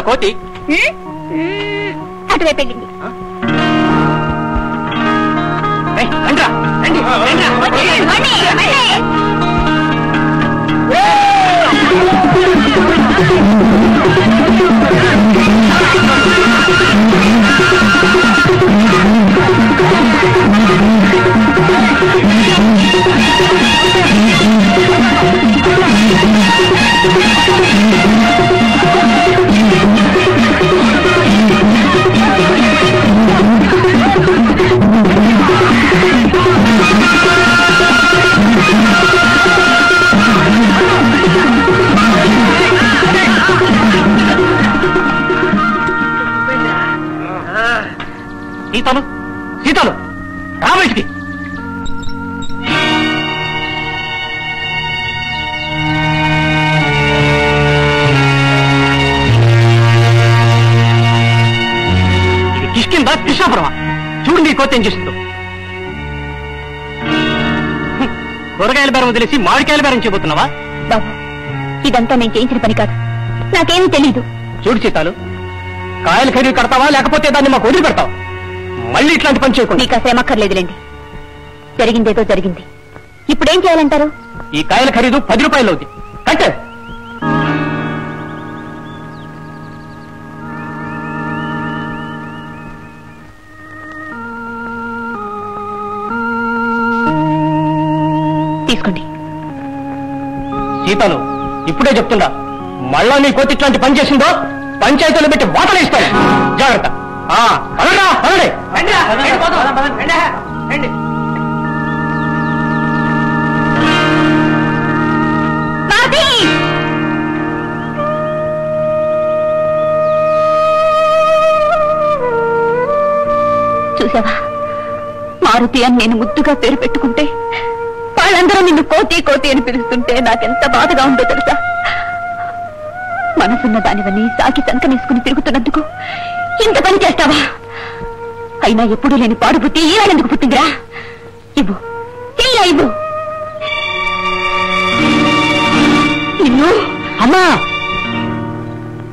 ఎట్టెళ్ళిందిరా కోతి వదిలేసి మామిడికాయల బేరం చేయబోతున్నావా? బాబు ఇదంతా నేను చేయించిన పని కాదు. నాకేమీ తెలీదు. చూడు సీతాలు కాయలు ఖరీదు కడతావా లేకపోతే దాన్ని మాకు వదిలి పెడతావా మళ్ళీ ఇట్లాంటి పని చేయకుండా మీకు అసలు ఏమక్కర్లేదులేండి జరిగిందేదో జరిగింది. ఇప్పుడేం చేయాలంటారు? ఈ కాయల ఖరీదు పది రూపాయలు అవుతుంది కట్టే. తీసుకోండి. సీతలు ఇప్పుడే చెప్తుండా మళ్ళా నీ కోతి ఇట్లాంటి పని చేసిందో పంచాయతీలో పెట్టి వాటలు ఇస్తాను జాగ్రత్త! చూసావా? మారుతి అని నేను ముద్దుగా పేరు పెట్టుకుంటే వాళ్ళందరూ నిన్ను కోతి కోతి అని పిలుస్తుంటే నాకెంత బాధగా ఉందో తెలుసా? మనసున్న దానివని సాకి సంకనేసుకుని తిరుగుతున్నందుకు ఇంత పని చేస్తావా? అయినా ఎప్పుడూ లేని పాడు బుద్ధి ఈనాడెందుకు పుట్టిందిరా. ఇవ్వు. చెయ్యిరా ఇవ్వు. నిన్ను. అమ్మా!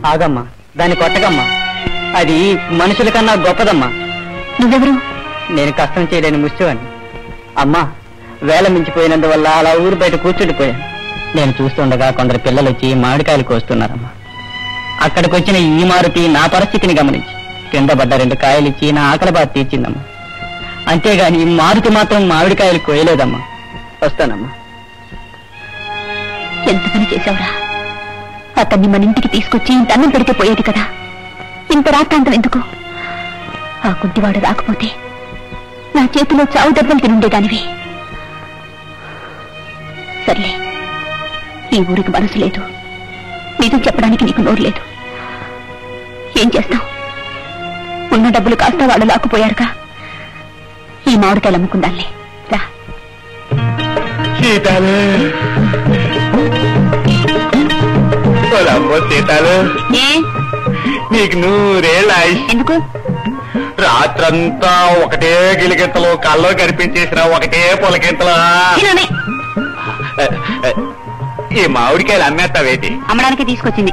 ఆగమ్మా. దాన్ని కొట్టగమ్మా అది మనుషుల కన్నా గొప్పదమ్మా. నువ్వెవరు? నేను కష్టం చేయలేని ముష్టివాణ్ణి. అమ్మా! వేల మించిపోయినందువల్ల అలా ఊరు బయట కూర్చుండిపోయాను. నేను చూస్తుండగా కొందరు పిల్లలు వచ్చి మామిడికాయలు కోస్తున్నారమ్మా. అక్కడికి వచ్చిన ఈ మారుతి నా పరిస్థితిని గమనించి కింద పడ్డ రెండు కాయలు ఇచ్చి నా ఆకలి బాధ తీర్చిందమ్మా. అంతేగాని మారుతి మాత్రం మామిడికాయలు కోయలేదమ్మా. వస్తానమ్మా. ఎంత పని చేశావురా? అతన్ని మన ఇంటికి తీసుకొచ్చి ఇంత అన్నం పెడితే పోయేది కదా. ఇంత రాత్రాంతం ఎందుకు? ఆ కుంటివాడు రాకపోతే నా చేతిలో చావు దెబ్బలు తినుండేదానివి. సర్లే. ఈ ఊరికి మనసు లేదు. నిజం చెప్పడానికి నీకు నోరు లేదు. ఏం చేస్తాం ఉన్న డబ్బులు కాస్త వాళ్ళు లాక్కుపోయారుగా. ఈ మామిడికాయలు అమ్ముకుందాంలే. రా. సీతాలు. ఓలమ్మో సీతాలు. ఏ? నీకు నూరేళ్ళ ఎందుకు? రాత్రంతా ఒకటే గిలిగింతలు కల్లో కనిపించేసిన ఒకటే పొలకింతలు ఈ మామిడికాయలు అమ్మేస్తావేటి? అమ్మడానికి తీసుకొచ్చింది.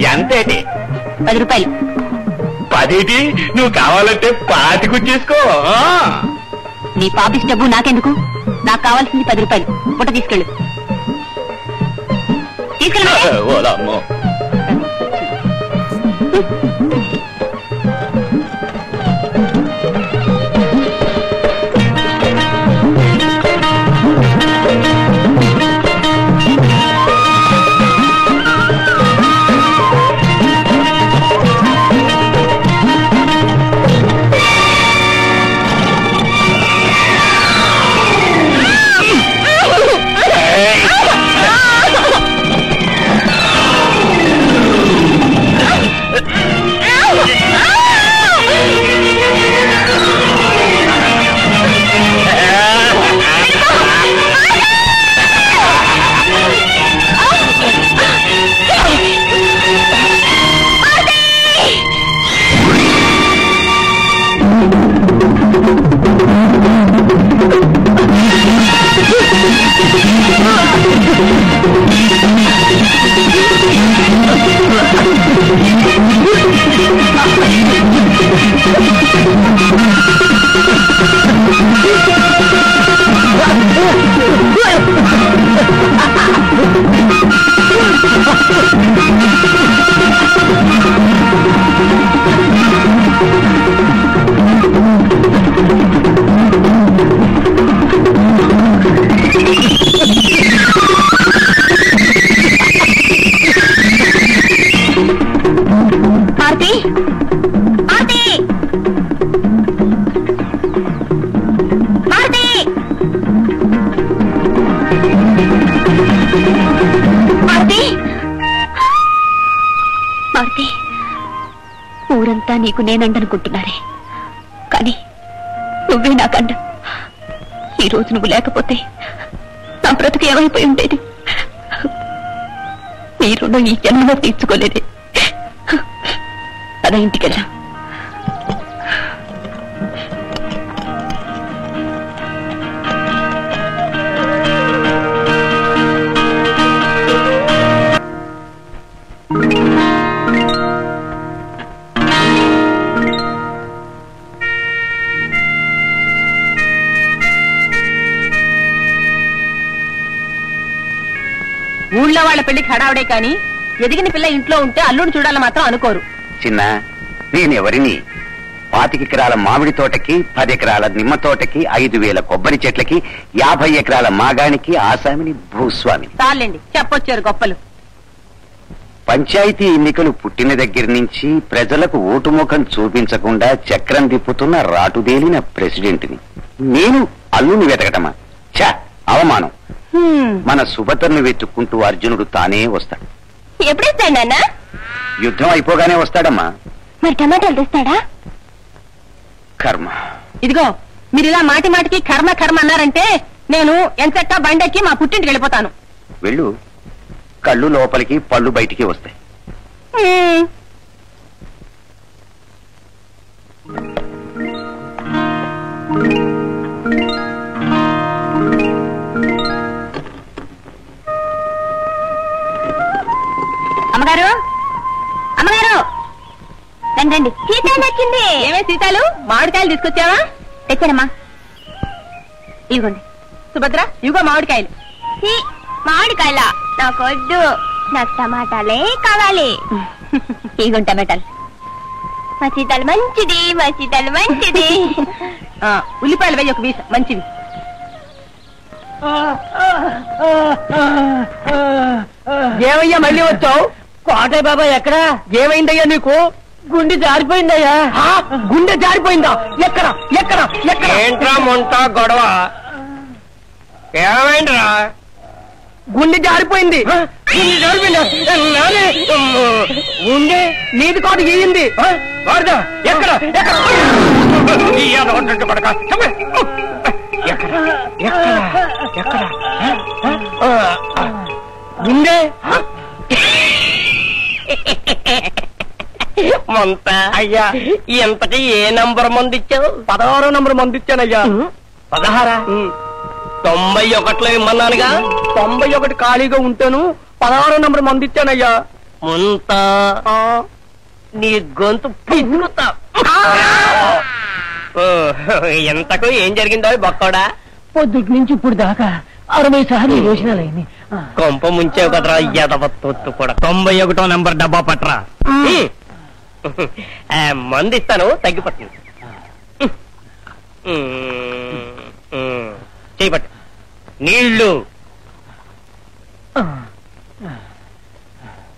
ఎంతేటి? పది రూపాయలు. పదేటి? నువ్వు కావాలంటే పాతికొచ్చేసుకో ఆ. నీ పాపిస్ డబ్బు నాకెందుకు? నాకు కావాల్సింది పది రూపాయలు. పుట్ట తీసుకెళ్ళు. తీసుకెళ్ళి నేనండనుకుంటున్నారే కానీ నువ్వే నాకండ ఈ రోజు నువ్వు లేకపోతే నా బ్రతుకు ఏమైపోయి ఉండేది? నీ రుణం ఈ జన్మలో తీర్చుకోలేదే. పద ఇంటికి కానీ ఎదిగిన పిల్ల ఇంట్లో ఉంటే అల్లుడు చూడాలని మాత్రం అనుకోరు. చిన్న నేనెవరిని పాతిక ఎకరాల మామిడి తోటకి పది ఎకరాల నిమ్మ తోటకి ఐదు వేల కొబ్బరి చెట్లకి యాభై ఎకరాల మాగానికి ఆసామిని భూస్వామిని. చాలండి చెప్పొచ్చారు గొప్పలు. పంచాయతీ ఎన్నికలు పుట్టిన దగ్గర నుంచి ప్రజలకు ఓటు ముఖం చూపించకుండా చక్రం తిప్పుతున్న రాటుదేలిన ప్రెసిడెంట్ని. నేను అల్లుని వెతకటమా? ఛ అవమానం. మన సుభద్రను వెతుక్కుంటూ అర్జునుడు తానే వస్తాడు. ఎప్పుడేస్తాడు నాన్న? యుద్ధం అయిపోగానే వస్తాడమ్మా. మరి టమాటాలు తెస్తాడా? కర్మ. ఇదిగో మీరు ఇలా మాటి మాటికి కర్మ కర్మ అన్నారంటే నేను ఎంచక్క బండెక్కి మా పుట్టింటికి వెళ్ళిపోతాను. వెళ్ళు. కళ్ళు లోపలికి పళ్ళు బయటికి వస్తాయి. రండి రండి సీత వచ్చింది. ఏమే సీతాలు? మామిడికాయలు తీసుకొచ్చావా? తెచ్చానమ్మా. ఇదిగోండి సుభద్ర ఇవిగో మామిడికాయలు. మామిడికాయల? నాకు వద్దు నాకు టమాటాలే కావాలి. ఇదిగోండి టమాటాలు. మా సీతాలు మంచిది మా సీతాలు మంచిది. ఆ, ఉల్లిపాయలు వెయ్యి ఒక వీస మంచివి. ఏమయ్యా మళ్ళీ వచ్చావు? కోటయ్య బాబా ఎక్కడ? ఏమైందయ్యా నీకు? గుండె జారిపోయిందయ్యా. గుండె జారిపోయిందా? ఎక్కడ? ఎక్కడ? ఎక్కడ? ఏంట్రా మొంట గొడవ? ఏమైందిరా? గుండె జారిపోయింది. గుండె జారిపోయిందా? నానే గుండె? నీది కాదు గీయింది వాడదా? ఎక్కడ? ఎక్కడ? పడక. చెప్పు. ఎక్కడ? ఎక్కడ? ఎక్కడ? గుండె? మొంత. అయ్యా. ఎంతటి ఏ నంబర్ మంది ఇచ్చావు పదహారో నంబర్ మంది ఇచ్చానయ్యా పదహారా? తొంభై ఒకటిలో ఇమ్మన్నానుగా? తొంభై ఒకటి ఖాళీగా ఉంటేను పదహారో నంబర్ మంది ఇచ్చానయ్యా ముంత. ఆ, నీ గొంతు పిగులుతా. ఓ, ఎంతకు ఏం జరిగిందో బొక్కడా? పొద్దుటి నుంచి ఇప్పుడు దాకా అరవై సార్లు యోచనలు అయింది కొంప ముంచావు కదరా ఎదవ తొత్తు కూడా. తొంభై ఒకటో నెంబర్ డబ్బా పట్రా. మందు ఇస్తాను తగ్గిపోతుంది చేయబట్టు నీళ్ళు.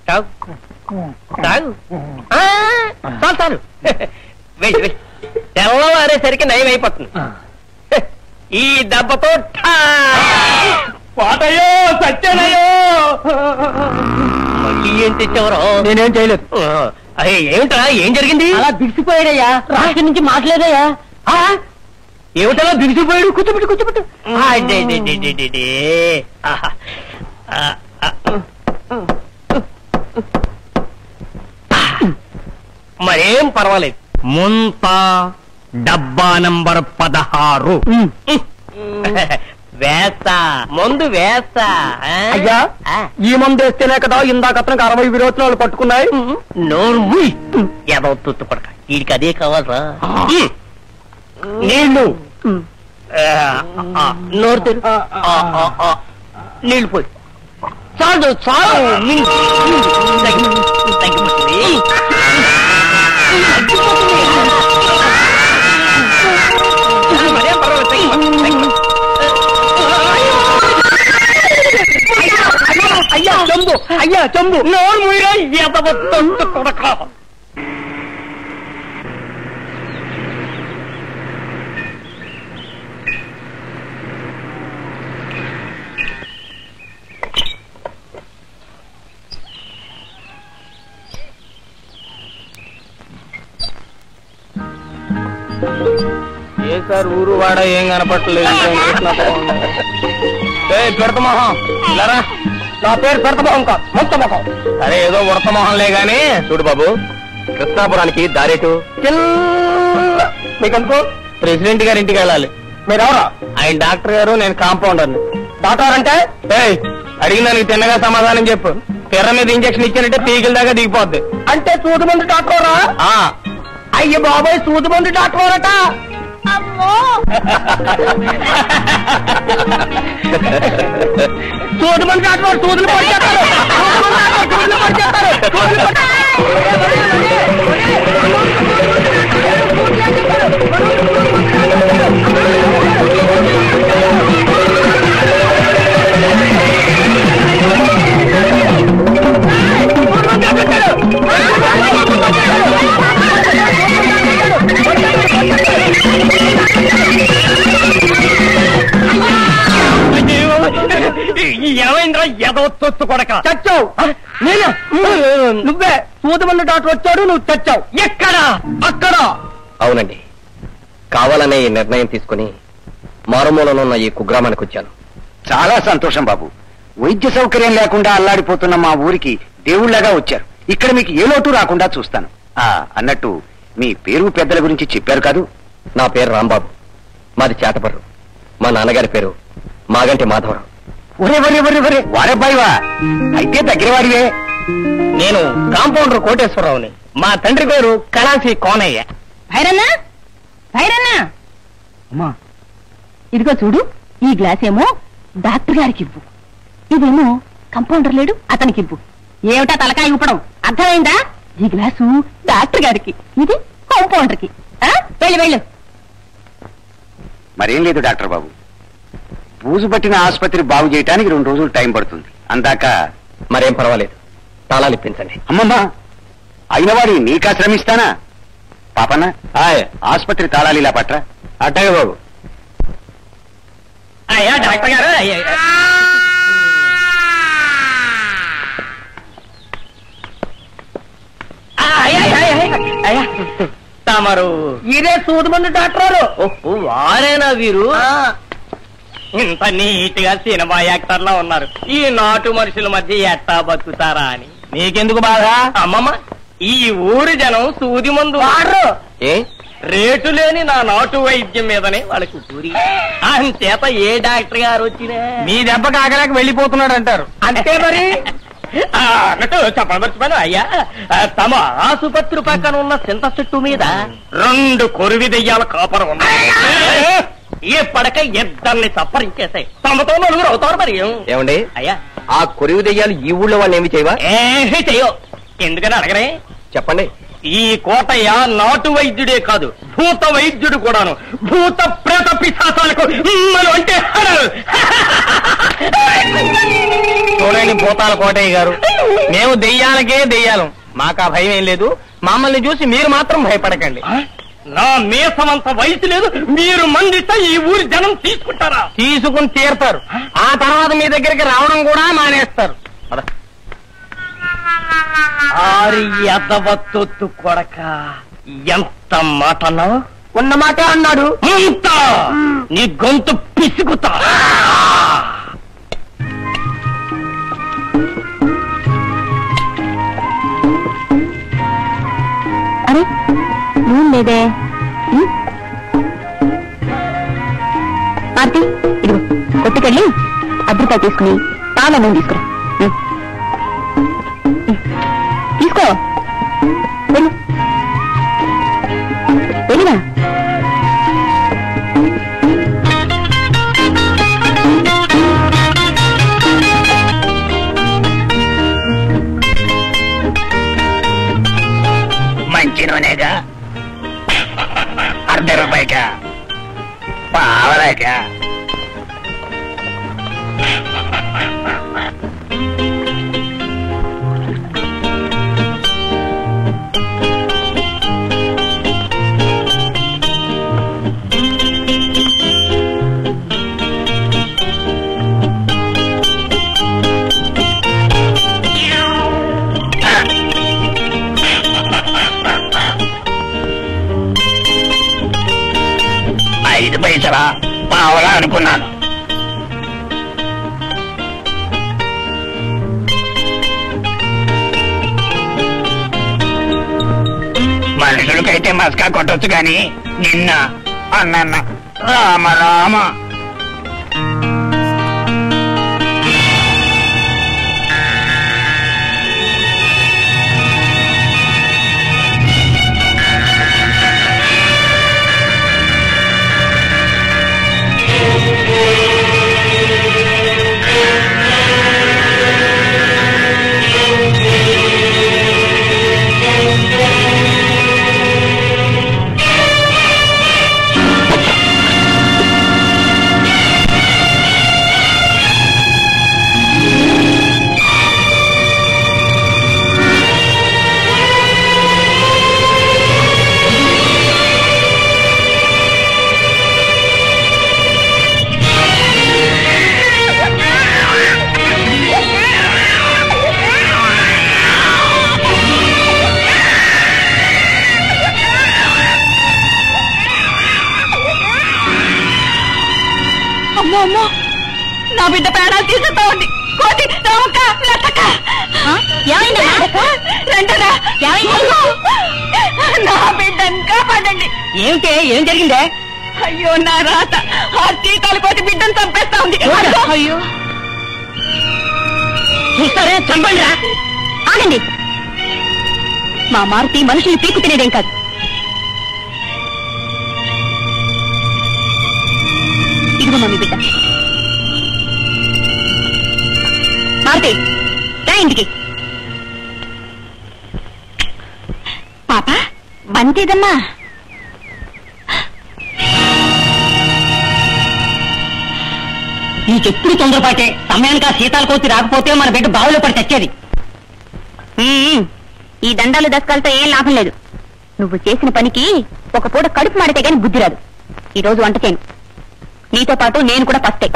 తాగు. తాగు. ఆ, చాలు చాలు. వెళ్ళు వెళ్ళు తెల్లవారేసరికి నయం అయిపోతుంది. ఈ దెబ్బతో ఠా! పాటయ్యో సత్యనయ్యో! మళ్ళీ ఏం తెచ్చావరా? నేనేం చేయలేదు. అయ్యే ఏమిటా ఏం జరిగింది? అలా బిగిసిపోయాడయ్యా. రాత్రి నుంచి మాట్లాడేదయ్యా. ఆ? ఏమిటలా బిగిసిపోయాడు? కూర్చోబెట్టు కూర్చోబెట్టు. మరేం పర్వాలేదు. ముంత డబ్బా నంబర్ పదహారు. వేస్తా. ముందు వేస్తా? అయ్యా. ఈ మందు వేస్తేనే కదా ఇందాక అతనికి అరవై విరోచనాలు పట్టుకున్నాయి. నోరు ఏదో తుత్తు పడక. వీడికి అదే కావాలరా. ఆ, నోరు తెరు. నీళ్ళు పోయి. చాలు చాలు తగ్గిపోతుంది. అయ్యా చెంబు అయ్యా చెంబు నోరు మూయరా, ఎదవ తొట్టు కొడక. ఏ సార్ ఊరు వాడ ఏం కనపట్టలేదు పెడతమోహం ఇలారా నా పేరు పెడతమోహం కాదు మొత్తం మొహం అరే ఏదో ఉడత మొహంలే గాని. చూడు బాబు కృష్ణాపురానికి దారేటు. మీకెందుకు? ప్రెసిడెంట్ గారి ఇంటికి వెళ్ళాలి. మీరెవరా? ఆయన డాక్టర్ గారు నేను కాంపౌండర్ డాక్టర్ అంటే ఏయ్ అడిగిన దానికి తిన్నగా సమాధానం చెప్పు. తెర్ర మీద ఇంజక్షన్ ఇచ్చానంటే పీకిల దాకా దిగిపోద్ది. అంటే సూది మంది డాక్టరా అయ్య బాబాయ్ సూది మంది డాక్టర్ అట సూది మంది డాక్టర్ సూదులు పడిచేస్తారు సూదులు పడిచేస్తారు సూదులు పడి- ఏమైందిరా? తొత్తు కొడక. చచ్చావు. నేను. నువ్వే. సూది మంది డాక్టర్ వచ్చాడు నువ్వు చచ్చావు. ఎక్కడ? అక్కడ. అవునండి. కావాలనే ఈ నిర్ణయం తీసుకుని మారుమూలనున్న ఈ కుగ్రామానికి వచ్చాను చాలా సంతోషం బాబు. వైద్య సౌకర్యం లేకుండా అల్లాడిపోతున్న మా ఊరికి దేవుళ్ళాగా వచ్చారు. ఇక్కడ మీకు ఏ లోటు రాకుండా చూస్తాను. ఆ అన్నట్టు మీ పేరు పెద్దల గురించి చెప్పారు కాదు? నా పేరు రాంబాబు. మాది చేటపర్రు మా నాన్నగారి పేరు మాగంటి మాధవరావు. ఒరే ఒరే ఒరే ఒరే వారబ్బాయివా అయితే దగ్గరవాడివే నేను కాంపౌండర్ కోటేశ్వరరావుని. మా తండ్రి పేరు కళాసి కోనయ్య. భైరన్నా భైరన్నా. అమ్మా. ఇదిగో చూడు ఈ గ్లాస్ ఏమో డాక్టర్ గారికి ఇవ్వు ఇదేమో కంపౌండర్ లేడు అతనికి ఇవ్వు ఏమిటా తలకాయ ఇవ్వడం అర్థమైందా? ఈ గ్లాసు డాక్టర్ గారికి ఇది కాంపౌండర్కి వెళ్ళు వెళ్ళు. మరేం లేదు డాక్టర్ బాబు. బూజు పట్టిన ఆసుపత్రి బాగు చేయడానికి రెండు రోజులు టైం పడుతుంది. అందాక మరేం పర్వాలేదు. తాళాలు ఇప్పించండి. అమ్మమ్మ అయినవాడి నీకా శ్రమిస్తానా పాపన్న ఆసుపత్రి తాళాలు ఇలా పట్రా అట్టగే బాబు. అయ్యా డాక్టర్ గారు. తమరు. ఇదే సూది మంది డాక్టర్. ఓహో, వారేనా వీరు? ఇంత నీట్గా సినిమా యాక్టర్ లా ఉన్నారు. ఈ నాటు మనుషుల మధ్య ఎట్టా బతుకుతారా అని. నీకెందుకు బాగా అమ్మమ్మ ఈ ఊరి జనం సూది మందు. వాడరు ఏ? రేటు లేని నా నాటు వైద్యం మీదనే వాళ్ళకి పూరి అంచేత ఏ డాక్టర్ గారు వచ్చినా. మీ దెబ్బ కాకలేక వెళ్ళిపోతున్నాడు అంటారు. అంతే మరి. అన్నట్టు మర్చిపోయాను. అయ్యా తమ ఆసుపత్రి పక్కన ఉన్న చింత చెట్టు మీద రెండు కొరివి దెయ్యాల కాపరం ఉన్నాయి. ఏ పడక ఇద్దరిని సప్పరించేసాయి తమతో నలుగురు అవుతారు మరి. ఏమండి? అయ్యా. ఆ కొరివి దెయ్యాలు ఈ ఊళ్ళో వాళ్ళు ఏమి చేయవా? ఏహే చెయ్యో ఎందుకని అడగరే? చెప్పండి. ఈ కోటయ్య నాటు వైద్యుడే కాదు భూత వైద్యుడు కూడాను. భూత ప్రేత పిశాసాలకు మనం అంటే. చూడండి భూతాల కోటయ్య గారు. మేము దెయ్యాలకే దెయ్యాలం. మాకు ఆ భయం ఏం లేదు. మమ్మల్ని చూసి మీరు మాత్రం భయపడకండి. నా మీసమంత వయసు లేదు. మీరు మందిస్తే ఈ ఊరి జనం తీసుకుంటారా? తీసుకుని తీరుతారు. ఆ? తర్వాత మీ దగ్గరికి రావడం కూడా మానేస్తారు. ఎదవత్తొత్తు కొడక ఎంత మాట అన్నావు? ఉన్న మాట అన్నాడు. నీ గొంతు పిసుకుతా. అరే నూనె లేదే ఉం? ఇదిగో కొట్టుకెళ్ళి అర్ధ తీసుకుని తాళ తీసుకురా. తీసుకో. ലക്ഷം രൂപയ്ക്ക പാവലക്ക ఐదు పావలా అనుకున్నాను. మనుషులకైతే మస్కా కొట్టొచ్చు కానీ నిన్న అన్న రామ రామ నా బిడ్డ ప్రాణాలు తీసుకుతా ఉంది కోతి రామక్క లతక్క. నా కాపాడండి. ఏమిటే? ఏం జరిగిందే? అయ్యో నా రాత. ఆ టీకాలు కోతి బిడ్డను చంపేస్తా ఉంది అయ్యో! చూస్తారే చంపండి రా. ఆగండి. మా మారుతి మనుషుల్ని పీకు తినేదేం కాదు. ఇదిగో మమ్మీ బిడ్డ. మారుతి రా ఇంటికి. పాప బంతేదమ్మా నీకెప్పుడు తొందరపాటే సమయానికి ఆ శీతాల కోతి రాకపోతే మన బిడ్డ బావిలో పడి తెచ్చేది ఈ దండాలు దశకాలతో ఏం లాభం లేదు. నువ్వు చేసిన పనికి ఒక పూట కడుపు మాడితే గాని బుద్ధి రాదు. ఈ రోజు వంట చేయను నీతో పాటు నేను కూడా పస్తే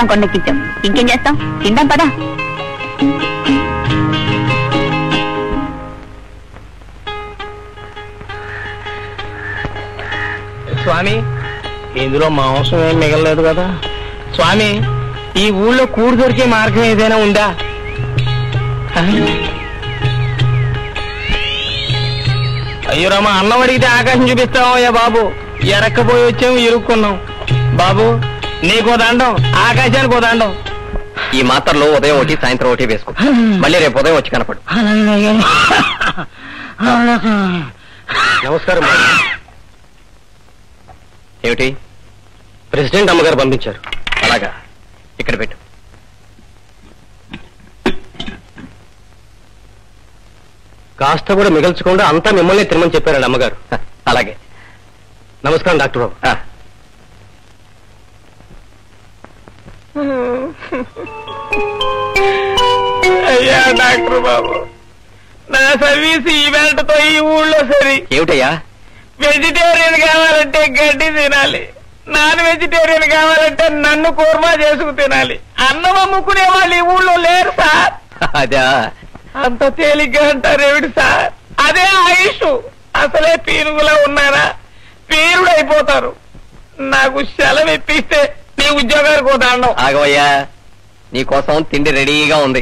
పో కొండెక్కించాం. ఇంకేం చేస్తాం? తిందాం పదా. స్వామి ఇందులో మాంసం ఏం మిగలలేదు కదా. స్వామి ఈ ఊళ్ళో కూడు దొరికే మార్గం ఏదైనా ఉందా? అయ్యో రామా అన్నం అడిగితే ఆకాశం చూపిస్తామయ్యా బాబు. ఎరక్కపోయి వచ్చాము ఇరుక్కున్నాం. బాబు నీకో దండం ఆకాశానికి దండం. ఈ మాత్రలో ఉదయం ఒకటి సాయంత్రం ఒకటి వేసుకో. మళ్ళీ రేపు ఉదయం వచ్చి కనపడు. నమస్కారం ఏమిటి? ప్రెసిడెంట్ అమ్మగారు పంపించారు. అలాగా. ఇక్కడ పెట్టు. కాస్త కూడా మిగల్చకుండా అంతా మిమ్మల్ని తినమని చెప్పారండి అమ్మగారు. అలాగే. నమస్కారం డాక్టర్ బాబు ఆ, అయ్యా డాక్టర్ బాబు. నా సర్వీస్ ఈ వెంటతో ఈ ఊళ్ళో సరి. ఏమిటయ్యా? వెజిటేరియన్ కావాలంటే గడ్డి తినాలి. నాన్ వెజిటేరియన్ కావాలంటే నన్ను కూర్మా చేసుకు తినాలి. అన్నం అమ్ముకునే వాళ్ళు ఈ ఊళ్ళో లేరు సార్. అదా? అంత తేలిగ్గా అంటారు ఏమిటి సార్? అదే ఆయుష్. అసలే పీరుగులా ఉన్నారా? పీరుడు అయిపోతారు నాకు సెలవు ఇప్పిస్తే ఒక దండం ఆగవయ్యా నీకోసం తిండి రెడీగా ఉంది.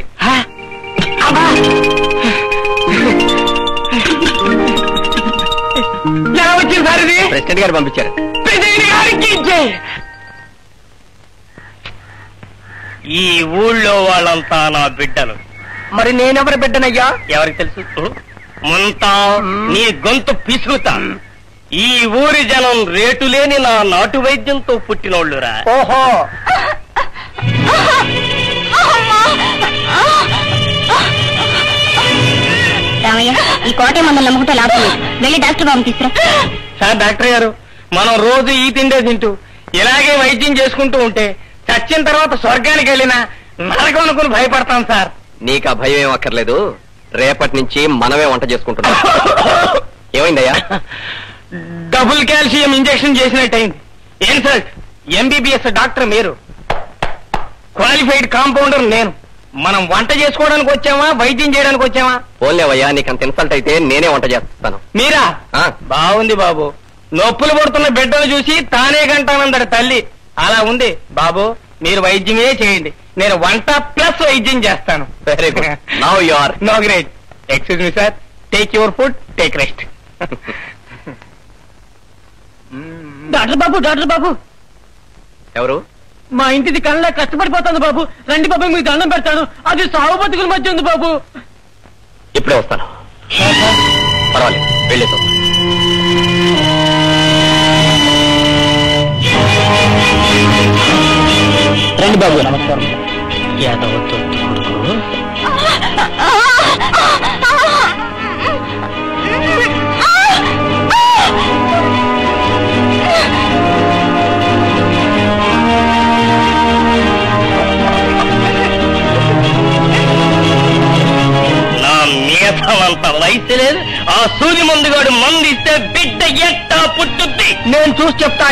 ఎలా వచ్చింది సార్ ఇది? ప్రెసిడెంట్ గారు పంపించారు. ప్రెసిడెంట్ గారికి ఇచ్చే! ఈ ఊళ్ళో వాళ్ళంతా నా బిడ్డలు. మరి నేనెవరి బిడ్డనయ్యా? ఎవరికి తెలుసు? ముంతా నీ గొంతు పిసుగుతా ఈ ఊరి జనం రేటు లేని నా నాటు వైద్యంతో పుట్టినోళ్ళురా. ఓహో! రామయ్య ఈ కోటే మందులు నమ్ముకుంటే లాభం లేదు. వెళ్ళి డాక్టర్ బాబు తీసుకురా. సార్ డాక్టర్ గారు మనం రోజు ఈ తిండే తింటూ ఇలాగే వైద్యం చేసుకుంటూ ఉంటే చచ్చిన తర్వాత స్వర్గానికి వెళ్ళినా నరకం అనుకుని భయపడతాం సార్. నీకు ఆ భయం ఏం అక్కర్లేదు. రేపటి నుంచి మనమే వంట చేసుకుంటున్నాం. ఏమైందయ్యా? డబుల్ కాల్షియం ఇంజెక్షన్ చేసినట్టయింది. ఏం సార్ ఎంబీబీఎస్ డాక్టర్ మీరు. క్వాలిఫైడ్ కాంపౌండర్ నేను. మనం వంట చేసుకోవడానికి వచ్చామా? వైద్యం చేయడానికి వచ్చామా? పోలేవయ్యా నీకు అంత ఇన్సల్ట్ అయితే నేనే వంట చేస్తాను. మీరా? ఆ. బాగుంది బాబు. నొప్పులు పడుతున్న బిడ్డను చూసి తానే కంటానందడి తల్లి. అలా ఉంది. బాబు మీరు వైద్యమే చేయండి. నేను వంట ప్లస్ వైద్యం చేస్తాను. Very good now you are no great excuse me sir take your food take rest doctor Babu doctor బాబు. ఎవరు? మా ఇంటిది కళ్ళ కష్టపడిపోతుంది బాబు. రండి బాబు మీకు దండం పెడతాను. అది సాగు బతుకుల మధ్య ఉంది బాబు. ఇప్పుడే వస్తాను. పర్వాలేదు వెళ్ళేసి రండి బాబు. నమస్కారం. యాదవ కొడుకు మీసమంత వయసు లేదు. ఆ సూర్య ముందుగాడు మందు ఇస్తే బిడ్డ ఎట్టా పుట్టుద్ది? నేను చూసి చెప్తా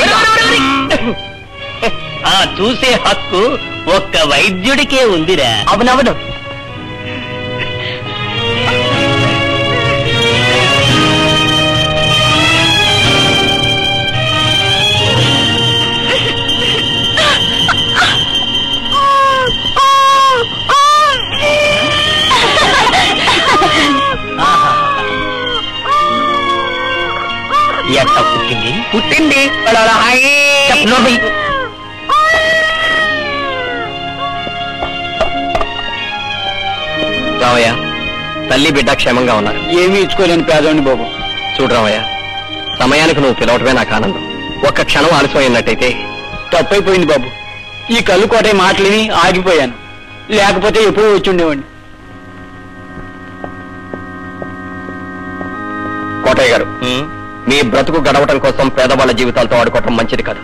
ఆ చూసే హక్కు ఒక్క వైద్యుడికే ఉందిరా. అవునవును. పుట్టింది. రావయ్య తల్లి బిడ్డ క్షేమంగా ఉన్నారు ఏమీ ఇచ్చుకోలేని పేదవాడిని బాబు. చూడు రావయ్య సమయానికి నువ్వు పిలవటమే నాకు ఆనందం. ఒక్క క్షణం ఆలస్యం అయినట్టయితే తప్పైపోయింది బాబు. ఈ కళ్ళు కోటే మాటలిని ఆగిపోయాను. లేకపోతే ఎప్పుడూ వచ్చి ఉండేవాడిని. కోటయ్య గారు మీ బ్రతుకు గడవటం కోసం పేదవాళ్ళ జీవితాలతో ఆడుకోవటం మంచిది కాదు.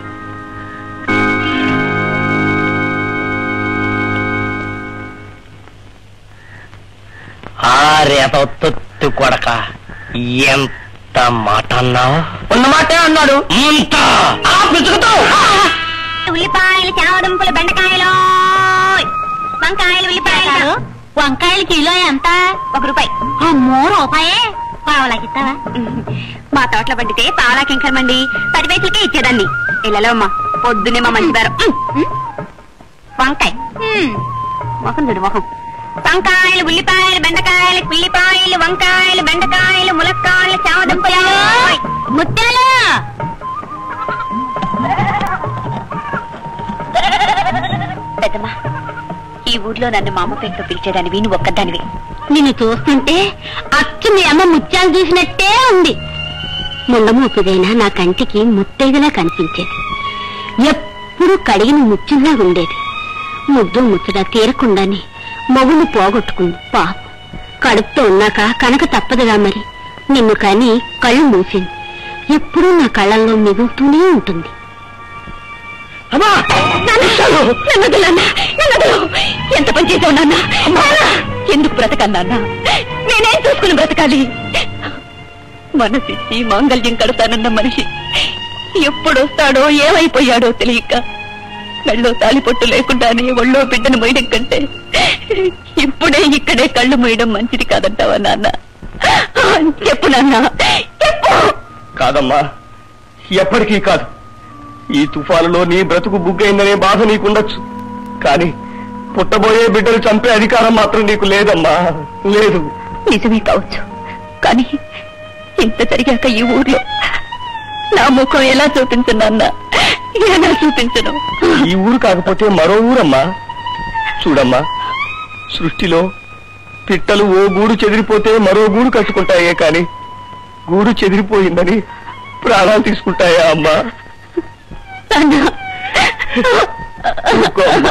ఆ రేత తొత్తు కొడక ఎంత మాట అన్నావు? ఉన్నమాటే అన్నాడు. అంత ఆ పిసుకుతావు ఉల్లిపాయలు చావడం బంగాళదుంపలు బెండకాయలు. వంకాయలు ఉల్లిపాయలు. వంకాయలు కిలో ఎంత? ఒక రూపాయి. అమ్మో రూపాయే! పావలాకి ఇస్తావా మా తోటలో పండితే పావలాకి ఇంకరమండి పది పైసలకే ఇచ్చేదాన్ని. ఇళ్ళలో అమ్మా పొద్దునే మా మంచి బేరం వంకాయ. మొహం చూడు మొహం. వంకాయలు ఉల్లిపాయలు బెండకాయలు ఉల్లిపాయలు వంకాయలు బెండకాయలు ములక్కాయలు చామదుంపలు. ముత్యాలు! పెద్దమ్మా ఈ ఊర్లో నన్ను మా అమ్మ పేరుతో పిలిచేదానివి నువ్వు ఒక్కదానివి. నిన్ను చూస్తుంటే అచ్చు మీ అమ్మ ముత్యాలు చూసినట్టే ఉంది. ముండమూపిదైనా నా కంటికి ముత్తైదులా కనిపించేది. ఎప్పుడు కడిగిన ముత్యంలా ఉండేది. ముద్దు ముచ్చట తీరకుండానే మగును పోగొట్టుకుంది. పాప. కడుపుతో ఉన్నాక కనక తప్పదుగా మరి. నిన్ను కాని కళ్ళు మూసింది. ఎప్పుడూ నా కళ్ళల్లో మిగులుతూనే ఉంటుంది. ఎంత పని చేసావు నాన్న, ఎందుకు బ్రతకన్నా నాన్న నేనేం చూసుకుని బ్రతకాలి? మనసిచ్చి మాంగళ్యం కడతానన్న మనిషి ఎప్పుడొస్తాడో ఏమైపోయాడో తెలియక కళ్ళు తాలిపొట్టు లేకుండానే ఒళ్ళో బిడ్డను మొయ్యడం కంటే ఇప్పుడే ఇక్కడే కళ్ళు మొయ్యడం మంచిది కాదంటావా నాన్న? చెప్పు నాన్న చెప్పు! కాదమ్మా ఎప్పటికీ కాదు. ఈ తుఫానులో నీ బ్రతుకు బుగ్గైందనే బాధ నీకుండొచ్చు. కానీ పుట్టబోయే బిడ్డలు చంపే అధికారం మాత్రం నీకు లేదమ్మా. లేదు. నిజమే కావచ్చు. కానీ ఇంత జరిగాక ఈ ఊర్లో నా ముఖం ఎలా చూపించనన్నా ఎలా చూపించను? ఈ ఊరు కాకపోతే మరో ఊరమ్మా. చూడమ్మా. సృష్టిలో పిట్టలు ఓ గూడు చెదిరిపోతే మరో గూడు కట్టుకుంటాయే కాని గూడు చెదిరిపోయిందని ప్రాణాలు తీసుకుంటాయా అమ్మా? నాన్న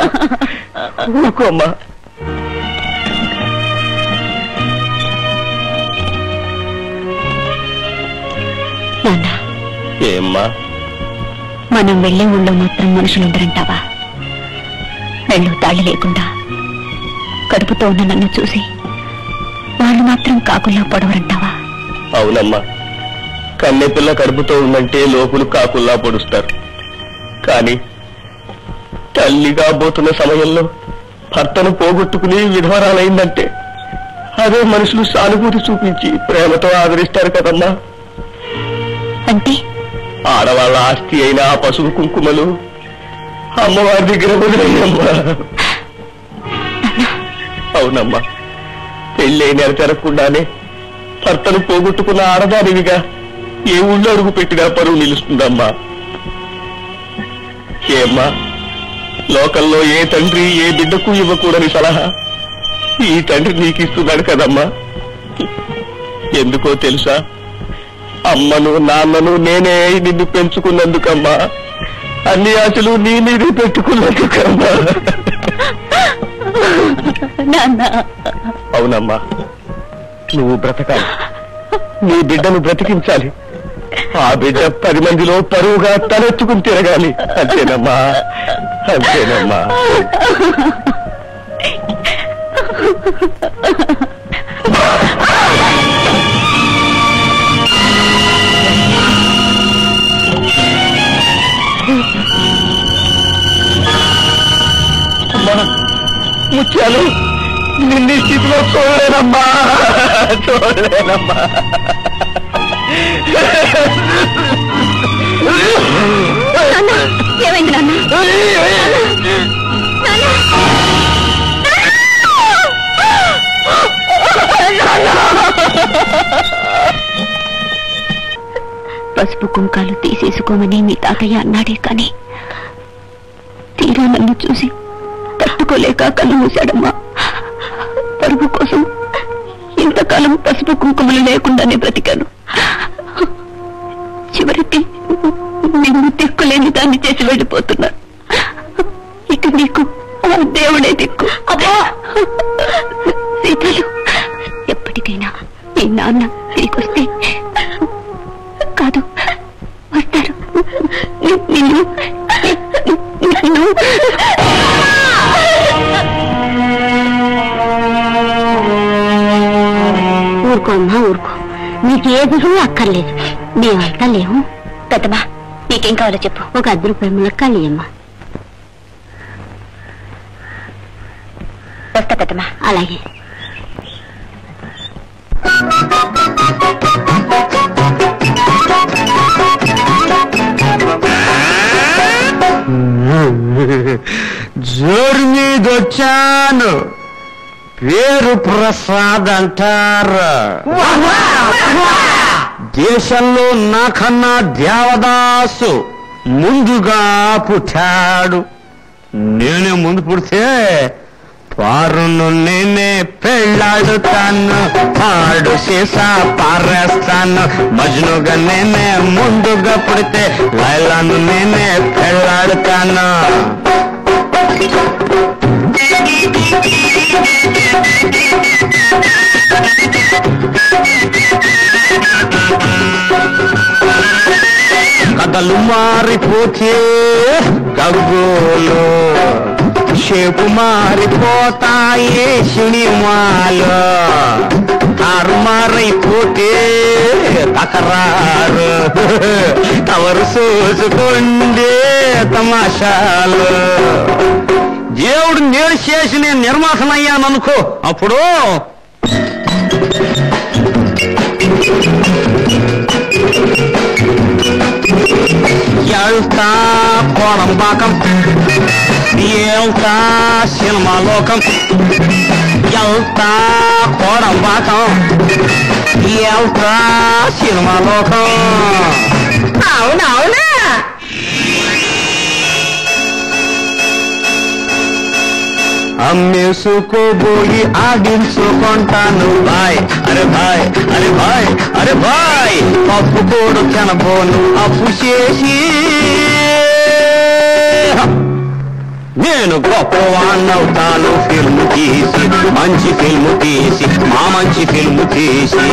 నాన్న. ఏమ్మా? మనం వెళ్ళే ఊళ్ళో మాత్రం మనుషులుండరంటావా? వెళ్ళు తాళి లేకుండా కడుపుతో ఉన్న నన్ను చూసి వాళ్ళు మాత్రం కాకుల్లో పొడవరంటావా? అవునమ్మా. కన్నె పిల్ల కడుపుతో ఉందంటే లోపులు కాకుల్లా పొడుస్తారు. కానీ తల్లిగా పోతున్న సమయంలో భర్తను పోగొట్టుకుని విధవరాలైందంటే అదే మనుషులు సానుభూతి చూపించి ప్రేమతో ఆదరిస్తారు కదమ్మా. అంటే? ఆడవాళ్ళ ఆస్తి అయిన ఆ పశువు కుంకుమలు అమ్మవారి దగ్గర వదిలేయమ్మా. అవునమ్మా. పెళ్ళి నెల జరగకుండానే భర్తను పోగొట్టుకున్న ఆడదానివిగా ఏ ఊళ్ళో అడుగు పెట్టినా పరువు నిలుస్తుందమ్మా. ఏమ్మా? లోకల్లో ఏ తండ్రి ఏ బిడ్డకు ఇవ్వకూడని సలహా? ఈ తండ్రి నీకు ఇస్తున్నాడు కదమ్మా. ఎందుకో తెలుసా? అమ్మను నాన్నను నేనే నిన్ను పెంచుకున్నందుకమ్మా. అన్ని ఆశలు నీ మీదే పెట్టుకున్నందుకమ్మా. అవునమ్మా. నువ్వు బ్రతకాలి. నీ బిడ్డను బ్రతికించాలి. ఆ బిడ్డ పది మందిలో పరువుగా తలెత్తుకుని తిరగాలి. అంతేనమ్మా. అంతేనమ్మా. ముత్యాలు నిన్ను స్థితిలో చూడలేనమ్మా. చూడలేనమ్మా. ఏమైంది నాన్న? పసుపు కుంకాలు తీసేసుకోమని మీ తాతయ్య అన్నాడే కానీ తీరా నన్ను చూసి తట్టుకోలేక కన్ను మూశాడమ్మా. పరుగు కోసం ఇంతకాలం పసుపు కుంకుమలు లేకుండానే బ్రతికాను. చివరికి నిన్ను దిక్కులేని దాన్ని చేసి వెళ్ళిపోతున్నా. ఇక నీకు దేవుడే దిక్కు. సీతలు ఎప్పటికైనా మీ నాన్న తిరిగొస్తే కాదు వస్తారు. నిన్ను నిన్ను అమ్మా ఊరుకో. నీకు ఏ దిగులు అక్కర్లేదు. మేమంతా లేవు పెద్దమ్మా నీకేం కావాలో చెప్పు. ఒక అర్ధ రూపాయి ములక్కాలి అమ్మా వస్తా పెద్దమా అలాగే. జోరు మీదొచ్చాను వచ్చాను పేరు ప్రసాద్ అంటారు. దేశంలో నాకన్నా దేవదాసు ముందుగా పుట్టాడు. నేనే ముందు పుడితే పారును నేనే పెళ్ళాడుతాను. పాడు సీసా పారేస్తాను. మజ్నుగా నేనే ముందుగా పుడితే లైలాను నేనే పెళ్ళాడుతాను. కథలు మారిపోతే గగ్గోలు షేపు మారిపోతాయి సినిమాలు కారు మారైపోతే తకరారు కవరు చూసుకుండే తమాషాలు దేవుడు నేను చేసి నేను నిర్మాసనయ్యాననుకో అప్పుడు వెళ్తా కోడంబాకం వెళ్తా సినిమా లోకం వెళ్తా కోడంబాకం వెళ్తా సినిమా లోకం అవునవునా. అమ్మేసుకోబోయి ఆడించుకుంటాను బాయ్ అరే బాయ్ అరే బాయ్ అరే బాయ్ పప్పు కూడా తినబోను అప్పు చేసి నేను గొప్పవాణ్ణవుతాను ఫిల్మ్ తీసి మంచి ఫిల్మ్ తీసి మా మంచి ఫిల్మ్ తీసి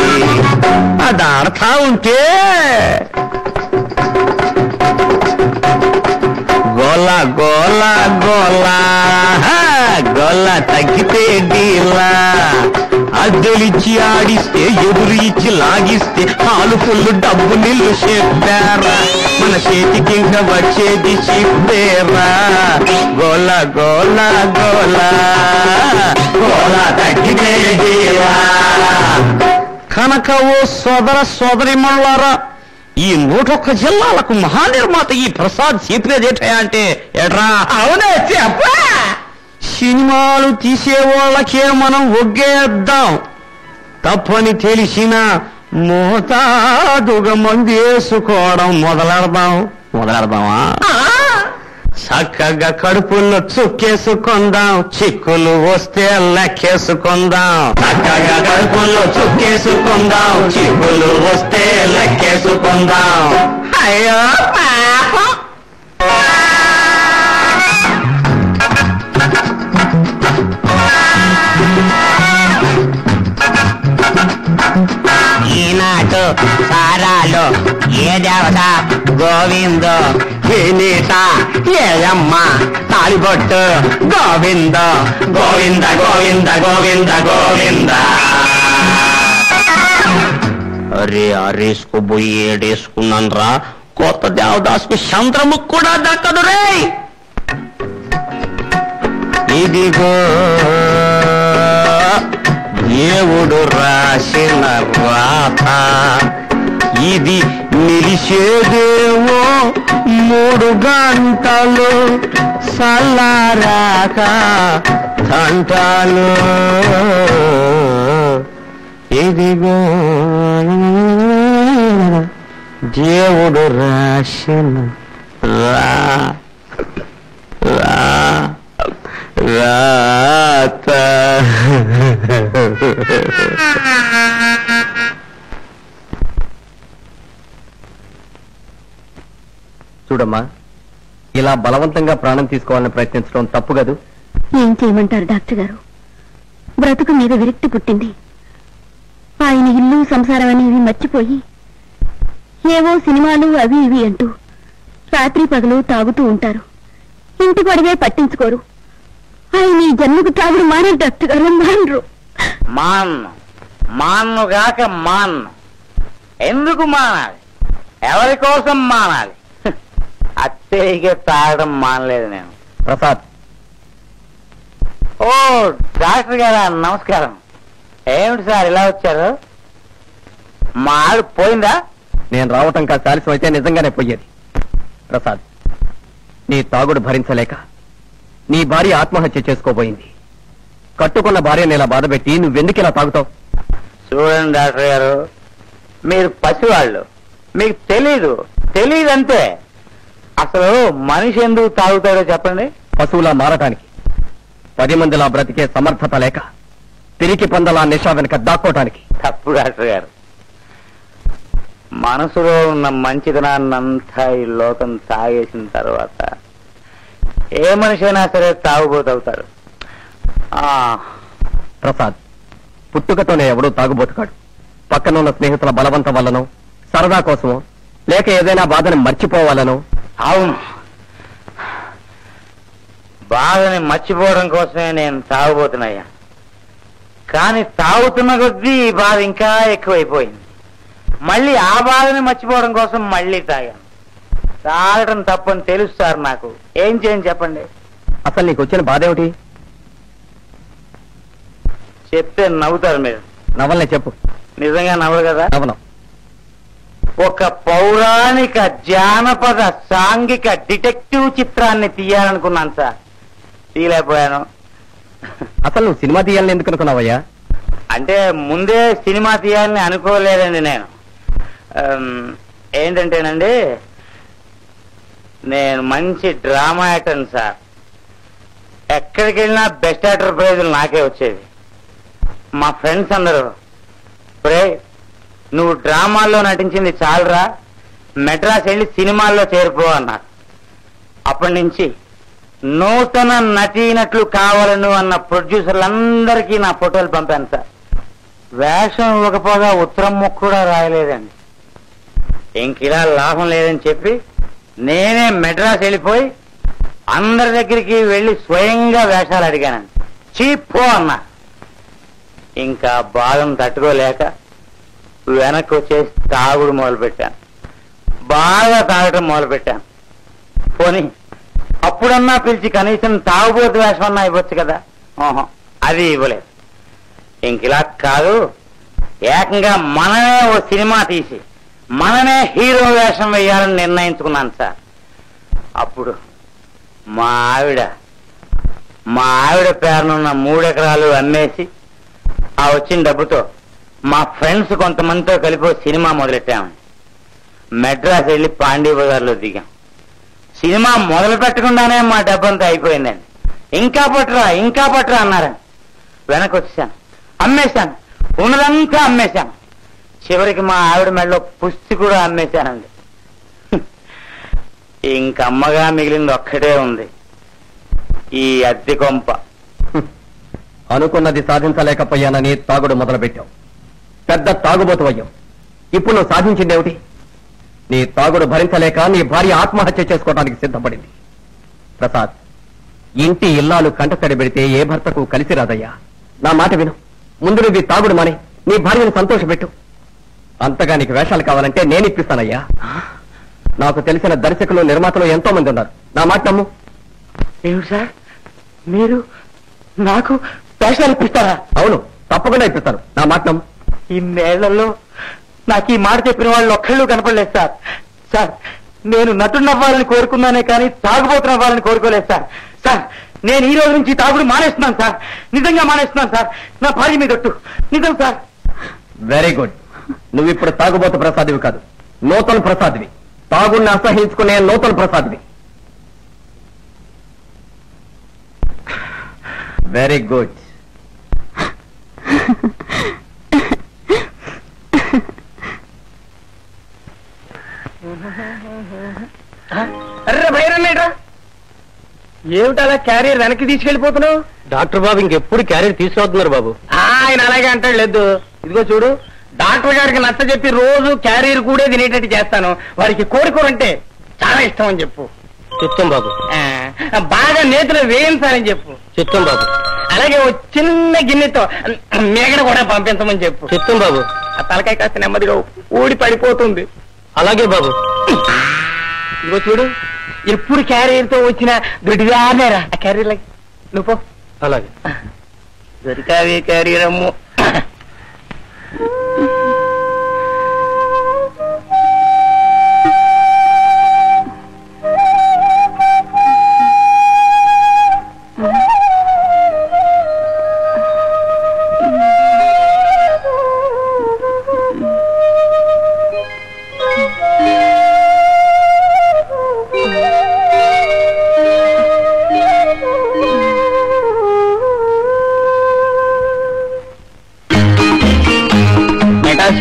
అది ఆడతా ఉంటే గోల గోల గోల. హా, గోల తగ్గితే డీలా. అద్దెలిచ్చి ఆడిస్తే ఎదురు ఇచ్చి లాగిస్తే హాలు ఫుల్లు డబ్బు నిల్లు చెప్పారా. మన చేతికి ఇంకా వచ్చేది చెప్పేరా. గోల గోల గోల. గోల తగ్గితే డీలా. కనక ఓ సోదర సోదరి ఈ నూటొక్క జిల్లాలకు మహానిర్మాత ఈ ప్రసాద్ చెప్పేదేటా అంటే ఎట్రా అవునే చెప్ప! సినిమాలు తీసేవాళ్ళకే మనం ఒగ్గేద్దాం. తప్పని తెలిసిన మోతాదుగా మంది వేసుకోవడం మొదలెడదాం. మొదలెడదామా చక్కగా కడుపుల్లో చుక్కేసుకుందాం. చిక్కులు వస్తే లెక్కేసుకుందాం. చక్కగా కడుపుల్లో చుక్కేసుకుందాం. చిక్కులు వస్తే లెక్కేసుకుందాం. అయ్యో పాపం. ఈనాడు సారాలో. ఏ దేవత? గోవిందో. ఏ నీట ఏయమ్మ తాలిబొట్టు. గోవింద. గోవింద గోవింద గోవింద గోవింద. అరే అరేసుకోబోయి ఏడేసుకున్నాను రా కొత్త దేవదాసుకు చంద్రము కూడా దక్కదు రే ఇదిగో దేవుడు రాసిన రాత ఇది నిలిచేదేవో మూడు గంటలు సల్లారాక తంటాలు ఇదిగో దేవుడు రాసిన రా రా రాత. చూడమ్మా ఇలా బలవంతంగా ప్రాణం తీసుకోవాలని ప్రయత్నించడం తప్పు కదూ. ఏం చేయమంటారు డాక్టర్ గారు? బ్రతుకు మీద విరక్తి పుట్టింది. ఆయన ఇల్లు సంసారం అనేవి మర్చిపోయి ఏవో సినిమాలు అవి ఇవి అంటూ రాత్రి పగలు తాగుతూ ఉంటారు. ఇంటి గొడవే పట్టించుకోరు. ఆయన ఈ జన్మకు తాగుడు మానరు డాక్టర్ గారు మానరు మాన్ను మాన్నుగాక మాన్ను ఎందుకు మానాలి? ఎవరి కోసం మానాలి? అత్తయ్యకి తాగడం మానలేదు నేను. ప్రసాద్. ఓ డాక్టర్ గారా నమస్కారం. ఏమిటి సార్ ఇలా వచ్చారు? మా ఆవిడ పోయిందా? నేను రావటం కాస్త ఆలస్యం అయితే నిజంగానే పోయేది. ప్రసాద్ నీ తాగుడు భరించలేక నీ భార్య ఆత్మహత్య చేసుకోబోయింది. కట్టుకున్న భార్యని ఇలా బాధపెట్టి నువ్వెందుకు ఇలా తాగుతావు? చూడండి డాక్టర్ గారు మీరు పసివాళ్ళు. మీకు తెలీదు. తెలీదు అంతే అసలు మనిషి ఎందుకు తాగుతాడో చెప్పండి. పశువులా మారటానికి. పది మందిలా బ్రతికే సమర్థత లేక తిరిగి పందలా నిషా వెనక దాక్కోటానికి. తప్పు డాక్టర్ గారు. మనసులో ఉన్న మంచితనాన్నంతా ఈ లోకం తాగేసిన తర్వాత ఏ మనిషి అయినా సరే తాగుబోతవుతాడు. ఆ, ప్రసాద్ పుట్టుకతోనే ఎవడూ తాగుబోతుకాడు. పక్కనున్న స్నేహితుల బలవంతం వల్లనో సరదా కోసమో లేక ఏదైనా బాధని మర్చిపోవాలనో. అవును. బాధని మర్చిపోవడం కోసమే నేను తాగుబోతున్నాయ్యా. కానీ తాగుతున్న కొద్దీ ఈ బాధ ఇంకా ఎక్కువైపోయింది. మళ్ళీ ఆ బాధని మర్చిపోవడం కోసం మళ్ళీ తాగా తాగడం తప్పని తెలుసు సార్ నాకు. ఏం చేయని చెప్పండి. అసలు నీకు వచ్చిన బాధ ఏమిటి? చెప్తే నవ్వుతారు మీరు. నవల్నే చెప్పు. నిజంగా నవ్వరు కదా? నవనం ఒక పౌరాణిక జానపద సాంఘిక డిటెక్టివ్ చిత్రాన్ని తీయాలనుకున్నాను సార్. తీయలేకపోయాను. అసలు నువ్వు సినిమా తీయాలని ఎందుకు అనుకున్నావయ్యా? అంటే ముందే సినిమా తీయాలని అనుకోలేదండి నేను. ఏంటంటేనండి నేను మంచి డ్రామా యాక్టర్ సార్. ఎక్కడికి వెళ్ళినా బెస్ట్ యాక్టర్ ప్రైజులు నాకే వచ్చేది మా ఫ్రెండ్స్ అందరూ ప్రే నువ్వు డ్రామాల్లో నటించింది చాలరా మెడ్రాస్ వెళ్ళి సినిమాల్లో చేరిపో అన్నారు. అప్పటి నుంచి నూతన నటీనట్లు కావాలను అన్న ప్రొడ్యూసర్లందరికీ నా ఫోటోలు పంపాను సార్. వేషం ఇవ్వకపోగా ఉత్తరం ముక్క కూడా రాయలేదండి. ఇంకిలా లాభం లేదని చెప్పి నేనే మెడ్రాస్ వెళ్ళిపోయి అందరి దగ్గరికి వెళ్ళి స్వయంగా వేషాలు అడిగానండి చీపో అన్నా. ఇంకా బాధం తట్టుకోలేక వెనక్కి వచ్చేసి తాగుడు మొదలుపెట్టాను. బాగా తాగటం మొదలుపెట్టాను. పోనీ అప్పుడన్నా పిలిచి కనీసం తాగుబోతు వేషం అన్నా ఇవ్వచ్చు కదా? ఓహో అది ఇవ్వలేదు. ఇంక ఇలా కాదు ఏకంగా మనమే ఓ సినిమా తీసి మనమే హీరో వేషం వేయాలని నిర్ణయించుకున్నాను సార్. అప్పుడు మా ఆవిడ మా ఆవిడ పేరునున్న మూడెకరాలు అమ్మేసి ఆ వచ్చిన డబ్బుతో మా ఫ్రెండ్స్ కొంతమందితో కలిపి సినిమా మొదలెట్టాము మెడ్రాస్ వెళ్ళి పాండీ బజార్లో దిగాం. సినిమా మొదలు పెట్టకుండానే మా డబ్బంతా అయిపోయిందండి. ఇంకా పట్టురా ఇంకా పట్టురా అన్నారు. వెనక్కి వచ్చేసాను అమ్మేశాను. ఉన్నదంతా అమ్మేశాను. చివరికి మా ఆవిడ మెడలో పుస్తి కూడా అమ్మేశానండి. ఇంక అమ్మగా మిగిలింది ఒక్కటే ఉంది. ఈ అద్దె కొంప. అనుకున్నది సాధించలేకపోయానని తాగుడు మొదలుపెట్టావు. పెద్ద తాగుబోతు అయ్యావు. ఇప్పుడు నువ్వు సాధించిందేమిటి నీ తాగుడు భరించలేక నీ భార్య ఆత్మహత్య చేసుకోవడానికి సిద్ధపడింది. ప్రసాద్ ఇంటి ఇల్లాలు కంటతడి పెడితే ఏ భర్తకు కలిసి రాదయ్యా? నా మాట విను. ముందు నువ్వు తాగుడు మానే. నీ భార్యను సంతోషపెట్టు. అంతగా నీకు వేషాలు కావాలంటే నేను ఇప్పిస్తానయ్యా. నాకు తెలిసిన దర్శకులు నిర్మాతలు ఎంతో మంది ఉన్నారు. నా మాట నమ్ము. ఏమిటి సార్? మీరు నాకు వేషాలు ఇప్పిస్తారా? అవును తప్పకుండా ఇప్పిస్తాను నా మాట నమ్ము. ఇన్నేళ్ళలో నాకు ఈ మాట చెప్పిన వాళ్ళు ఒక్కళ్ళు కనపడలేదు సార్. సార్ నేను నటునవ్వాలని కోరుకున్నానే కానీ తాగుబోతున్నవ్వాలని కోరుకోలేదు సార్. సార్ నేను ఈ రోజు నుంచి తాగుడు మానేస్తున్నాను సార్. నిజంగా మానేస్తున్నాను సార్. నా భార్య మీద నిజం సార్. వెరీ గుడ్ నువ్వు ఇప్పుడు తాగుబోతు ప్రసాదివి కాదు. నూతన ప్రసాదివి. తాగుడిని అసహించుకునే నూతన ప్రసాదివి. వెరీ గుడ్ ఏమిటి అలా క్యారియర్ వెనక్కి తీసుకెళ్ళిపోతున్నావు డాక్టర్ బాబు ఇంకెప్పుడు క్యారియర్ తీసుకొస్తున్నారు బాబు. ఆయన అలాగే అంటాడు లేదు ఇదిగో చూడు డాక్టర్ గారికి నచ్చ చెప్పి రోజు క్యారియర్ కూడా తినేటట్టు చేస్తాను. వారికి కోరికూర అంటే చాలా ఇష్టం అని చెప్పు. చిత్తం బాబు. బాగా నేతులు వేయించాలని చెప్పు. చిత్తం బాబు. అలాగే ఓ చిన్న గిన్నెతో మేగడ కూడా పంపించమని చెప్పు. చిత్తం బాబు. ఆ తలకాయ కాస్త నెమ్మదిగా ఊడి పడిపోతుంది. అలాగే బాబు. ఇదిగో చూడు ఎప్పుడు క్యారియర్తో వచ్చిన దొడ్డిగానేరా ఆ క్యారియర్ నువ్వు అలాగే. దొరికావే క్యారియరమ్ము Ooh.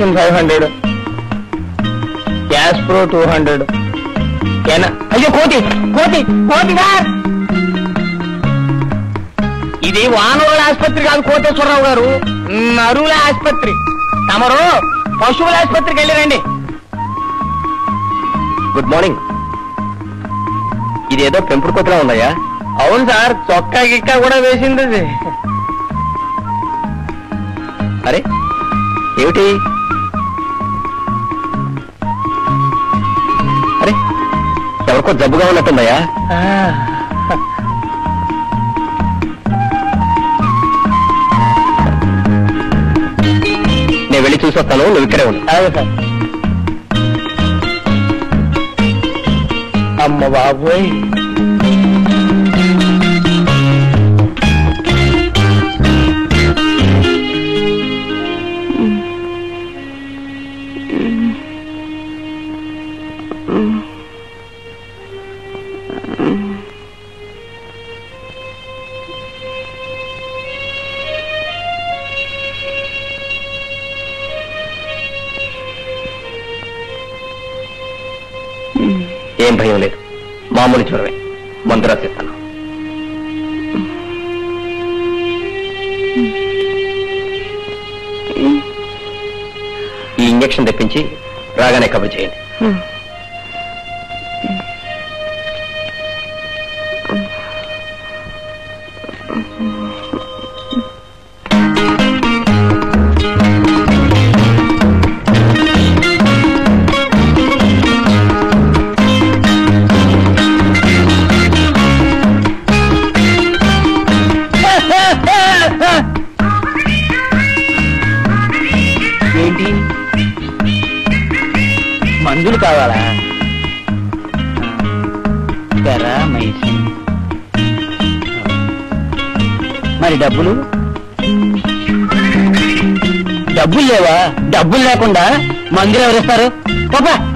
Metacin five hundred cash pro two hundred అయ్యో కోతి కోతి కోతి సార్! ఇది వానరుల ఆసుపత్రి కాదు కోటేశ్వరరావు గారు. నరుల ఆసుపత్రి. తమరు పశువుల ఆసుపత్రికి వెళ్ళిరండి గుడ్ మార్నింగ్ ఇదేదో పెంపుడు కొత్తలా ఉన్నాయా అవును సార్ చొక్కా గిక్కా కూడా వేసింది. అరే ఏమిటి? ఎవరికో జబ్బుగా ఉన్నట్టుందయ్యా నేను వెళ్ళి చూసి వస్తాను నువ్వు ఇక్కడే ఉండు అదే సార్ అమ్మ బాబోయ్ రాగానే కబుర్ చేయండి. డబ్బులు? డబ్బులు లేవా? డబ్బులు లేకుండా మందులు ఎవరిస్తారు పాపా.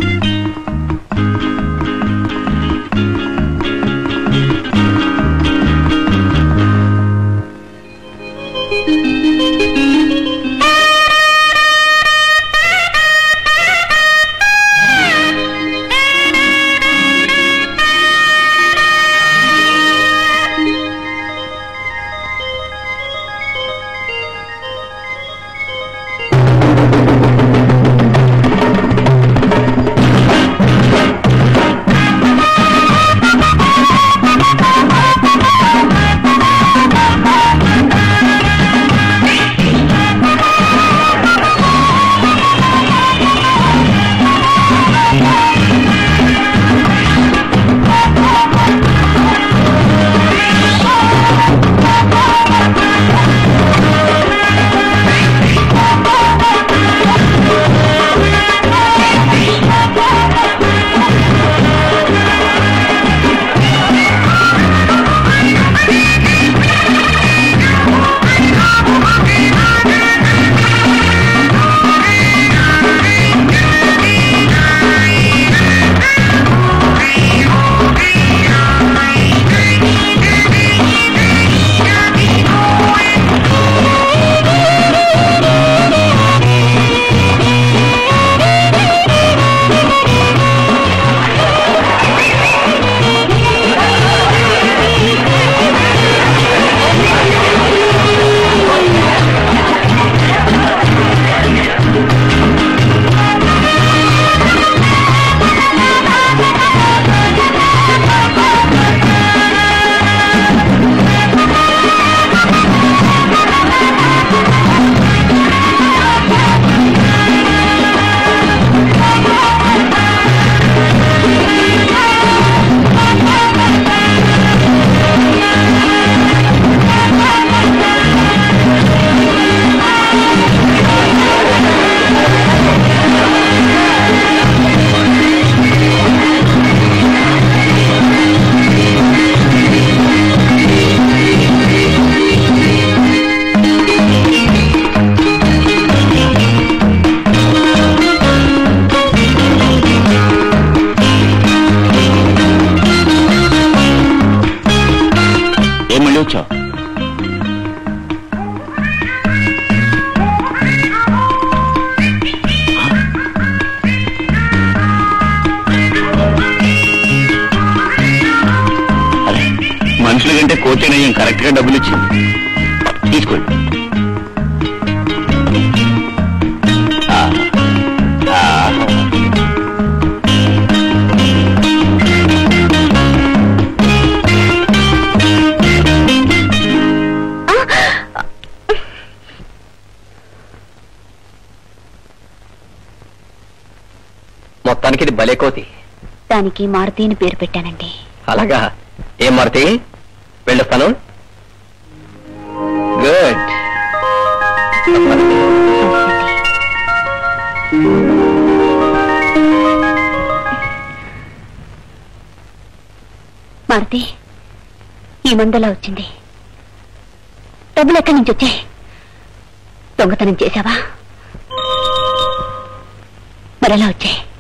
దానికి మారుతి అని పేరు పెట్టానండి. అలాగా? ఏం మారుతి? వెళ్ళొస్తాను. గుడ్. మారుతి ఈ మందలా వచ్చింది. డబ్బులు ఎక్కడి నుంచి వచ్చాయి? దొంగతనం చేశావా? మరెలా వచ్చాయి?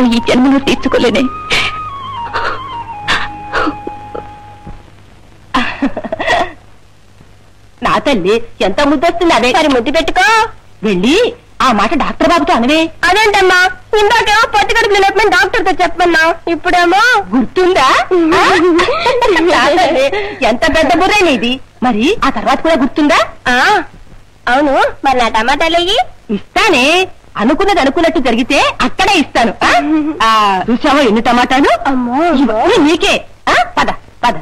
రుణం ఈ జన్మలో తీర్చుకోలేనే. నా తల్లి ఎంత ముద్దొస్తుంది అదే మరి ముద్దు పెట్టుకో. వెళ్ళి ఆ మాట డాక్టర్ బాబుతో అనవే. అదేంటమ్మా? ఇందాకేమో పొత్తి కడుపులో లేపమని డాక్టర్తో చెప్పమన్నా. ఇప్పుడేమో? గుర్తుందా? ఆ? నా తల్లి, ఎంత పెద్ద బుర్రే నీది. మరి ఆ తర్వాత కూడా గుర్తుందా? అవును. మరి నా టమాటాలు ఇస్తానే. అనుకున్నది అనుకున్నట్టు జరిగితే అక్కడే ఇస్తాను. చూసావా ఎన్ని టమాటాలు? ఇవన్నీ నీకే. ఆ? పద పద.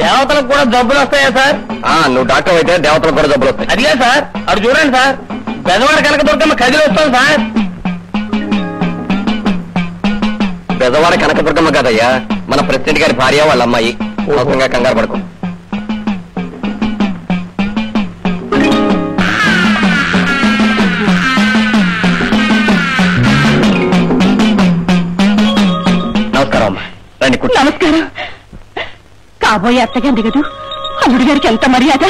దేవతలకు కూడా జబ్బులు వస్తాయా సార్? ఆ, నువ్వు డాక్టర్ అయితే దేవతలకు కూడా జబ్బులు వస్తాయి. అదిగా సార్ అటు చూడండి సార్. పెదవాడ కనుక దొరకమ్మ కదిలి వస్తాం సార్. పెదవాడ కనకదుర్గమ్మ కాదయ్యా. మన ప్రెసిడెంట్ గారి భార్య వాళ్ళ అమ్మాయి. మోసంగా కంగారు పడుకో. నమస్కారం అమ్మా. రండి కూర్చో. నమస్కారం. కాబోయే అత్తగారి కదూ? అల్లుడి గారికి ఎంత మర్యాద?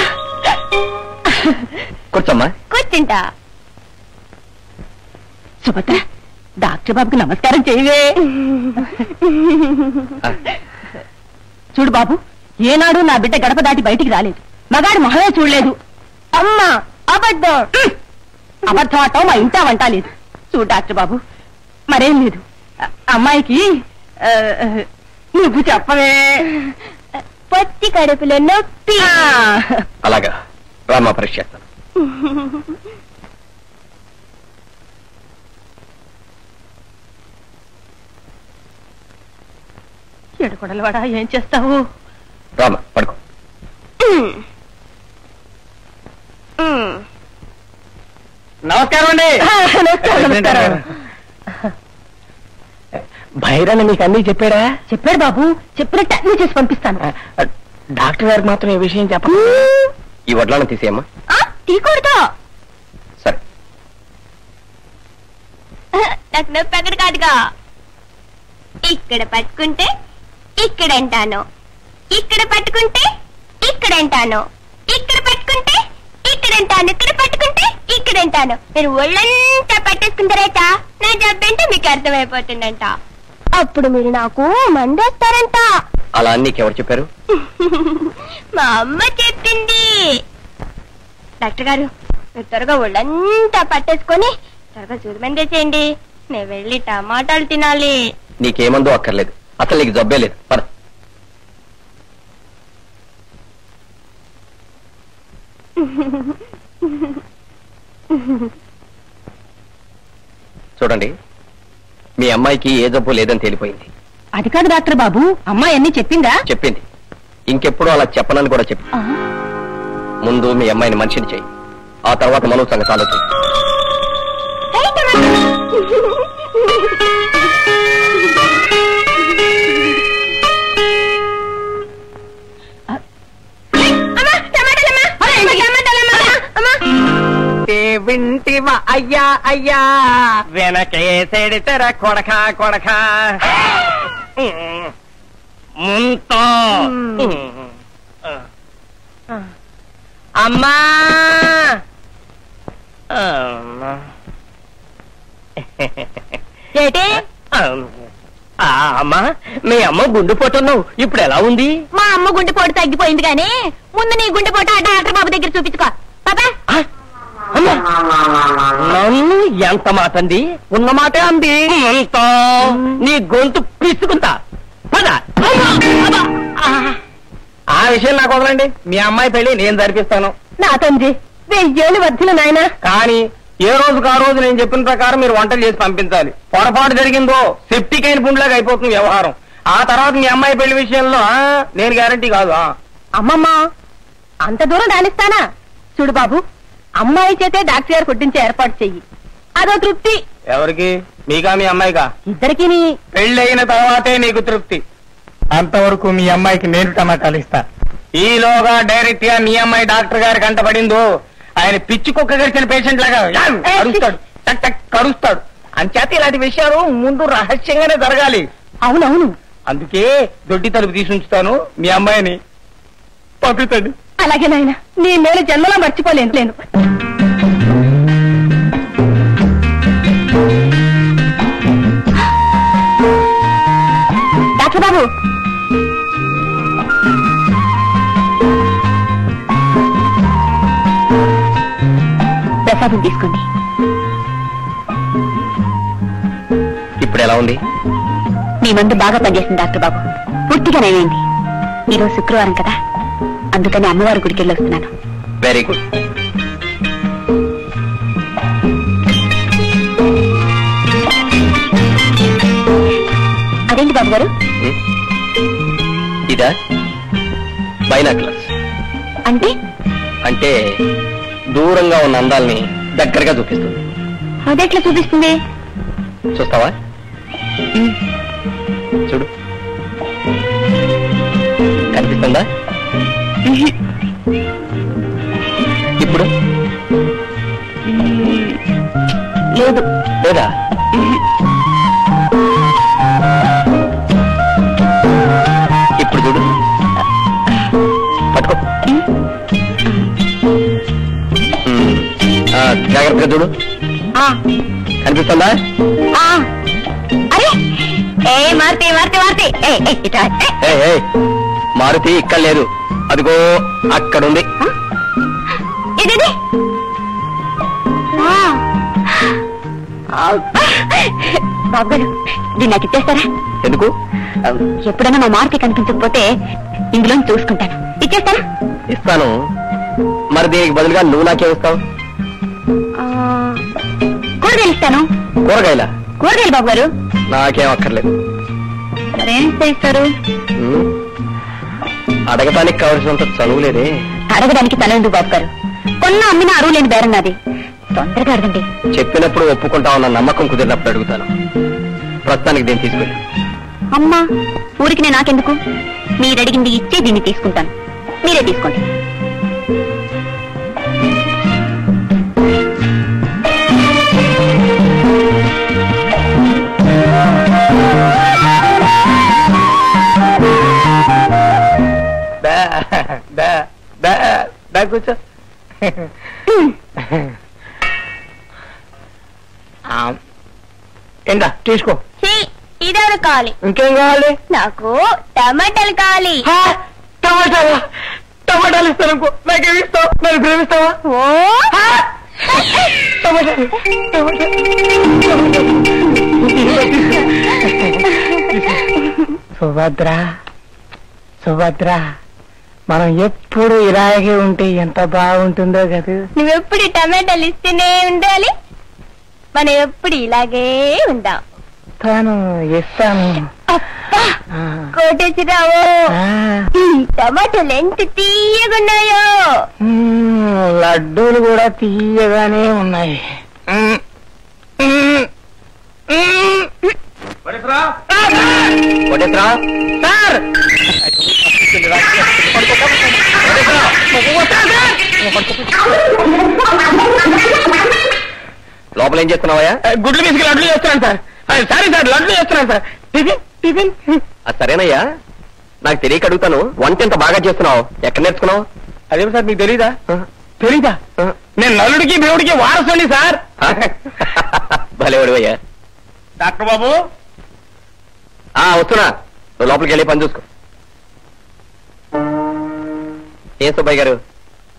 కూర్చోమ్మా. కూర్చుంటా. సుభద్ర డాక్టర్ బాబుకి నమస్కారం చేయవే. చూడు బాబు ఏనాడు నా బిడ్డ గడప దాటి బయటికి రాలేదు. మగాడి మొహమే చూడలేదు. అమ్మా అబద్ధం. అబద్ధం ఆటం మా ఇంటా వంట లేదు చూడు డాక్టర్ బాబు మరేం లేదు. అమ్మాయికి నువ్వు చెప్పవే. పొత్తి కడుపులో నొప్పి. అలాగా రామా పరీక్ష ఎడుకొడలవాడా ఏం చేస్తావు? రామా పడుకో. నమస్కారం అండి. భైరన్న మీకు అన్ని చెప్పాడా? చెప్పాడు బాబు. చెప్పినట్టు అన్ని చేసి పంపిస్తాను. డాక్టర్ గారికి మాత్రం ఈ విషయం చెప్ప ఈ వడ్లను తీసేయమ్మా. తీకూడదు సరే. నాకు నొప్పి ఎక్కడ కాదుగా. ఇక్కడ పట్టుకుంటే ఇక్కడ అంటాను ఇక్కడ పట్టుకుంటే ఇక్కడ అంటాను ఇక్కడ పట్టుకుంటే ఇక్కడ అంటాను ఇక్కడ పట్టుకుంటే ఇక్కడ అంటాను మీరు ఒళ్ళంతా పట్టేసుకుంటారట నా జబ్బేంటో మీకు అర్థమైపోతుందంట. అప్పుడు మీరు నాకు మందేస్తారంట. అలా నీకెవరు చెప్పారు? మా అమ్మ చెప్పింది. డాక్టర్ గారు మీరు త్వరగా ఒళ్ళంతా పట్టేసుకొని త్వరగా చూడమందేసేయండి నేను వెళ్ళి టమాటాలు తినాలి. నీకేమందో అక్కర్లేదు. అసలు నీకు జబ్బే లేదు. పద. చూడండి మీ అమ్మాయికి ఏ జబ్బు లేదని తేలిపోయింది. అది కాదు డాక్టర్ బాబు అమ్మాయి అన్ని చెప్పిందా? చెప్పింది. ఇంకెప్పుడు అలా చెప్పనని కూడా చెప్పు ముందు మీ అమ్మాయిని మనిషిని చెయ్యి ఆ తర్వాత మనో సంగతి ఆలోచించు. అయ్యా అయ్యా. వెనకేసేడితెర కొడక కొడక. ముంతో. అమ్మా అమ్మా. ఏటి? ఆ, అమ్మా మీ అమ్మ గుండు పోతున్నావు ఇప్పుడు ఎలా ఉంది? మా అమ్మ గుండెపోటు తగ్గిపోయింది కానీ ముందు నీ గుండెపోటు ఆ డాక్టర్ బాబు దగ్గర చూపించుకో. పాపా. నన్ను ఎంత మాట అంది? ఉన్న మాటే అంది. అంత నీ గొంతు పిసుకుంటా పద. ఆ, విషయం నాకు వదలండి. మీ అమ్మాయి పెళ్ళి నేను జరిపిస్తాను. నా తండ్రి వెయ్యేళ్ళు వద్దులు నాయనా. కానీ ఏ రోజుకు ఆ రోజు నేను చెప్పిన ప్రకారం మీరు వంటలు చేసి పంపించాలి. పొరపాటు జరిగిందో సెప్టిక్ అయిన పుండ్లాగా అయిపోతుంది వ్యవహారం. ఆ తర్వాత మీ అమ్మాయి పెళ్ళి విషయంలో నేను గ్యారంటీ కాదు. అమ్మమ్మ అంత దూరం రాణిస్తానా? చూడు బాబు అమ్మాయి చేతే డాక్టర్ గారు కొట్టించే ఏర్పాటు చెయ్యి. అదో తృప్తి. ఎవరికి? మీకా మీ అమ్మాయికా? ఇద్దరికి పెళ్ళి అయిన తర్వాతే నీకు తృప్తి. అంతవరకు మీ అమ్మాయికి నేను టమాటాలు ఇస్తా. ఈలోగా డైరెక్ట్గా మీ అమ్మాయి డాక్టర్ గారి కంట పడిందో ఆయన పిచ్చి కుక్క గడిచిన పేషెంట్ లాగా కరుస్తాడు టక్ టక్ కరుస్తాడు. అంచేత ఇలాంటి విషయాలు ముందు రహస్యంగానే జరగాలి. అవునవును. అందుకే దొడ్డి తలుపు తీసి ఉంచుతాను మీ అమ్మాయిని. పంపితండి. అలాగే నాయన నీ మేలు జన్మలో మర్చిపోలేను. లేను. డాక్టర్ బాబు. ప్రసాదం తీసుకోండి. ఇప్పుడు ఎలా ఉంది? మీ మందు బాగా పనిచేసింది డాక్టర్ బాబు. పూర్తిగా నయమైంది. ఈరోజు శుక్రవారం కదా? అందుకని అమ్మవారి గుడికి వెళ్ళి వస్తున్నాను వెరీ గుడ్ అదేంటి బాబు గారు ఇదా? బైనాక్లస్ అంటే? అంటే దూరంగా ఉన్న అందాల్ని దగ్గరగా చూపిస్తుంది. అదెట్లా చూపిస్తుంది? చూస్తావా? చూడు. కనిపిస్తుందా? ఇప్పుడు? లేదు. లేదా? ఇప్పుడు చూడు. పట్టుకో. జాగ్రత్తగా చూడు. కనిపిస్తుందా? మారుతి మారుతి మారుతి. మారుతి ఇక్కడ లేదు అదిగో అక్కడుంది. బాబు గారు దీన్ని నాకు ఇచ్చేస్తారా? ఎందుకు? ఎప్పుడైనా మా మారుతి కనిపించకపోతే ఇందులో చూసుకుంటాను ఇచ్చేస్తారా? ఇస్తాను. మరి దీనికి బదులుగా నువ్వు నాకే ఇస్తావు? కూరగాయలు ఇస్తాను. కూరగాయల? కూరగాయలు బాబు గారు నాకేం అక్కర్లేదు. మరేంత ఇస్తారు? ఉమ్. అడగటానికి కావలసినంత చదువు లేదే. అడగడానికి తల ఎందుకు బాబు గారు. కొన్న అమ్మిన అరువు లేని బేరం నాది. తొందరగా అడగండి. చెప్పినప్పుడు ఒప్పుకుంటామన్న నమ్మకం కుదిరినప్పుడు అడుగుతాను. ప్రస్తుతానికి దీన్ని తీసుకెళ్ళి. అమ్మా ఊరికి నేను నాకెందుకు? మీరు అడిగింది ఇచ్చే దీన్ని తీసుకుంటాను. మీరే తీసుకోండి. దా కూర్చో ఆ, ఇందా తీసుకో. ఇదెవరు కావాలి ఇంకేం కావాలి? నాకు టమాటాలు కావాలి హా, టమాటాలు? టమాటాలు ఇస్తాను అనుకో నాకేమి ఇస్తావు? నన్ను ప్రేమిస్తావా ఓ! హా, టమాటాలు టమాటాలు. సుభద్ర సుభద్ర. మనం ఎప్పుడు ఇలాగే ఉంటే ఎంత బాగుంటుందో కదా. నువ్వెప్పుడు టమాటాలు ఇస్తూనే ఉండాలి? మనం ఎప్పుడు ఇలాగే ఉందాం. ఇస్తాను. ఇస్తాను కోటేశ్వరరావు! ఈ టమాటాలు ఎంత తీయగున్నాయో లడ్డూలు కూడా తీయగానే ఉన్నాయి. సార్! లోపల ఏం చేస్తున్నావయ్యా? గుడ్లు తీసుకు లడ్లు చేస్తున్నాను సార్. సారీ సార్ లడ్లు చేస్తున్నాను సార్. Tiffin tiffin. సరేనయ్యా. నాకు తెలియక అడుగుతాను. వంట ఎంత బాగా చేస్తున్నావు? ఎక్కడ నేర్చుకున్నావు? అదేం సార్ మీకు తెలీదా? తెలీదా? నేను నలుడికి దేవుడికి వారసుని సార్. భలేవాడు అయ్యా డాక్టర్ బాబు. ఆ వస్తున్నా. లోపలికి వెళ్ళి పని చూసుకో. ఏ సుబ్బయ్య గారు?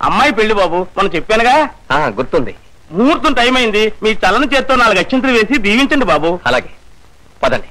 అమ్మాయి పెళ్ళి బాబు మనం చెప్పానుగా? గుర్తుంది. ముహూర్తం టైం అయింది. మీ చల్లని చేత్తో నాలుగు అక్షంతలు వేసి దీవించండి బాబు. అలాగే. పదండి.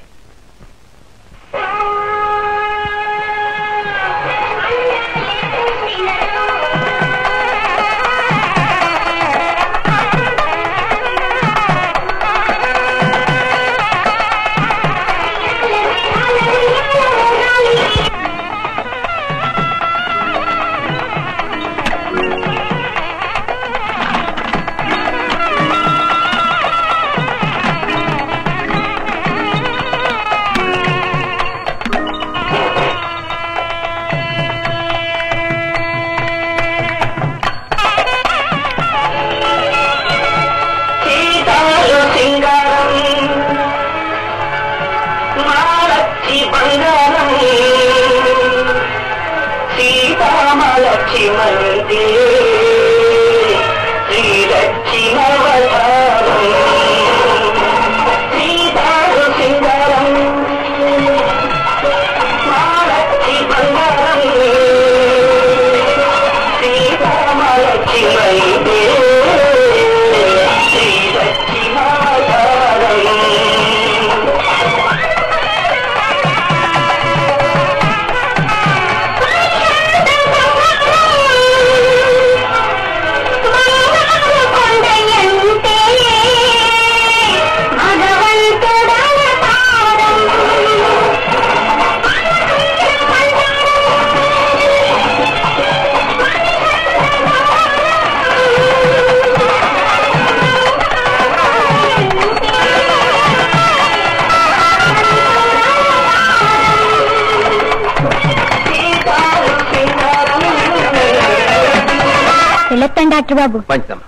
డాక్టర్ బాబు. మంచిదమ్మా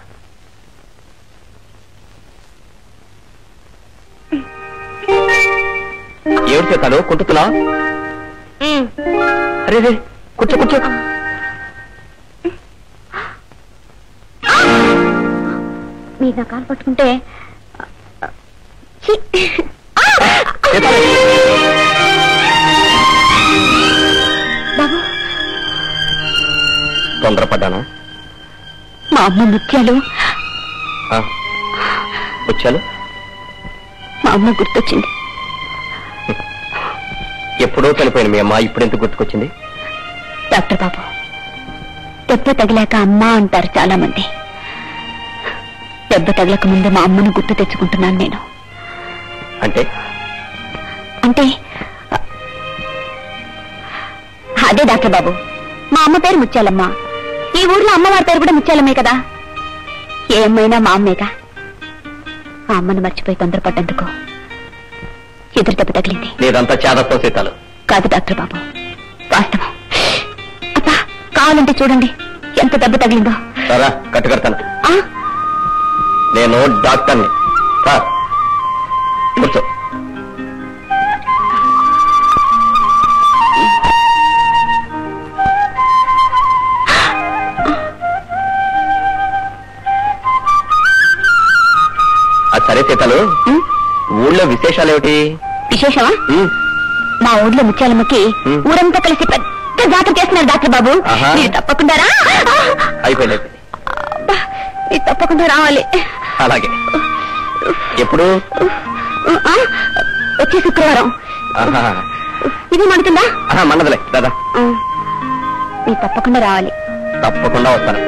ఏడు చేతాను కుంటుతున్నా? అరే రే కూర్చో కూర్చో. నా కాలు పట్టుకుంటే మా అమ్మ ముత్యాలు ఆ, వచ్చాను మా అమ్మ గుర్తొచ్చింది. ఎప్పుడో చనిపోయిన మీ అమ్మ ఇప్పుడు ఎందుకు గుర్తుకొచ్చింది? డాక్టర్ బాబు దెబ్బ తగిలాక అమ్మ అంటారు చాలా మంది దెబ్బ తగలక ముందు మా అమ్మను గుర్తు తెచ్చుకుంటున్నాను నేను. అంటే? అంటే అదే డాక్టర్ బాబు మా అమ్మ పేరు ముత్యాలమ్మ. ఈ ఊర్లో అమ్మవారి పేరు కూడా ముత్యాలమ్మే కదా? ఏ అమ్మైనా మా అమ్మేగా? ఆ అమ్మను మర్చిపోయి తొందరపడ్డందుకు ఎదురు దెబ్బ తగిలింది. నీదంతా చేదత్వం సీతాలు. కాదు డాక్టర్ బాబు వాస్తవం. అబ్బా కావాలంటే చూడండి ఎంత దెబ్బ తగిలిందో. సరా కట్టుకడతాను. ఆ? నేను డాక్టర్ని. కూర్చో. సీతాలు ఉమ్, ఊళ్ళో విశేషాలు ఏమిటి విశేషమా మా ఊర్లో ముత్యాలమ్మకి. ఊరంతా కలిసి పెద్ద జాతర చేస్తున్నారు డాక్టర్ బాబు. మీరు తప్పకుండా రా. అయిపోయింది మీరు తప్పకుండా రావాలి. అలాగే. ఎప్పుడు? వచ్చే శుక్రవారం. ఇది మండుతుందా? మన్నదిలే దాదా మీరు తప్పకుండా రావాలి. తప్పకుండా వస్తాను.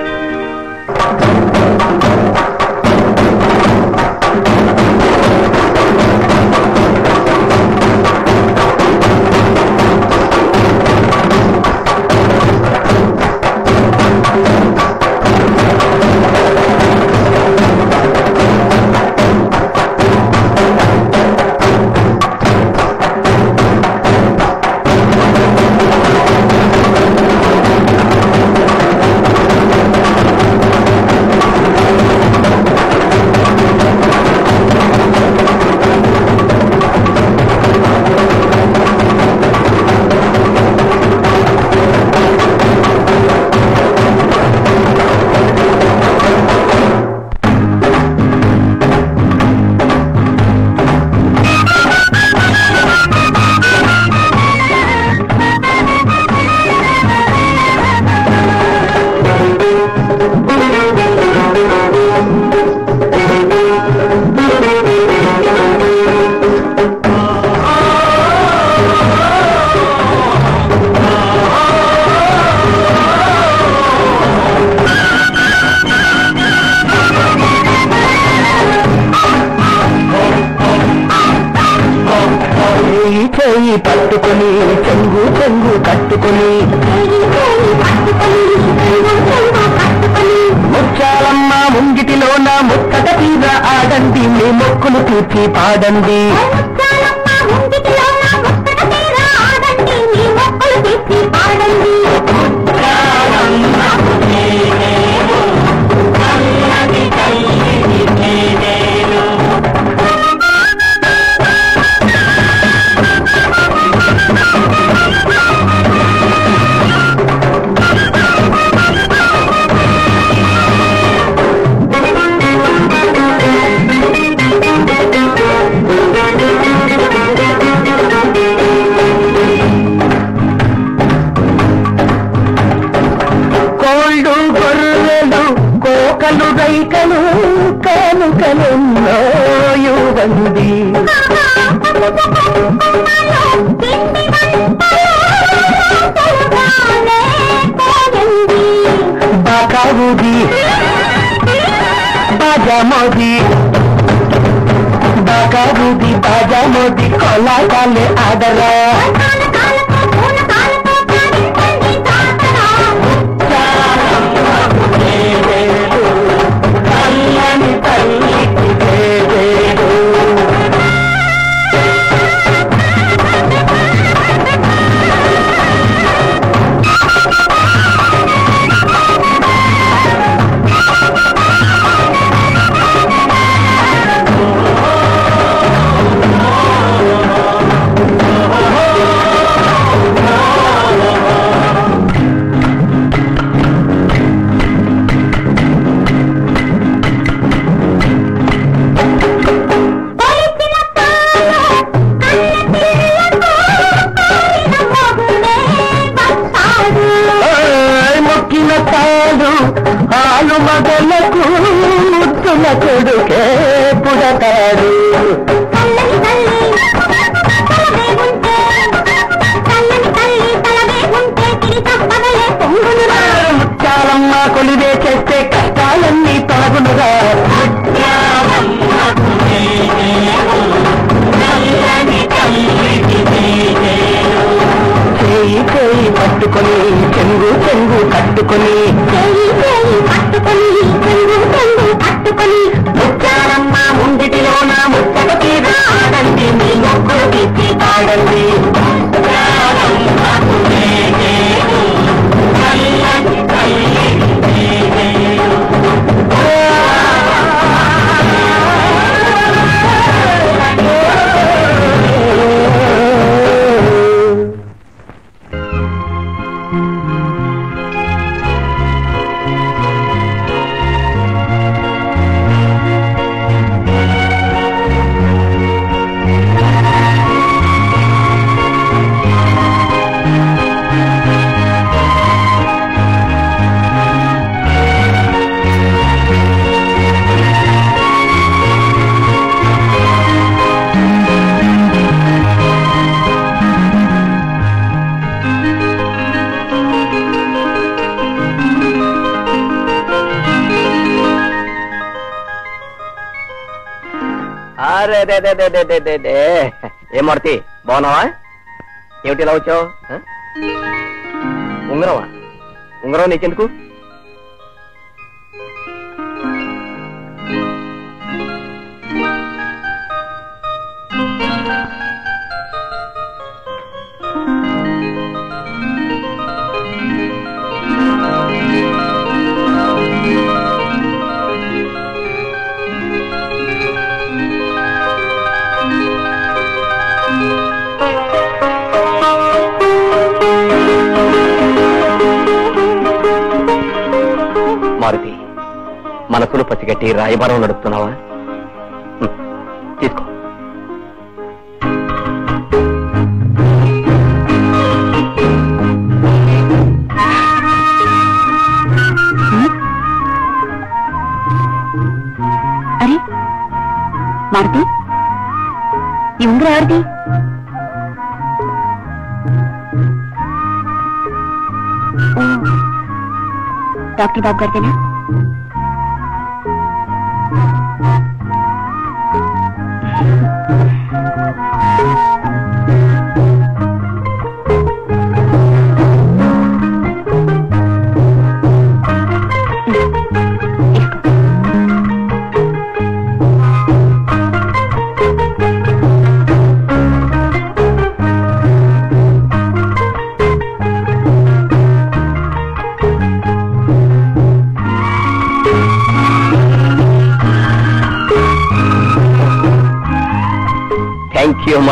ఏం మారుతి? బాగున్నావా? ఏమిటి ఇలా వచ్చావు? ఉంగరమా? ఉంగరం నీకెందుకు? రాయబారం నడుపుతున్నావా తీసుకో అరే మారుతి ఈ ఉంగరం ఎవరిది డాక్టర్ బాబు గారిదేనా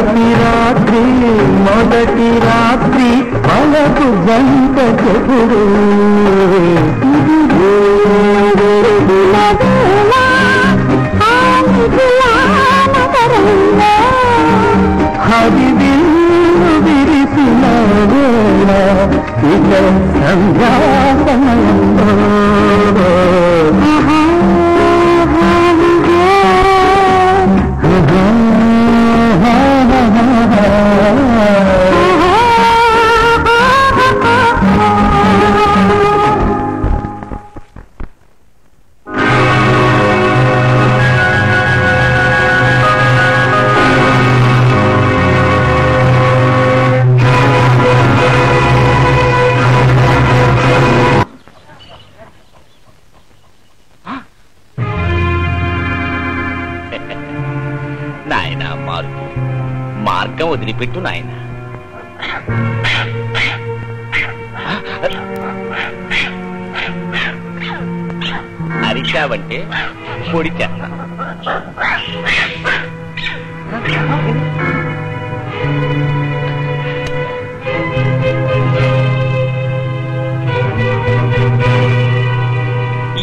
మొదటి రాత్రి మొదటి రాత్రి మనకు జంట చెప్పుడు. హరి విల్లు విరిసిన వేళ ఇక సంధ్యా సమయంలో uh, మార్గం వదిలిపెట్టు నాయన అరిచావంటే పొడి చేస్తా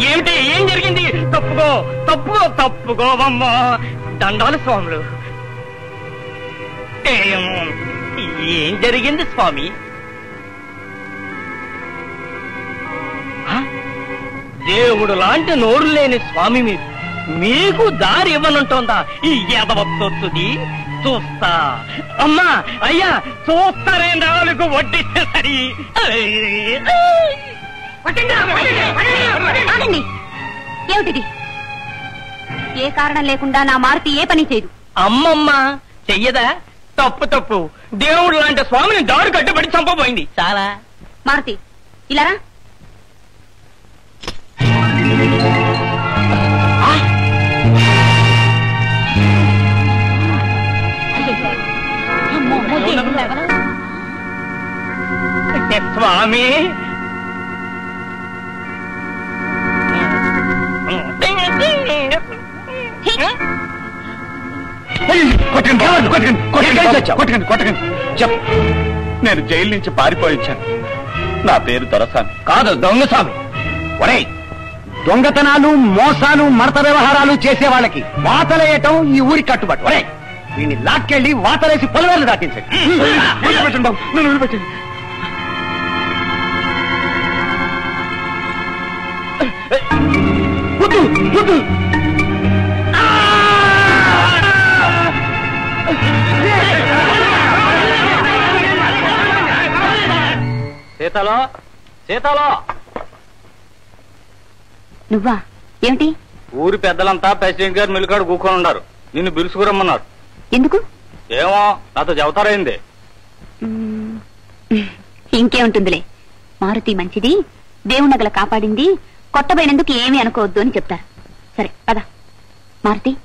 ఏమిటి? ఏం జరిగింది? తప్పుకో తప్పుకో తప్పుకోవమ్మా దండాలు స్వాములు. ఏం జరిగింది స్వామి? దేవుడు లాంటి నోరు లేని స్వామి మీరు. మీకు దారి ఇవ్వనుంటోందా? ఈ ఎదవత్తొత్తుది చూస్తా. అమ్మా అయ్యా చూస్తారే నాలుగు వడ్డిస్తే సరి ఏమిటిది? ఏ కారణం లేకుండా నా మారుతి ఏ పని చేయదు? అమ్మమ్మ చెయ్యదా? తప్పు తప్పు. దేవుడు లాంటి స్వామిని దారు కట్టుబడి చంపబోయింది. చాలా. మారుతి ఇలా. స్వామి చెప్పు నేను జైలు నుంచి పారిపోయి వచ్చాను నా పేరు దొరసామి కాదు దొంగస్వామి ఒరేయ్ దొంగతనాలు మోసాలు మడత వ్యవహారాలు చేసే వాళ్ళకి వాతలేయటం ఈ ఊరి కట్టుబాటు ఒరే వీడిని లాక్కెళ్ళి వాతలేసి పొలవేలు దాటించండి వద్దు వద్దు సీతలో సీతలో. నువ్వా? ఏమిటి? ఊరి పెద్దలంతా ప్రెసిడెంట్ గారు మిల్లికాడు కూకొని ఉన్నారు. నిన్ను పిలుచుకురమ్మన్నారు ఎందుకు? ఏమో నాతో చెబుతారైంది. ఇంకేముంటుందిలే. మారుతి మంచిది దేవునగల కాపాడింది కొట్టబోయినందుకు ఏమీ అనుకోవద్దు అని చెప్తారు. సరే పద. మారుతి?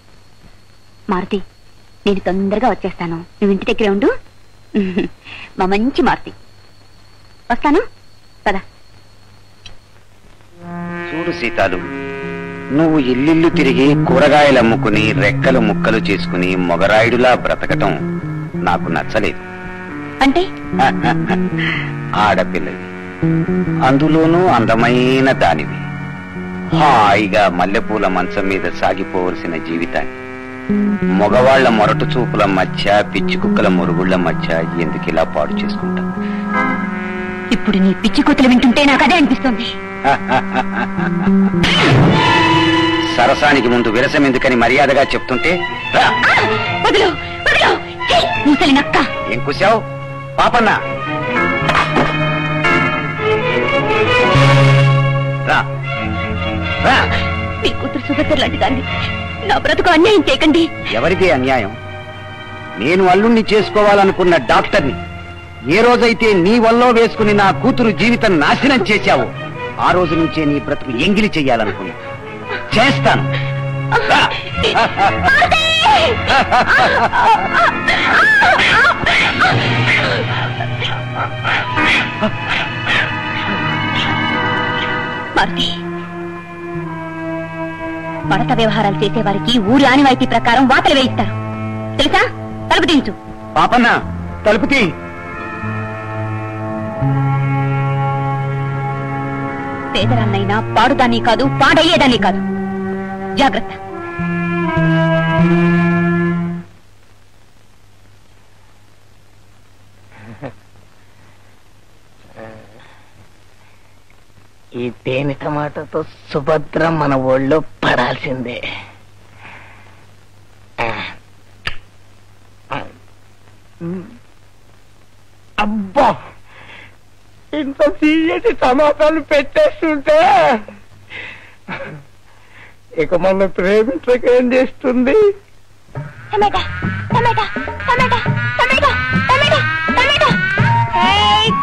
మారుతి నేను తొందరగా వచ్చేస్తాను. నువ్వు ఇంటి దగ్గరే ఉండు. మా మంచి మారుతి. వస్తాను? పద. చూడు సీతాలు నువ్వు ఇల్లిల్లు తిరిగి కూరగాయలు అమ్ముకుని రెక్కలు ముక్కలు చేసుకుని మొగరాయుడులా బ్రతకటం నాకు నచ్చలేదు. అంటే? ఆడపిల్లవి. అందులోనూ అందమైన దానివి. హాయిగా మల్లెపూల మంచం మీద సాగిపోవలసిన జీవితాన్ని. మగవాళ్ళ మొరటు చూపుల మధ్య పిచ్చి కుక్కల మురుగుళ్ళ మధ్య ఎందుకిలా పాడు చేసుకుంటా ఇప్పుడు నీ పిచ్చి వింటుంటే నాకు అదే అనిపిస్తుంది. సరసానికి ముందు విరసం ఎందుకని మర్యాదగా చెప్తుంటే రా, వదిలు వదిలు. ముసలి నక్క. ఏం కుశావు? పాపన్న. రా. రా. మీ కూతురు సుభద్ర లాంటి దాన్ని నా బ్రతుకు అన్యాయం చేయకండి. ఎవరిది అన్యాయం? నేను అల్లుణ్ణి చేసుకోవాలనుకున్న డాక్టర్ని. ఏ రోజైతే నీ వల్ల వేసుకుని నా కూతురు జీవితం నాశనం చేశావో ఆ రోజు నుంచే నీ బ్రతుకు ఎంగిలి చెయ్యాలనుకున్నా చేస్తాను. భరత వ్యవహారాలు చేసేవారికి ఊరి ఆనివాయితీ ప్రకారం వాతలు వేయిస్తారు. తెలుసా? తలుపు దించు పాపన్న తలుపు పేదరాన్నైనా పాడుదాన్ని కాదు పాడయ్యేదాన్ని కాదు. జాగ్రత్త. ఈ తేనె టమాటాతో సుభద్ర మన ఒళ్ళో పడాల్సిందే. అబ్బా! ఇంత తీయటి టమాటాలు పెట్టేస్తుంటే ఇక మన ప్రేమించక ఏం చేస్తుంది? టమాటా టమాటా టమాటా టమాటా టమాటా టమాటా.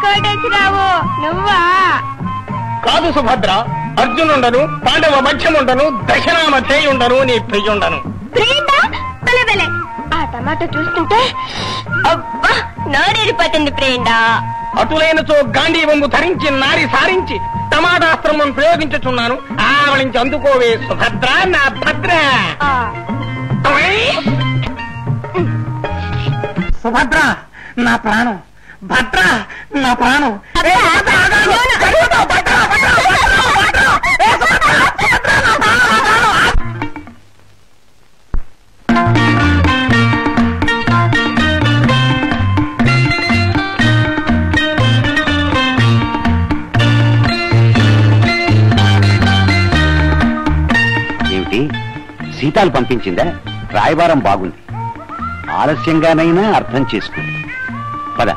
కోటేశ్వరావు నువ్వా? కాదు సుభద్ర అర్జునుండను పాండవ మధ్యముండను దశనామ చేయుండను నీ ప్రియుండను. బలే టమాటో చూస్తుంటే అబ్బా నోరేరిపోతుంది ఫ్రెండా అటులైనచో గాంధీ బొంగు ధరించి నారి సారించి టమాటాస్త్రమం ప్రయోగించుచున్నాను ఆవలించి అందుకోవే సుభద్ర నా భద్ర సుభద్ర నా ప్రాణం భద్ర నా ప్రాణం భద్ర, భద్ర, భద్ర, భద్ర. సీతాలు పంపించిందా? రాయబారం బాగుంది. ఆలస్యంగానైనా అర్థం చేసుకుంది పద.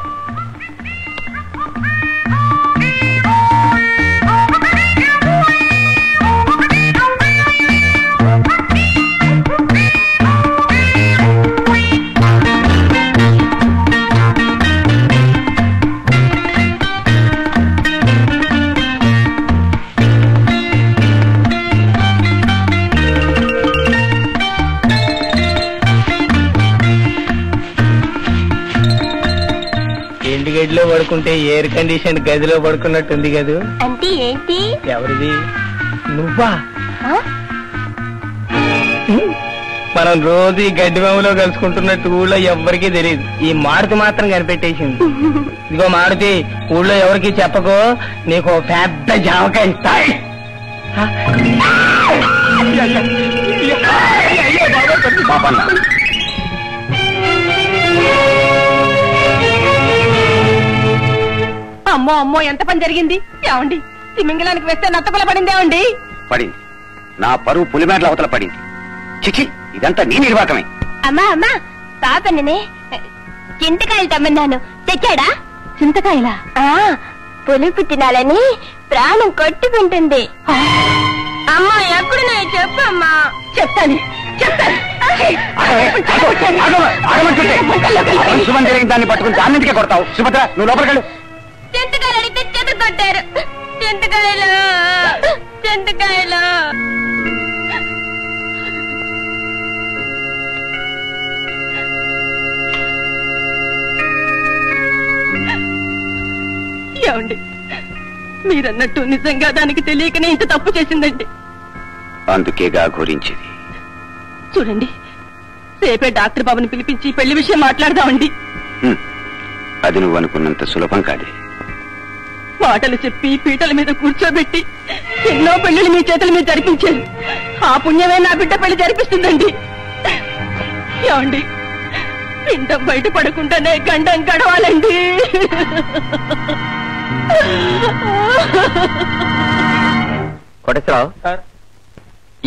ఎండు గదిలో పడుకుంటే ఎయిర్ కండిషన్ గదిలో పడుకున్నట్టుంది కదూ? అంటే ఏంటి? ఎవరిది? నువ్వా? మనం రోజు ఈ గడ్డి బొమ్మలో కలుసుకుంటున్నట్టు ఊళ్ళో ఎవ్వరికీ తెలియదు ఈ మారుతి మాత్రం కనిపెట్టేసింది. ఇదిగో మారుతి ఊళ్ళో ఎవరికి చెప్పకో నీకు పెద్ద జామకాయ ఇస్తా. పాపన్న అమ్మో అమ్మో ఎంత పని జరిగింది ఏమండి తిమింగలానికి వేస్తే నత్తకుల పడింది ఏమండి పడింది నా పరువు పులిమేట్ల అవతల పడింది చిచి ఇదంతా నీ నిర్వాకమే అమ్మా అమ్మా పాపన్ననే చింతకాయలు తమ్మన్నాను తెచ్చాడా చింతకాయలా ఆ పులుపు తినాలని ప్రాణం కొట్టుకుంటుంది అమ్మా ఎక్కడున్నాయో చెప్పమ్మా చెప్తాను చెప్తాను దాన్ని పట్టుకుని దాన్ని ఎందుకే కొడతావు సుభద్ర నువ్వు లోపలికెళ్ళు చింతకాయలు అడిగితే చెత్త కొట్టారు. చింతకాయలు చింతకాయలు. ఏమండి? మీరన్నట్టు నిజంగా దానికి తెలియకనే ఇంత తప్పు చేసిందండి. అందుకేగా గురించింది చూడండి రేపే డాక్టర్ బాబుని పిలిపించి పెళ్ళి విషయం మాట్లాడదామండి. అది నువ్వు అనుకున్నంత సులభం కాదే. మాటలు చెప్పి పీటల మీద కూర్చోబెట్టి ఎన్నో పెళ్ళిళ్ళు మీ చేతుల మీద జరిపించారు. ఆ పుణ్యమే నా బిడ్డ పెళ్ళి జరిపిస్తుందండి. ఏమండి పిండం బయట పడకుండానే గండం గడవాలండి. కోటేశ్వరరావు సార్.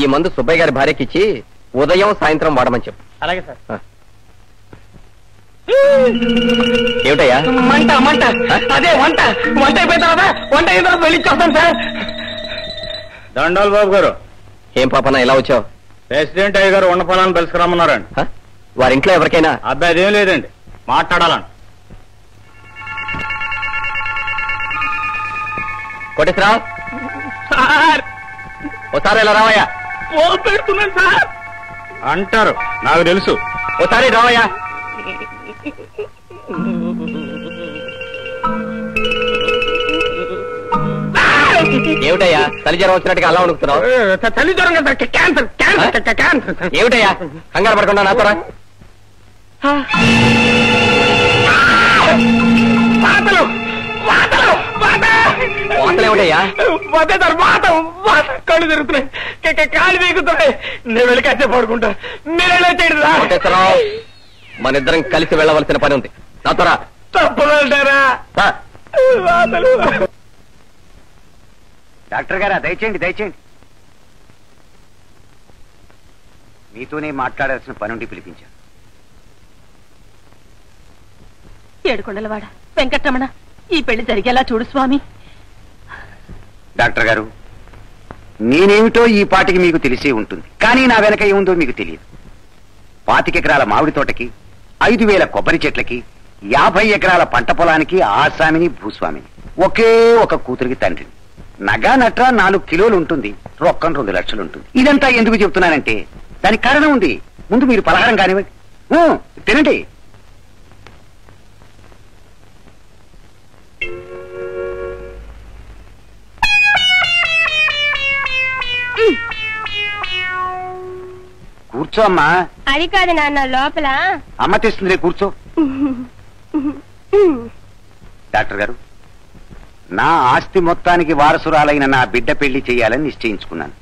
ఈ మందు సుబ్బయ్య గారి భార్యకి ఇచ్చి ఉదయం సాయంత్రం వాడమని చెప్పు. అలాగే సార్. ఏమిటయ్యా? మంట మంట. అదే వంట. వంట అయిపోయిన తర్వాత వంట అయిన తర్వాత వెళ్ళిచ్చేస్తాను సార్. దండాల్ బాబు గారు. ఏం పాపన ఇలా వచ్చావు? ప్రెసిడెంట్ అయ్య గారు ఉన్న పొలాన్ని పిలుచుకురమ్మన్నారండి హ? వారింట్లో ఎవరికైనా? అబ్బాయి అదేం లేదండి. మాట్లాడాలని. కోటేశ్వరరావు? సార్. ఓసారి ఇలా రావయ్యా. పెడుతున్నాను సార్. అంటారు. నాకు తెలుసు. ఓసారి రావయ్యా. ఏమిటయ్యా? తల్లి జ్వరం వచ్చినట్టుగా అలా వణుకుతున్నావు? తల్లి జ్వరం కదా సార్ క్యాన్సర్ క్యాన్సర్ క్యాన్సర్. ఏమిటయ్యా? కంగారు పడకుండా నాతో వాతలు వాతలు వాత. వాతలు ఏమిటయ్యా? వాతే సార్ వాత వాత. కళ్ళు తిరుగుతున్నాయి వీగుతున్నాయి. నేను వెళ్ళి కాసే పడుకుంటా. మీరు ఎలా చేయడు సార్. కోటేశ్వరరావు మన ఇద్దరం కలిసి వెళ్ళవలసిన పని ఉంది. నాతో రా తప్పదంటారా రా. వాతలు. డాక్టర్ గారా దయచేయండి దయచేయండి. మీతోనే మాట్లాడాల్సిన పనుండి పిలిపించాను ఏడుకొండలవాడ వెంకట్రమణ ఈ పెళ్ళి జరిగేలా చూడు స్వామి. డాక్టర్ గారు నేనేమిటో ఈ పాటికి మీకు తెలిసే ఉంటుంది. కానీ నా వెనక ఏముందో మీకు తెలియదు. పాతిక ఎకరాల మామిడి తోటకి ఐదు వేల కొబ్బరి చెట్లకి యాభై ఎకరాల పంట పొలానికి ఆసామిని భూస్వామిని. ఒకే ఒక కూతురికి తండ్రిని. నగా నట్ర నాలుగు కిలోలు ఉంటుంది. రొక్కం రెండు లక్షలు ఉంటుంది. ఇదంతా ఎందుకు చెప్తున్నానంటే దానికి కారణం ఉంది. ముందు మీరు పలహారం కానివ్వండి. తినండి. కూర్చో అమ్మా. అది కాదు నాన్న లోపల. అమ్మ తెస్తుంది కూర్చో. డాక్టర్ గారు నా ఆస్తి మొత్తానికి వారసురాలైన నా బిడ్డ పెళ్ళి చేయాలని నిశ్చయించుకున్నాను.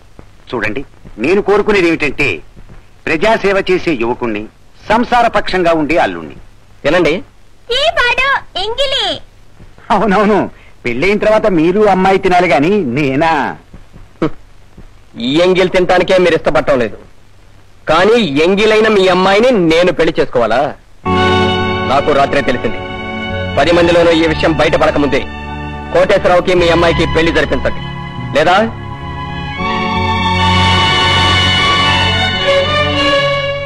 చూడండి నేను కోరుకునేది ఏమిటంటే ప్రజాసేవ చేసే యువకుణ్ణి సంసార పక్షంగా ఉండే అల్లుణ్ణి. ఎంగిలి. అవునవును పెళ్ళైన తర్వాత మీరు అమ్మాయి తినాలి గాని నేనా? ఈ ఎంగిల్ తినటానికే మీరు ఇష్టపడటం లేదు. కానీ ఎంగిలైన మీ అమ్మాయిని నేను పెళ్ళి చేసుకోవాలా? నాకు రాత్రే తెలిసింది. పది మందిలోనూ ఈ విషయం బయట పడకముందే కోటేశ్వరరావుకి మీ అమ్మాయికి పెళ్ళి జరిపించండి. లేదా?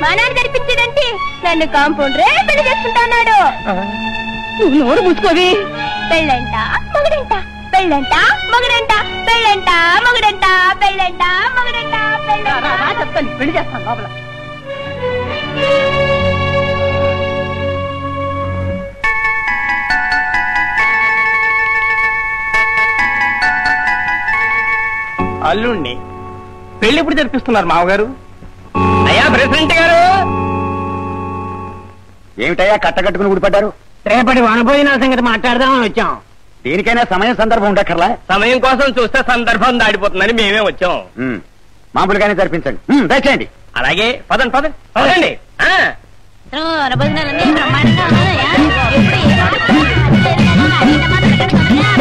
మా నాన్న జరిపించేదంటే నన్ను కాంపౌండరే పెళ్ళి చేసుకుంటాన్నాడు. నువ్వు నోరు మూసుకోవి. పెళ్ళంట మగడంట పెళ్ళంట మగడంట పెళ్ళంట మగడంట పెళ్ళంట మగడంట రా, రా, రా పెళ్ళంట చెప్తాను. పెళ్ళి చేస్తాను లోపల. అల్లుణ్ణి. పెళ్ళి ఎప్పుడు జరిపిస్తున్నారు మామగారు? అయ్యా ప్రెసిడెంట్ గారు! ఏమిటయ్యా కట్టకట్టుకుని ఊడిపడ్డారు? రేపటి వనభోజనాల సంగతి మాట్లాడదామని వచ్చాం. దేనికైనా సమయం సందర్భం ఉండక్కర్లా? సమయం కోసం చూస్తే సందర్భం దాడిపోతుందని మేమే వచ్చాం. ఉమ్, మామూలుగానే జరిపించండి. ఉమ్, దయచేయండి. అలాగే పదండి పదండి పదండి. ఆ. భోజనాలన్నీ బ్రహ్మాండంగా ఉన్నాయా? ఎప్పుడు ఏ రోజు ఏమిటే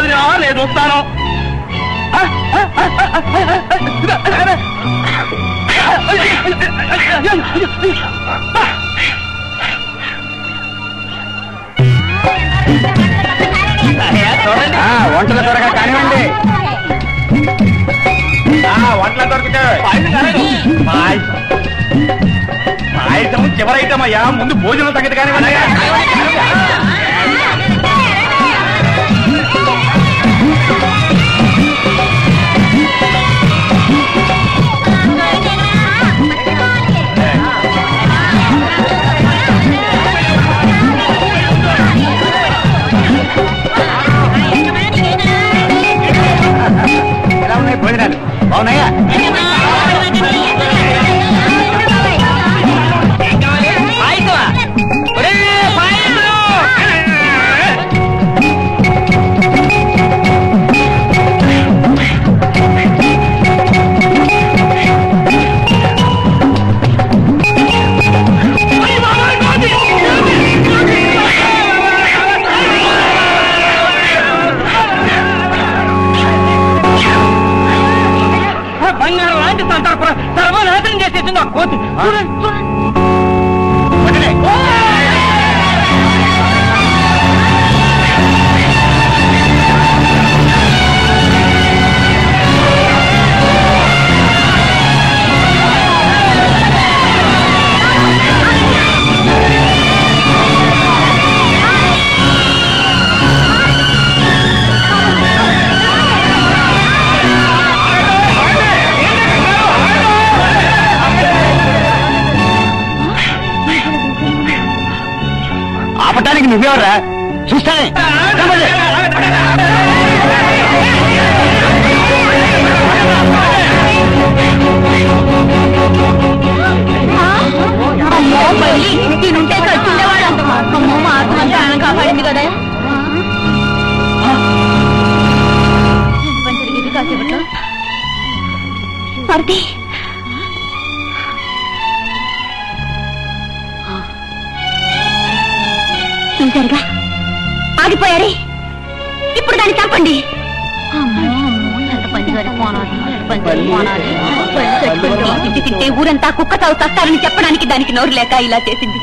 తర్వాత నీ భోజనం నేను చూస్తాను ఆ, వంటలు త్వరగా కానివ్వండి. వంటల దొరికితే పాయసం పాయసం. చివరి ఐటమ్ అయ్యా ముందు భోజనం సంగతి కానీ భోజనాలు. బాగున్నాయా? కోతి ఆపటానికి నువ్వెవరా చూస్తానే అమ్మో ప్రాణం కాపాడింది కదా కాసేపట్లో ఆగిపోయారే ఇప్పుడు దాన్ని చంపండి. తింటే ఊరంతా కుక్క చావు చస్తారని చెప్పడానికి దానికి నోరు లేక ఇలా చేసింది.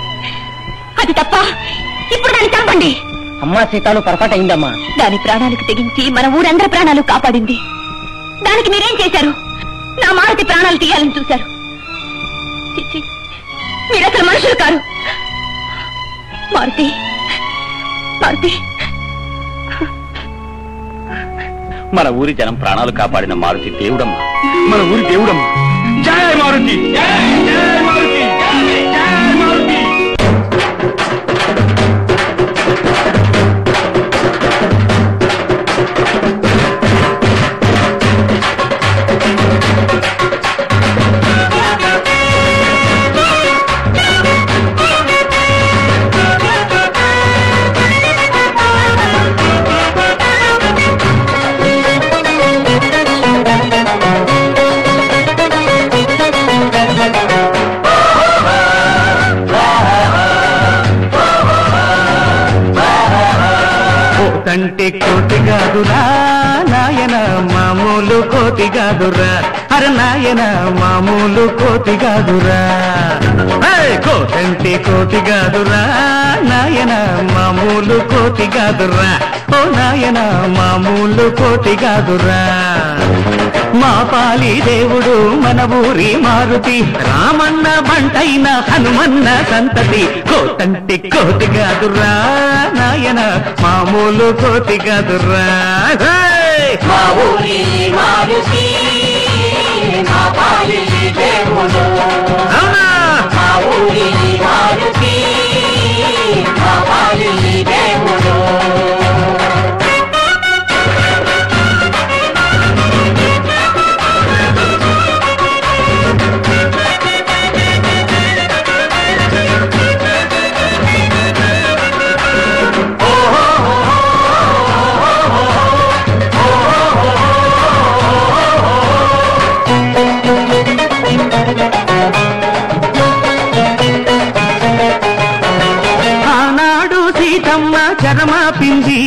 అది తప్ప ఇప్పుడు దాన్ని చంపండి. అమ్మా సీతాలు పొరపాటు అయిందమ్మా. దాని ప్రాణాలకు తెగించి మన ఊరందరి ప్రాణాలు కాపాడింది. దానికి మీరేం చేశారు? నా మారుతి ప్రాణాలు తీయాలని చూశారు. మీరసలు మనుషులు కారు. మారుతి మారుతి మన ఊరి జనం ప్రాణాలు కాపాడిన మారుతి దేవుడమ్మా. మన ఊరి దేవుడమ్మా. జై మారుతి. జై మారుతి. కోతి కాదురా. ఏయ్, కోతంటే కోతి కాదురా. నాయన మామూలు కోతి కాదురా. ఓ నాయన మామూలు కోతి కాదురా. మా పాలి దేవుడు మన ఊరి మారుతి. రామన్న బంటైన హనుమన్న సంతతి. కోటంటి కోతి కాదురా. నాయన మామూలు కోతి కాదురా. మా ఊరి మారుతి. మా పాలి దేవుడు మా ఊరి మారుతి మా పాలి దేవుడు. చరమాపింది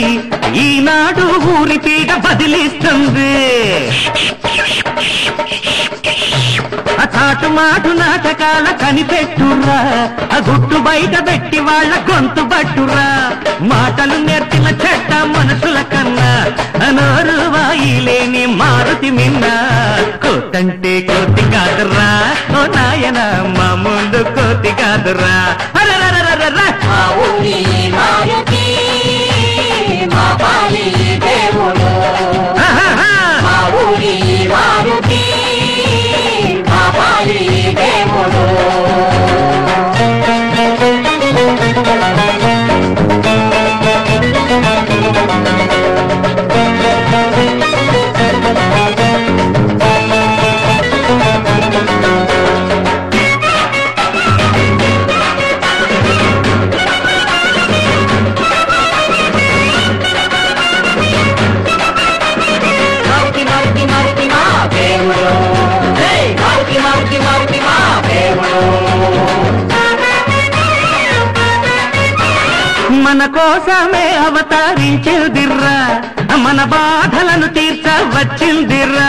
ఈనాడు ఊరి పీట బదిలిస్తుంది ఆ మాటు నాటకాల కనిపెట్టురా ఆ గుట్టు బయట పెట్టి వాళ్ళ గొంతు పట్టురా మాటలు నేర్చిన చెట్ట మనుషుల కన్నా అనోరు వాయిలేని మారుతి మిన్న. కోతంటే కోతి కాదురా ఓ నాయన మామూలు కోతి కాదురా కోసమే అవతరించిందిర్రా. మన బాధలను తీర్చ వచ్చిందిర్రా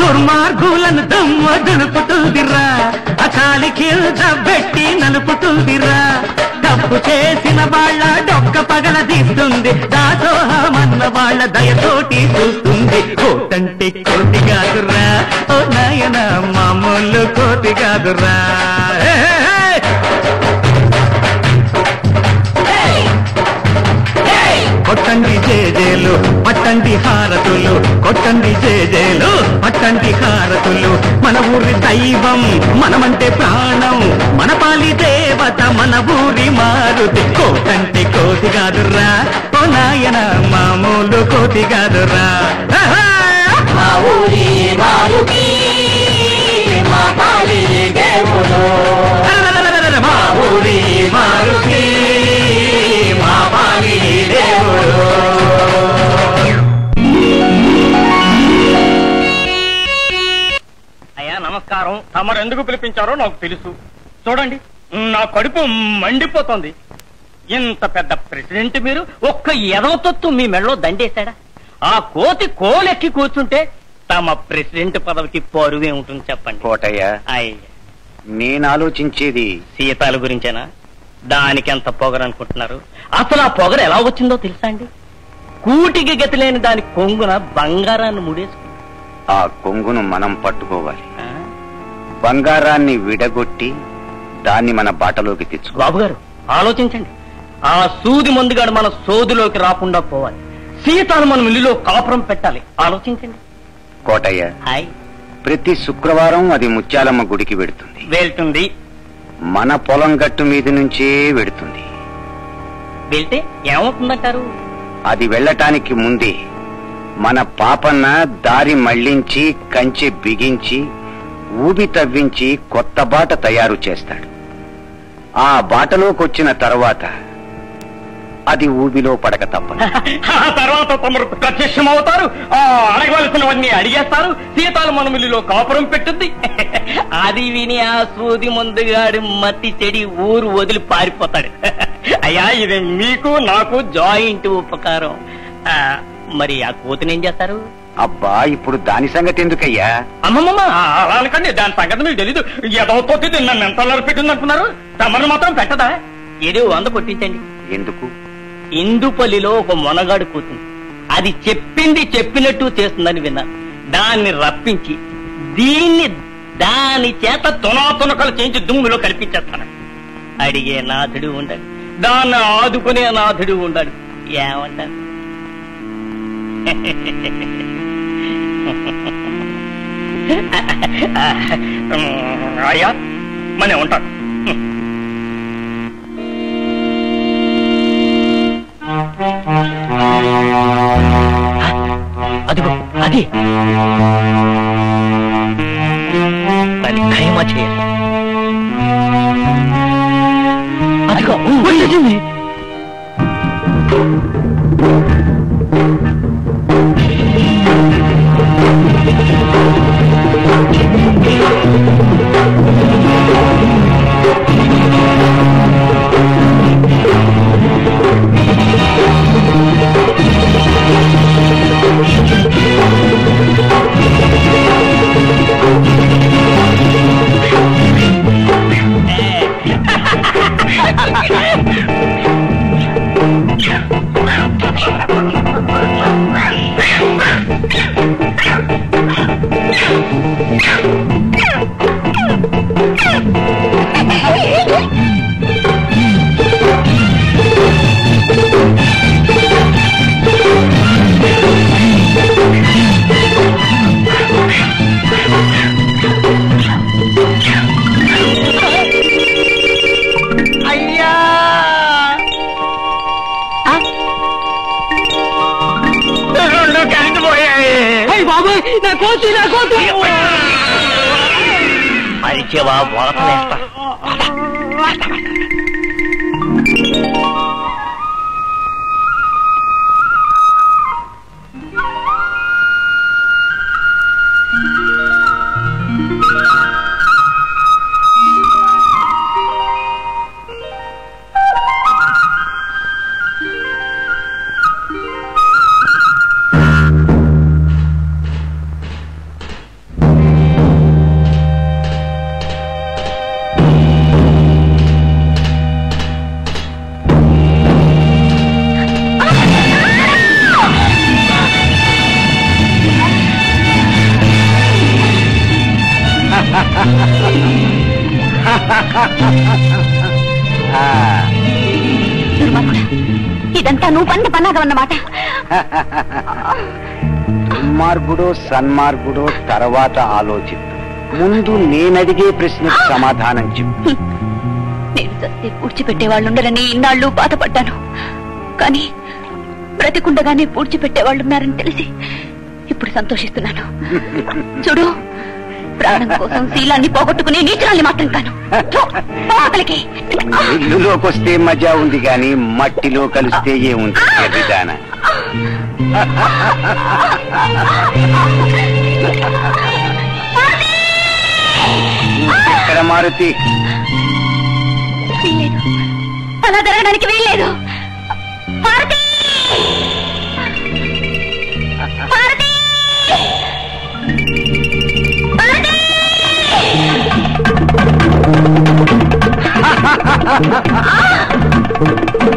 దుర్మార్గులను దమ్మ దులుపుతుందిరా అకాలి కింద పెట్టి నలుపుతుందిరా తప్పు చేసిన వాళ్ళ డొక్క పగల తీస్తుంది. దాసోహమన్న వాళ్ళ దయతోటి చూస్తుంది. కోటంటే కోటి కాదురా ఓ నాయన మామూలు కోటి కాదురా కొట్టండి జేజేలు పట్టండి హారతులు కొట్టండి జేజేలు పట్టండి హారతులు. మన ఊరి దైవం మనమంటే ప్రాణం మన పాలి దేవత మన ఊరి మారుతి. కోటంటే కోతి కాదురా ఓ నాయన మామూలు కోతి కాదురా. మా ఊరి మారుతి మా పాలి ఎందుకు పిలిపించారో నాకు తెలుసు. చూడండి నా కడుపు మండిపోతుంది. ఇంత పెద్ద ప్రెసిడెంట్ మీరు ఒక్క ఎదవతొత్తు మీ మెడలో దండేశాడా? ఆ కోతి కోలెక్కి కూర్చుంటే తమ ప్రెసిడెంట్ పదవికి పరువే ఉంటుంది చెప్పండి. కోటయ్య అయ్య. నేను ఆలోచించేది సీతాల గురించేనా? దానికి ఎంత పొగరు అనుకుంటున్నారు? అసలు ఆ పొగరు ఎలా వచ్చిందో తెలుసా అండి? కూటికి గతి లేని దాని కొంగున బంగారాన్ని ముడేసుకుంది. ఆ కొంగును మనం పట్టుకోవాలి? బంగారాన్ని విడగొట్టి దాన్ని మన బాటలోకి తెచ్చుకో బాబు గారు ఆలోచించండి. ఆ సూది మందుగాడు మన సోదులోకి రాకుండా పోవాలి. సీతాను మనం ఇల్లులో కాపురం పెట్టాలి. ఆలోచించండి. కోటయ్య హాయ్. ప్రతి శుక్రవారం అది ముత్యాలమ్మ గుడికి వెడుతుంది. వెళ్తుంది. మన పొలం గట్టు మీద నుంచే వెడుతుంది. వెళ్తే ఏమవుతుందంటారు? అది వెళ్ళటానికి ముందే మన పాపన్న దారి మళ్ళించి కంచె బిగించి ఊబి తవ్వించి కొత్త బాట తయారు చేస్తాడు. ఆ బాటలోకొచ్చిన తర్వాత అది ఊబిలో పడక తప్పదు. ఆ తర్వాత తమరు ప్రత్యక్షమవుతారు. ఆ అడగవలసినవన్నీ అడిగేస్తారు. సీతాల మన మిల్లులో కాపురం పెట్టుద్ది. అది విని ఆ సూది ముందుగాడి మట్టి చెడి ఊరు వదిలి పారిపోతాడు. అయ్యా ఇది మీకు నాకు జాయింట్ ఉపకారం. ఆ, మరి ఆ కోతిని ఏం చేస్తారు? అబ్బా ఇప్పుడు దాని సంగతి ఎందుకయ్యా? అమ్మమ్మ అలా అనకండి దాని సంగతి మీకు తెలీదు. ఎదవతో నన్ను ఎంత పెట్టింది అనుకున్నారు తమరు మాత్రం పెట్టదా? ఏదో వంద కొట్టించండి. ఎందుకు? ఇందుపల్లిలో ఒక మొనగాడు కూతుంది అది చెప్పింది చెప్పినట్టు చేస్తుందని విన్నాను దాన్ని రప్పించి దీన్ని దాని చేత తునాతునకలు చేయించి దుమ్ములో కల్పించేస్తాను. అడిగే నాథుడు ఉండాడు దాన్ని ఆదుకునే నాథుడు ఉండాడు ఏమంటారు? అయ్యా మనే ఉంటాను అదిగో అది. దాన్ని ఖైమా చేయాలి అదిగో అయ్యా Ciała Władca Miasta. దుర్మార్గుడో సన్మార్గుడో తర్వాత ఆలోచిద్దాం ముందు నేనడిగే ప్రశ్నకు సమాధానం చెప్పు. నేను ఉండరని ఇన్నాళ్ళు బాధపడ్డాను. కానీ బ్రతికుండగానే పూడ్చిపెట్టే వాళ్ళు ఉన్నారని తెలిసి ఇప్పుడు సంతోషిస్తున్నాను. చూడు ప్రాణం కోసం శీలాన్ని పోగొట్టుకునే నీచురాల్ని మాత్రం కాను. థు, పో ఆకలికి ఇల్లులోకి వస్తే మజా ఉంది గాని మట్టిలో కలిస్తే ఏముంది? విధాన ఎక్కడ మారుతి? అలా జరగడానికి వీల్లేదు. భారతి భారతి భారతి పాపనా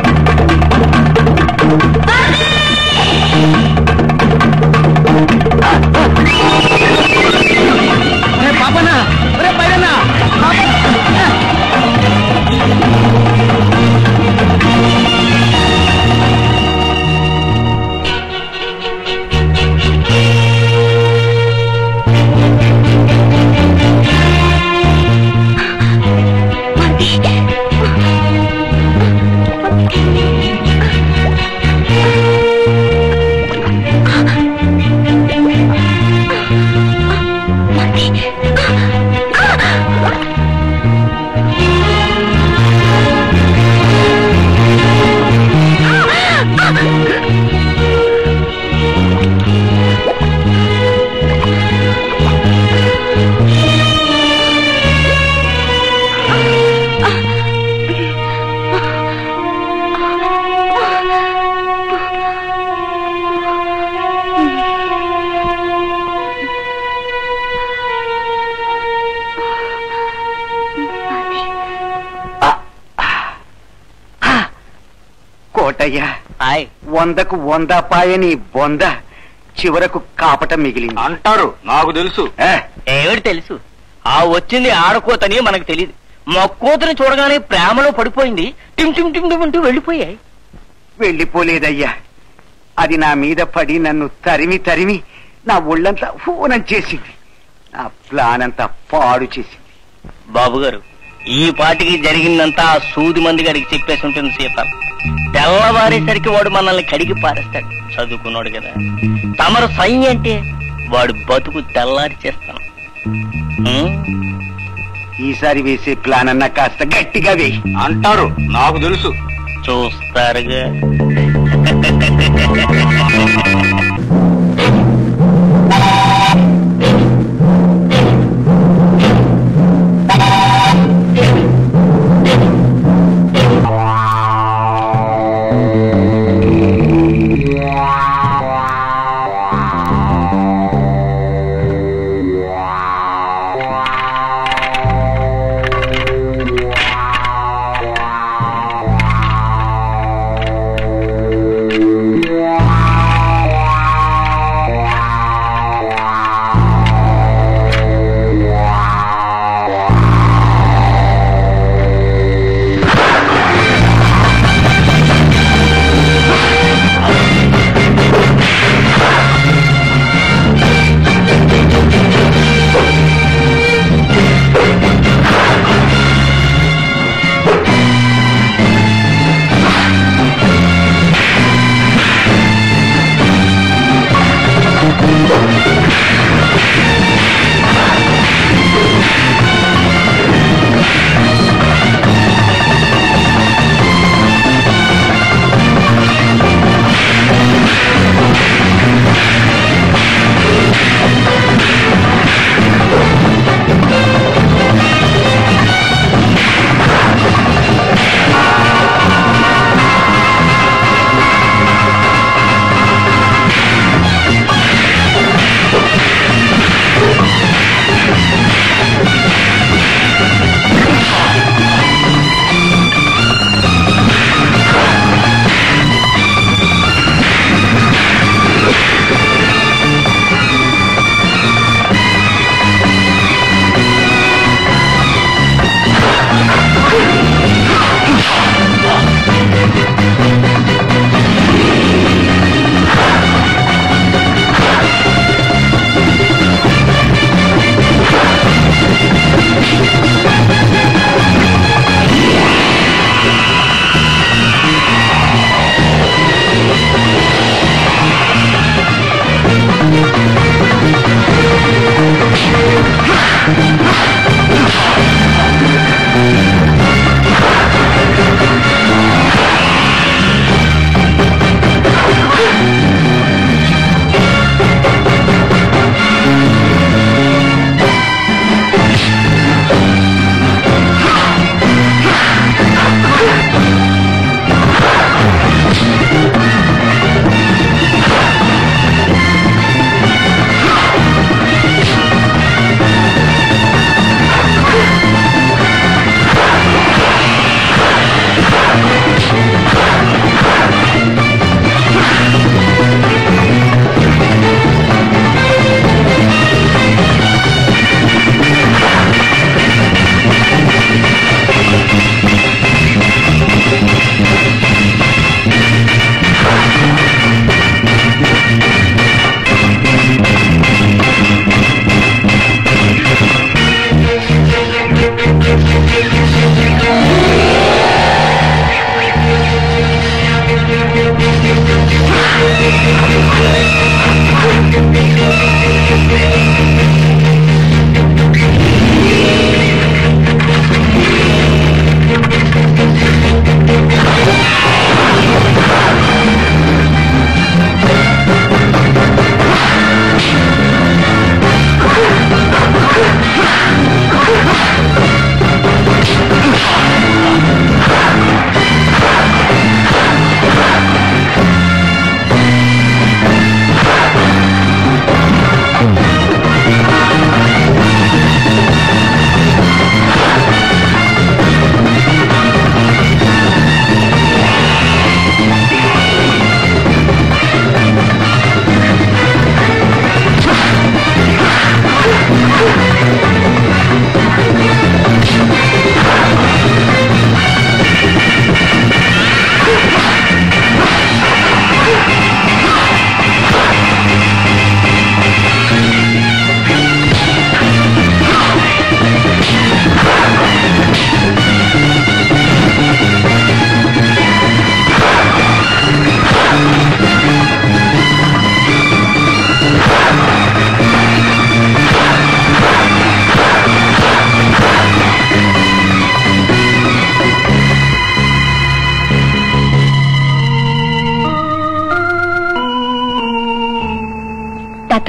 వందకు వంద పాయని బొంద చివరకు కాపట మిగిలింది. అంటారు నాకు తెలుసు. ఏ, ఏమిటి తెలుసు? ఆ వచ్చింది ఆడకోతని మనకు తెలియదు మొక్కోతని చూడగానే ప్రేమలో పడిపోయింది. టిమ్ టిమ్ టిమ్ టిమ్ అంటూ వెళ్ళిపోయాయి. వెళ్ళిపోలేదయ్యా. అది నా మీద పడి నన్ను తరిమి తరిమి నా ఒళ్ళంతా హూనం చేసింది. నా ప్లాన్ అంతా పాడు చేసింది. బాబు గారు ఈ పాటికి జరిగిందంతా ఆ సూది మంది గారికి చెప్పేసి ఉంటుంది సీత. తెల్లవారేసరికి వాడు మనల్ని కడిగి పారేస్తాడు. చదువుకున్నాడు కదా. తమరు సై అంటే వాడు బతుకు తెల్లారి చేస్తాను? ఈసారి వేసే ప్లాన్ అన్నా కాస్త గట్టిగా వేయి. అంటారు. నాకు తెలుసు. చూస్తారుగా.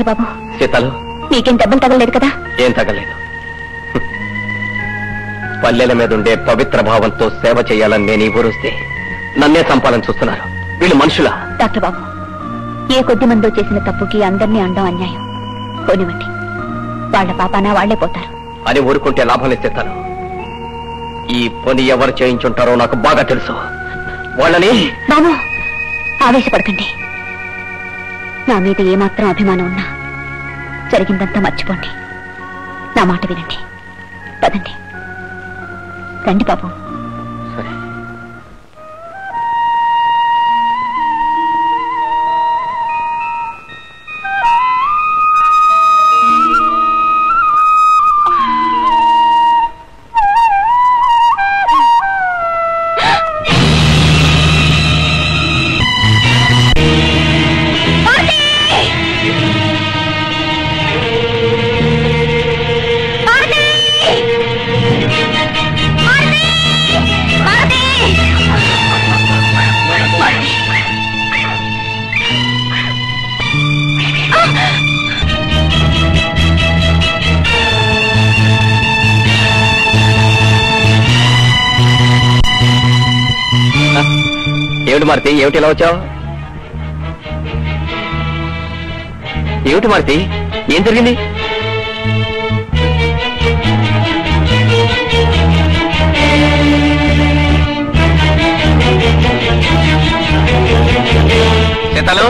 డాక్టర్ బాబు? సీతలు నీకేం దెబ్బలు తగలలేదు కదా? ఏం తగలేదు. పల్లెల మీద ఉండే పవిత్ర భావంతో సేవ చేయాలని నేను ఈ ఊరుస్తే నన్నే చంపాలని చూస్తున్నారు. వీళ్ళు మనుషులా? డాక్టర్ బాబు ఏ కొద్ది మందో చేసిన తప్పుకి అందరినీ అండం అన్యాయం. పోనివ్వండి. వాళ్ళ పాపాన వాళ్ళే పోతారు. అని ఊరుకుంటే లాభం లేదు ఈ పని ఎవరు చేయించుంటారో నాకు బాగా తెలుసు. వాళ్ళని బాబు ఆవేశపడకండి. నా మీద ఏమాత్రం అభిమానం ఉన్నా జరిగిందంతా మర్చిపోండి. నా మాట వినండి. పదండి. రండి బాబు. ఏమిటి ఇలా వచ్చావు? ఏమిటి మారుతి? ఏం జరిగింది? సీతలు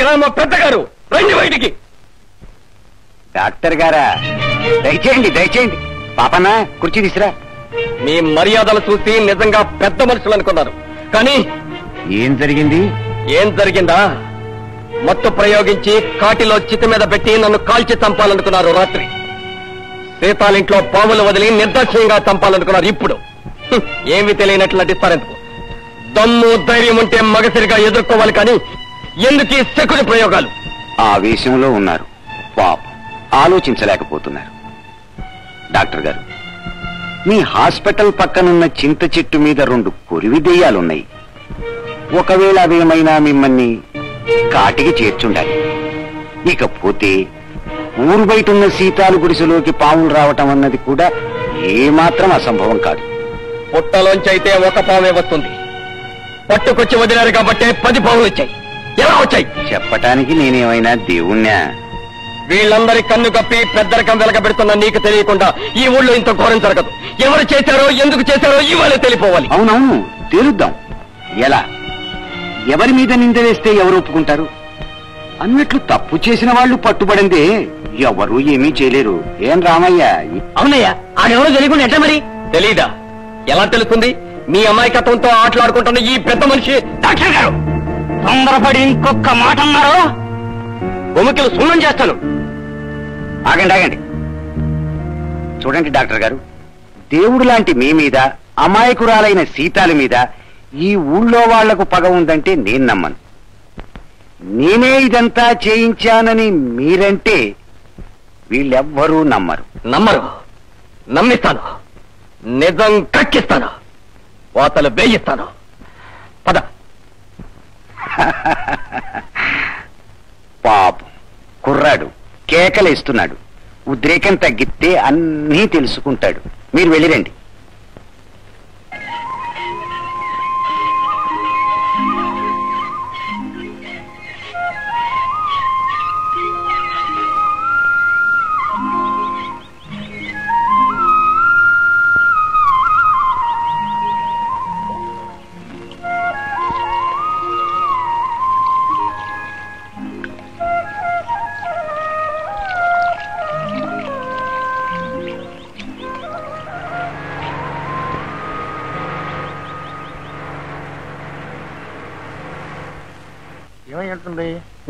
గ్రామ పెద్ద గారు రండి బయటికి. డాక్టర్ గారా దయచేయండి దయచేయండి. పాపనా కుర్చీ తీసురా. మీ మర్యాదలు చూసి నిజంగా పెద్ద మనుషులు అనుకున్నారు. కానీ ఏం జరిగింది? ఏం జరిగిందా? మత్తు ప్రయోగించి కాటిలో చితి మీద పెట్టి నన్ను కాల్చి చంపాలనుకున్నారు రాత్రి. సీతాలింట్లో పాములు వదిలి నిర్దాక్ష్యంగా చంపాలనుకున్నారు ఇప్పుడు. ఏమీ తెలియనట్లు నటిస్తారెందుకు? దమ్ము ధైర్యం ఉంటే మగసిరిగా ఎదుర్కోవాలి కానీ ఎందుకు ఈ శకుని ప్రయోగాలు? ఆ విషయంలో ఉన్నారు. పాపం. ఆలోచించలేకపోతున్నారు. డాక్టర్ గారు మీ హాస్పిటల్ పక్కనున్న చింత చెట్టు మీద రెండు కొరివి దెయ్యాలున్నాయి. ఒకవేళ అవేమైనా మిమ్మల్ని కాటికి చేర్చుండాలి. ఇకపోతే ఊరు బయట ఉన్న సీతాలు గుడిసెలోకి పాములు రావటం అన్నది కూడా ఏమాత్రం అసంభవం కాదు. పుట్టలోంచి అయితే ఒక పామే వస్తుంది పట్టుకొచ్చి వదిలారు కాబట్టి పది పాములు వచ్చాయి ఎలా వచ్చాయి? చెప్పటానికి నేనేమైనా దేవుణ్ణా? వీళ్ళందరి కన్ను కప్పి పెద్దరికం వెలకబెడుతున్న నీకు తెలియకుండా ఈ ఊళ్ళో ఇంత ఘోరం జరగదు. ఎవరు చేశారో ఎందుకు చేశారో ఇవాళ తెలిపోవాలి అవునవును తేలుద్దాం. ఎలా? ఎవరి మీద నింద వేస్తే ఎవరు ఒప్పుకుంటారు? అన్నట్లు తప్పు చేసిన వాళ్ళు పట్టుబడిందే ఎవరు ఏమీ చేయలేరు. ఏం రామయ్య? అవునయ్యా ఆడెవరో తెలియకుండా ఎట్లా మరి? తెలీదా? ఎలా తెలుస్తుంది? మీ అమాయకత్వంతో ఆటలాడుకుంటున్న ఈ పెద్ద మనిషి డాక్టర్ గారు! తొందరపడి ఇంకొక మాట అన్నారు? బొమ్మకిలు సున్నం చేస్తాను. ఆగండి ఆగండి. చూడండి డాక్టర్ గారు. దేవుడు లాంటి మీ మీద అమాయకురాలైన సీతాల మీద ఈ ఊళ్ళో వాళ్ళకు పగ ఉందంటే నేను నమ్మను. నేనే ఇదంతా చేయించానని మీరంటే వీళ్ళెవ్వరూ నమ్మరు. నమ్మరు. నమ్మిస్తాను. నిజం కక్కిస్తాను. వాతలు వేయిస్తాను. పద. పాపం. కుర్రాడు కేకలేస్తున్నాడు ఉద్రేకం తగ్గితే అన్నీ తెలుసుకుంటాడు. మీరు వెళ్ళిరండి.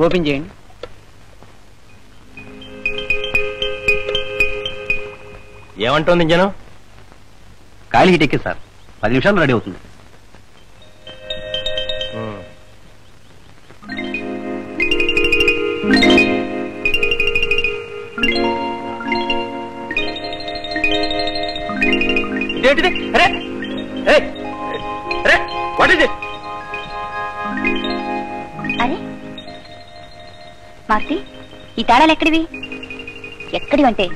ఓపెన్ చేయండి. ఏమంటుంది జనం కాలి హీట్ ఎక్కి సార్. పది నిమిషాలు రెడీ అవుతుంది. ఇదేంటిది? మార్తి ఈ తాళాలు ఎక్కడివి? ఎక్కడివి అంటే?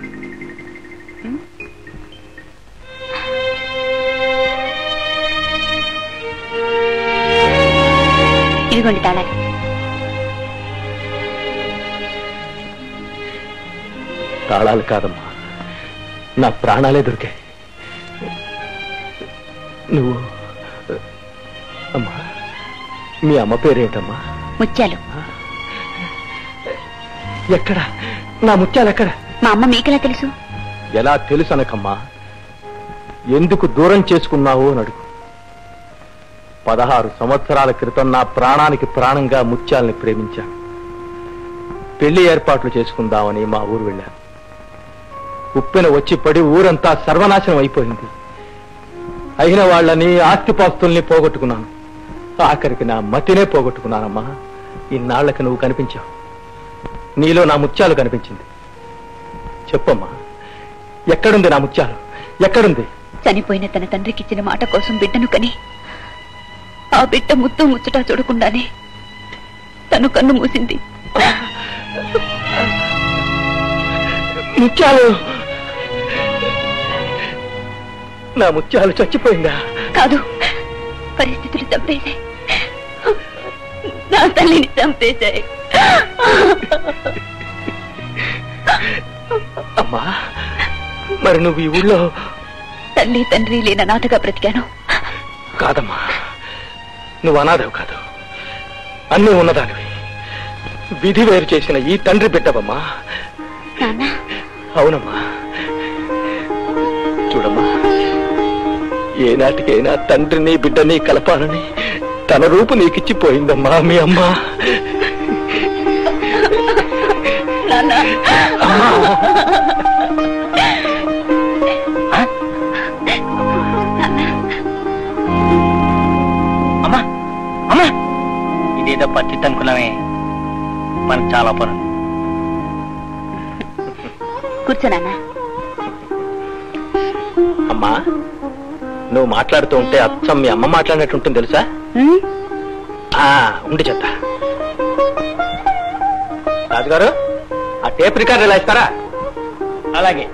ఇదిగోండి తాళాలు. తాళాలు కాదమ్మా నా ప్రాణాలే దొరికాయి. నువ్వు అమ్మా మీ అమ్మ పేరేమిటమ్మా? ముత్యాలు. ఎక్కడ? నా ముత్యాలు ఎక్కడ? మా అమ్మ మీకెలా తెలుసు? ఎలా తెలుసు అనకమ్మా ఎందుకు దూరం చేసుకున్నావు అని అడుగు. పదహారు సంవత్సరాల క్రితం నా ప్రాణానికి ప్రాణంగా ముత్యాల్ని ప్రేమించాను పెళ్ళి ఏర్పాట్లు చేసుకుందామని మా ఊరు వెళ్ళాను ఉప్పెన వచ్చి పడి ఊరంతా సర్వనాశనం అయిపోయింది. అయిన వాళ్ళని ఆస్తిపాస్తుల్ని పోగొట్టుకున్నాను. ఆఖరికి నా మతినే పోగొట్టుకున్నానమ్మా. ఇన్నాళ్ళకి నువ్వు కనిపించావు. నీలో నా ముత్యాలు కనిపించింది. చెప్పమ్మా ఎక్కడుంది నా ముత్యాలు? ఎక్కడుంది? చనిపోయిన తన తండ్రికి ఇచ్చిన మాట కోసం బిడ్డను కని ఆ బిడ్డ ముద్దు ముచ్చట చూడకుండానే తను కన్ను మూసింది. ముత్యాలు? నా ముత్యాలు చచ్చిపోయిందా? కాదు పరిస్థితులు చంపేశాయి. నా తల్లిని చంపేశాయి. అమ్మా మరి నువ్వు ఈ ఊళ్ళో తల్లి తండ్రి లేని అనాథగా బ్రతికాను. కాదమ్మా నువ్వు అనాథవు కాదు. అన్నీ ఉన్నదానివి. విధి వేరు చేసిన ఈ తండ్రి బిడ్డవమ్మా. అవునమ్మా. చూడమ్మా ఏనాటికైనా తండ్రిని బిడ్డని కలపాలని తన రూపు నీకిచ్చిపోయిందమ్మా మీ అమ్మ. పరిస్థితి అనుకున్నామే మనకు చాలా పనులు కూర్చో నాన్న. అమ్మా నువ్వు మాట్లాడుతూ ఉంటే అచ్చం మీ అమ్మ మాట్లాడినట్టు ఉంటుంది తెలుసా ఉండి చెప్తా. రాజుగారు ఆ టేప్ రికార్డు ఇలా ఇస్తారా? అలాగే.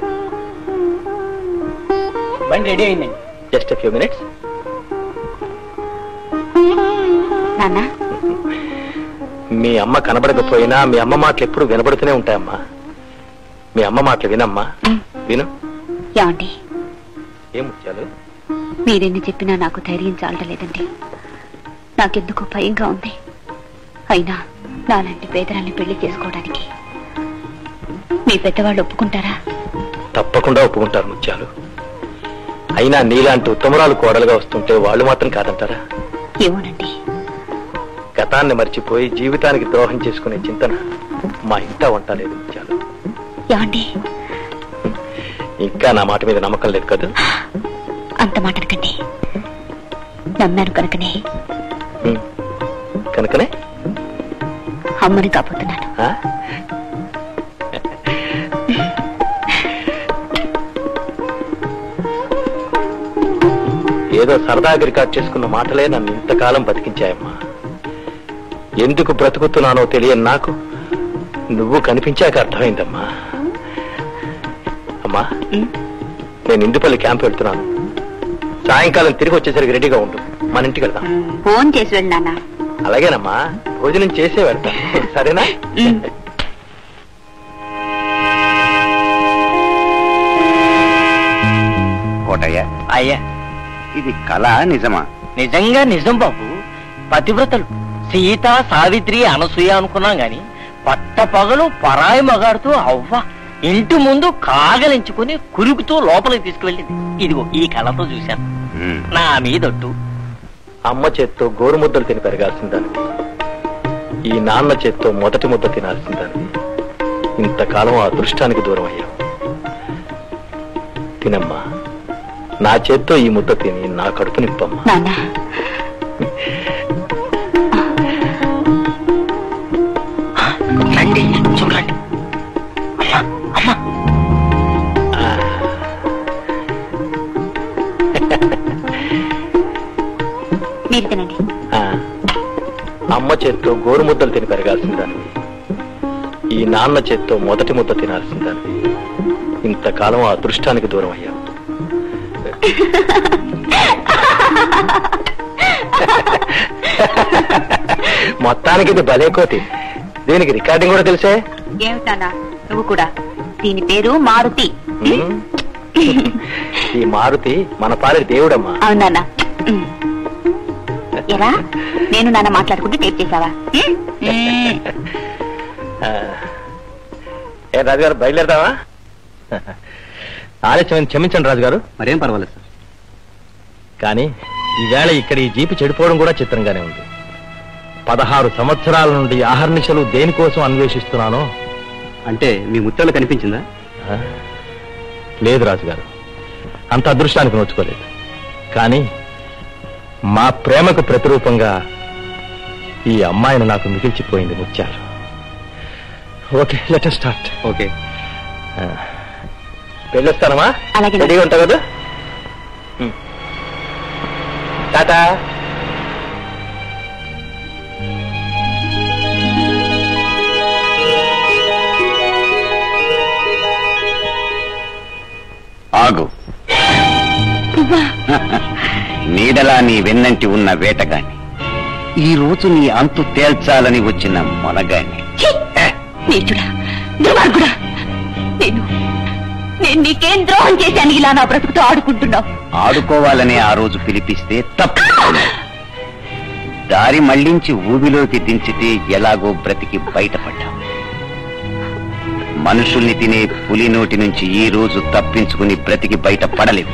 బండి రెడీ అయిందండి. జస్ట్ ఫ్యూ మినిట్స్ నాన్న. మీ అమ్మ కనబడకపోయినా మీ అమ్మ మాటలు ఎప్పుడు వినబడుతూనే ఉంటాయమ్మా. మీ అమ్మ మాటలు వినమ్మా. విను. ఏమండి? ఏం ముత్యాలు? మీరెన్ని చెప్పినా నాకు ధైర్యం చాలటలేదండి. నాకెందుకు భయంగా ఉంది. అయినా నాలాంటి పేదరాన్ని పెళ్ళి చేసుకోవడానికి మీ పెద్దవాళ్ళు ఒప్పుకుంటారా? తప్పకుండా ఒప్పుకుంటారు ముత్యాలు. అయినా నీలాంటి ఉత్తమరాలు కోడలుగా వస్తుంటే వాళ్ళు మాత్రం కాదంటారా? ఏమోనండి. గతాన్ని మర్చిపోయి జీవితానికి ద్రోహం చేసుకునే చింతన మా ఇంట వంట లేదు ఏమండి? ఇంకా నా మాట మీద నమ్మకం లేదు కదా? అంత మాటనకండి. నమ్మాను కనుకనే. ఉమ్. కనుకనే? అమ్మని కాబోతున్నాను. ఆ? ఏదో సరదాగా రికార్డ్ చేసుకున్న మాటలే నన్ను ఇంతకాలం బతికించాయమ్మా. ఎందుకు బ్రతుకుతున్నానో తెలియని నాకు నువ్వు కనిపించాక అర్థమైందమ్మా. అమ్మా నేను ఇందుపల్లి క్యాంప్ వెళ్తున్నాను. సాయంకాలం తిరిగి వచ్చేసరికి రెడీగా ఉండు. మన ఇంటికి వెళ్దాం. ఫోన్ చేసి వెళ్ళి నాన్న. అలాగేనమ్మా భోజనం చేసే వెళ్తాం. సరేనా. కోటయ్య అయ్యా. ఇది కళ నిజమా? నిజంగా నిజం బాబు పతివ్రతలు. సీత సావిత్రి అనసూయ అనుకున్నాం గాని పట్ట పగలు పరాయి మగాడుతూ అవ్వ ఇంటి ముందు కాగలించుకుని కురుకుతూ లోపలికి తీసుకువెళ్ళింది. ఇదిగో ఈ కళతో చూశాను. నా మీదొట్టు. అమ్మ చేత్తో గోరు ముద్దలు తిని పెరగాల్సిందాన్ని ఈ నాన్న చేత్తో మొదటి ముద్ద తినాల్సిందాన్ని ఇంతకాలం ఆ అదృష్టానికి దూరం అయ్యావు. తినమ్మా నా చేత్తో ఈ ముద్ద తిని నా కడుపు నింపమ్మా. అమ్మా. అమ్మా మీరు తినండి. ఆ, అమ్మ చేత్తో గోరు ముద్దలు తిని పెరగాల్సిందాన్ని ఈ నాన్న చేత్తో మొదటి ముద్ద తినాల్సిందాన్ని ఇంతకాలం ఆ అదృష్టానికి దూరం అయ్యావు మొత్తానికి ఇది భలే కోతి దీనికి రికార్డింగ్ కూడా తెలిసే? ఏమిటానా నువ్వు కూడా? దీని పేరు మారుతి. ఈ మారుతి మన పాలి దేవుడమ్మా. అవునా ఎలా? నేను నాన్న మాట్లాడుకుంటూ టేప్ చేసావా. ఆ. ఏ రాజుగారు బయలుదేరదామా? ఆలస్యం క్షమించండి రాజుగారు. మరేం పర్వాలేదు సార్. కానీ ఈవేళ ఇక్కడ ఈ జీపు చెడిపోవడం కూడా చిత్రంగానే ఉంది. పదహారు సంవత్సరాల నుండి ఆహర్నిశలు దేనికోసం అన్వేషిస్తున్నానో అంటే మీ ముత్యాలు కనిపించిందా? లేదు రాజుగారు. అంత అదృష్టానికి నోచుకోలేదు. కానీ మా ప్రేమకు ప్రతిరూపంగా ఈ అమ్మాయిని నాకు మిగిల్చిపోయింది ముత్యాలు. Okay let start okay. వెళ్ళొస్తానమ్మా. అలాగే. రెడీగా ఉంటావు కదా. టాటా. ఆగు. నీడలా నీ వెన్నంటి ఉన్న వేటగాన్ని ఈ రోజు నీ అంతు తేల్చాలని వచ్చిన మొనగాన్ని ఛీ! నీచుడా దుర్మార్గుడా. నేను నేను నీకేం ద్రోహం చేశాను ఇలా నా బ్రతుకుతో ఆడుకుంటున్నావు? ఆడుకోవాలని ఆ రోజు పిలిపిస్తే తప్పు దారి మళ్ళించి ఊబిలోకి దించితే ఎలాగో బ్రతికి బయటపడ్డావు. మనుషుల్ని తినే పులి నోటి నుంచి ఈ రోజు తప్పించుకుని బ్రతికి బయట పడలేదు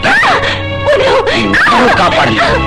కాపాడలేదు.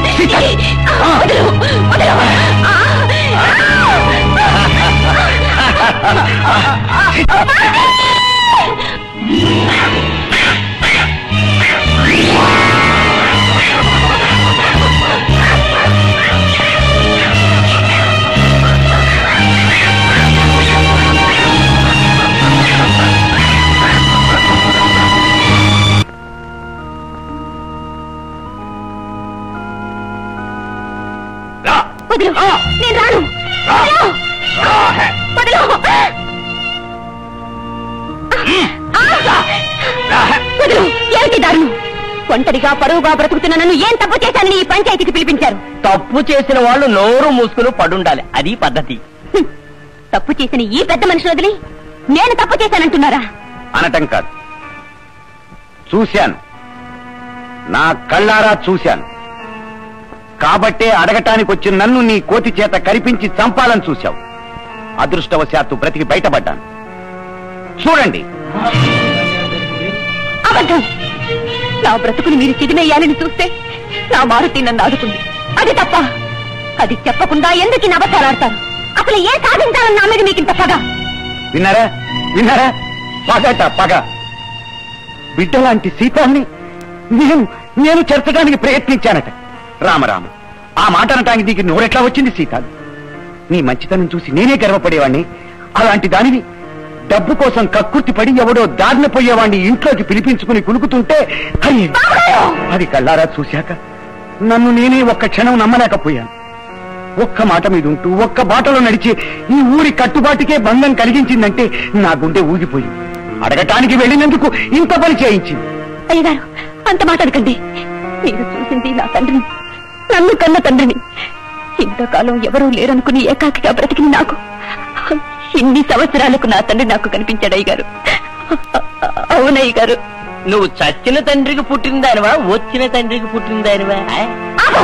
వదిలు. నేను రాను. వదిలు. ఏమిటి దారుణం? ఒంటరిగా పరువుగా బ్రతుకుతున్న నన్ను ఏం తప్పు చేశానని ఈ పంచాయతీకి పిలిపించారు? తప్పు చేసిన వాళ్ళు నోరు మూసుకుని పడుండాలి. అది పద్ధతి. తప్పు చేసిన ఈ పెద్ద మనిషిని వదిలి నేను తప్పు చేశానంటున్నారా? అనటం కాదు. చూశాను. నా కళ్ళారా చూశాను. కాబట్టే అడగటానికి వచ్చిన నన్ను నీ కోతి చేత కరిపించి చంపాలని చూశావు. అదృష్టవశాత్తు బ్రతికి బయటపడ్డాను. చూడండి. అబద్ధం. నా బ్రతుకుని మీరు చిదిమేయాలని చూస్తే నా మారుతి నన్ను ఆదుకుంది. అది తప్ప అది చెప్పకుండా ఎందుకు ఆడతారు? అసలు ఏం సాధించాలని నా మీద మీకు ఇంత పగ? విన్నారా? విన్నారా? పగట పగ. బిడ్డలాంటి సీతాన్ని నేను నేను చేర్చడానికి ప్రయత్నించానట. రామరామ ఆ మాట అనటానికి నీకు నోరెట్లా వచ్చింది సీత? నీ మంచితనం చూసి నేనే గర్వపడేవాణ్ణి. అలాంటి దానిని డబ్బు కోసం కక్కుర్తి పడి ఎవడో దారిన పోయేవాణ్ణి ఇంట్లోకి పిలిపించుకుని కులుకుతుంటే అది అది కళ్ళారా చూశాక నన్ను నేనే ఒక్క క్షణం నమ్మలేకపోయాను. ఒక్క మాట మీద ఉంటూ ఒక్క బాటలో నడిచి ఈ ఊరి కట్టుబాటుకే భంగం కలిగించిందంటే నా గుండె ఊగిపోయింది. అడగటానికి వెళ్ళినందుకు ఇంత పని చేయించింది. అయ్యగారు అంత మాట మీరు చూసింది నా తండ్రిని. నన్ను కన్న తండ్రిని. ఇంతకాలం ఎవరూ లేరనుకుని ఏకాకిగా బ్రతికిన నాకు. ఇన్ని సంవత్సరాలకు నా తండ్రి నాకు కనిపించాడు అయ్యగారు. అవునయ్య గారు. నువ్వు చచ్చిన తండ్రికి పుట్టిన దానివా వచ్చిన తండ్రికి పుట్టిన దానివా ఆపు!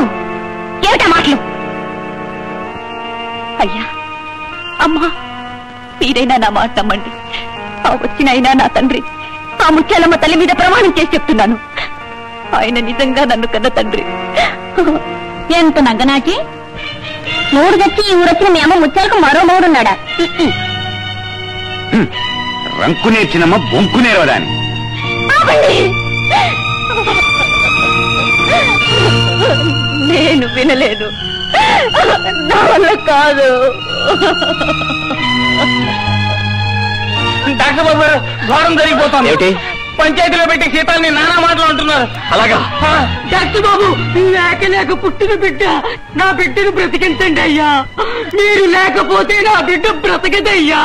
ఏమిటా మాటలు? అయ్యా అమ్మా మీరైనా నా మాట నమ్మండి. ఆ వచ్చినైనా నా తండ్రి ఆ ముత్యాలమ్మ తల్లి మీద ప్రమాణం చేసి చెప్తున్నాను. ఆయన నిజంగా నన్ను కన్న తండ్రి. ఎంత నగ్గనాటి? మూడు తెచ్చి ఈ ఊరొచ్చిన మీ అమ్మ ముత్యాలకు మరో మూడున్నాడా. రంకు నేర్చినమ్మ బొంకు నేరవదాని! నేను వినలేదు. నా వల్ల కాదు. డాక్టర్ బాబు ఘోరం జరిగిపోతాను ఏమిటి? పంచాయతీలో పెట్టి సీతాల్ని నానా మాటలు అంటున్నారు. అలాగా? డాక్టర్ బాబు లేక లేక పుట్టిన బిడ్డ నా బిడ్డను బ్రతికించండి అయ్యా. మీరు లేకపోతే నా బిడ్డ బ్రతకదయ్యా.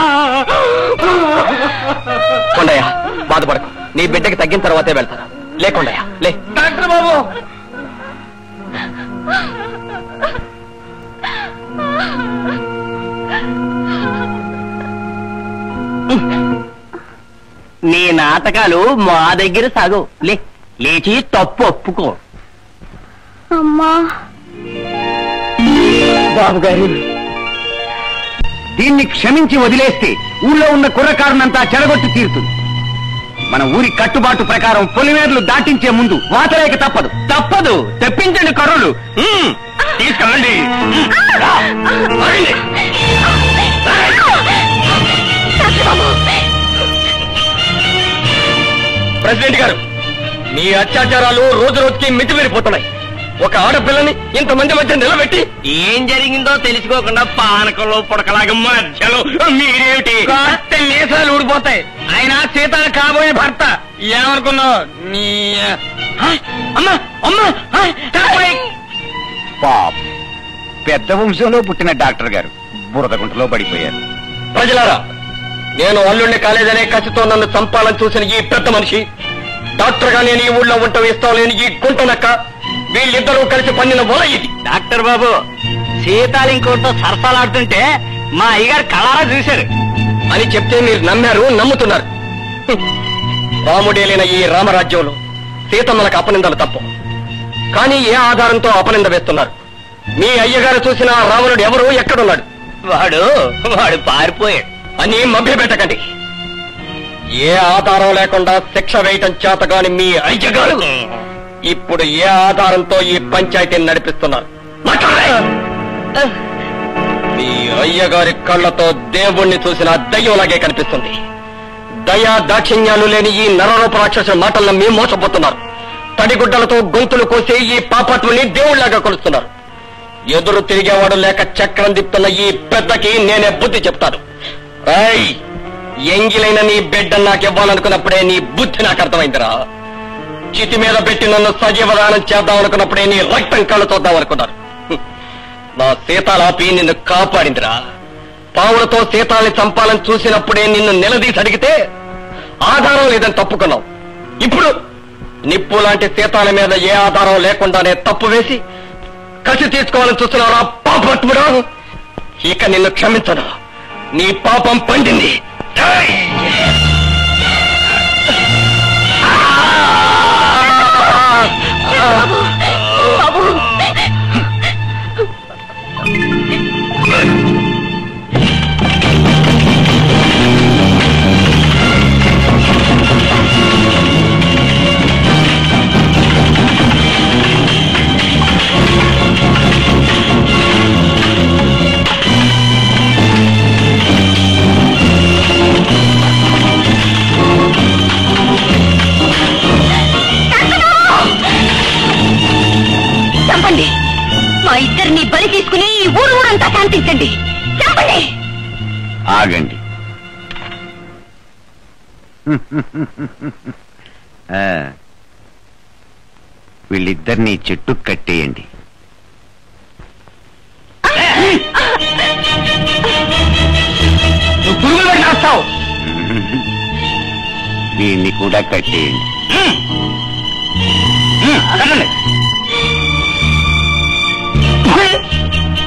కొండయ్య బాధపడకు. నీ బిడ్డకి తగ్గిన తర్వాతే వెళ్తాను. లేకుండయ్యా లే. డాక్టర్ బాబు! నీ నాటకాలు మా దగ్గర సాగు లే లేచి తప్పు ఒప్పుకో. అమ్మా. బాబు గారు దీన్ని క్షమించి వదిలేస్తే ఊళ్ళో ఉన్న కుర్రకారునంతా చెడగొట్టి తీరుతుంది. మన ఊరి కట్టుబాటు ప్రకారం పొలిమేర్లు దాటించే ముందు వాతరేక తప్పదు. తప్పదు. తెప్పించండి కర్రలు. తీసుకెళ్ళండి రండి. ప్రెసిడెంట్ గారు మీ అత్యాచారాలు రోజు రోజుకి మితిమీరిపోతున్నాయి. ఒక ఆడపిల్లని ఇంతమంది మధ్య నిలబెట్టి ఏం జరిగిందో తెలుసుకోకుండా పానకంలో పుడకలాగా మధ్యలో మీరేమిటి? కాస్త మీసాలు ఊడిపోతాయి. ఆయన సీత కాబోయే భర్త ఏమనుకున్నావు? నీ అమ్మా. పాప్. పెద్ద వంశంలో పుట్టిన డాక్టర్ గారు బురద గుంటలో పడిపోయారు. ప్రజలారా నేను అల్లుడిని కాలేదనే కసితో నన్ను చంపాలని చూసిన ఈ పెద్ద మనిషి. డాక్టర్గా నేను ఈ ఊళ్ళో ఉంట ఇష్టం లేని ఈ గుంటనక్క వీళ్ళిద్దరూ కలిసి పన్నిన వల ఇది. డాక్టర్ బాబు సీతాలు ఇంకోటితో సరసాలాడుతుంటే మా అయ్యగారు కళారా చూశారు. అని చెప్తే మీరు నమ్మారు నమ్ముతున్నారు. హ్మ్. రాముడేలిన ఈ రామరాజ్యంలో సీతమ్మలకు అపనిందలు తప్పు కానీ ఏ ఆధారంతో అపనింద వేస్తున్నారు? మీ అయ్యగారు చూసిన రావణుడు ఎవరు ఎక్కడున్నాడు? వాడు వాడు పారిపోయాడు. అని మభ్యపెట్టకండి ఏ ఆధారం లేకుండా శిక్ష వేయటం చేతగాని మీ అయ్యగారు ఇప్పుడు ఏ ఆధారంతో ఈ పంచాయతీని నడిపిస్తున్నారు? మీ అయ్యగారి కళ్ళతో దేవుణ్ణి చూసిన దయ్యంలాగే కనిపిస్తుంది. దయా దాక్షిణ్యాలు లేని ఈ నరరూప రాక్షసుల మాటలను మీ మోసపోతున్నారు. తడిగుడ్డలతో గొంతులు కోసి ఈ పాపత్వుని దేవుళ్ళాగా కొలుస్తున్నారు. ఎదురు తిరిగేవాడు లేక చక్రం దిప్తున్న ఈ పెద్దకి నేనే బుద్ధి చెప్తాను. ఎంగిలైన నీ బిడ్డ నాకు ఇవ్వాలనుకున్నప్పుడే నీ బుద్ధి నాకు అర్థమైందిరా. చితి మీద పెట్టి నన్ను సజీవదానం చేద్దాం అనుకున్నప్పుడే నీ రక్తం కళ్ళు చూద్దాం అనుకున్నారు. నా సీతాలాపి నిన్ను కాపాడిందిరా. పావులతో సీతాల్ని చంపాలని చూసినప్పుడే నిన్ను నిలదీసి అడిగితే ఆధారం లేదని తప్పుకున్నావు. ఇప్పుడు నిప్పు లాంటి సీతాల మీద ఏ ఆధారం లేకుండానే తప్పు వేసి కసి తీసుకోవాలని చూస్తున్నారా పాపట్టుడా ఇక నిన్ను క్షమించడా నీ పాపం పండింది. ఏయ్! వీళ్ళిద్దరిని చెట్టు కట్టేయండి. వీడిని కూడా కట్టేయండి.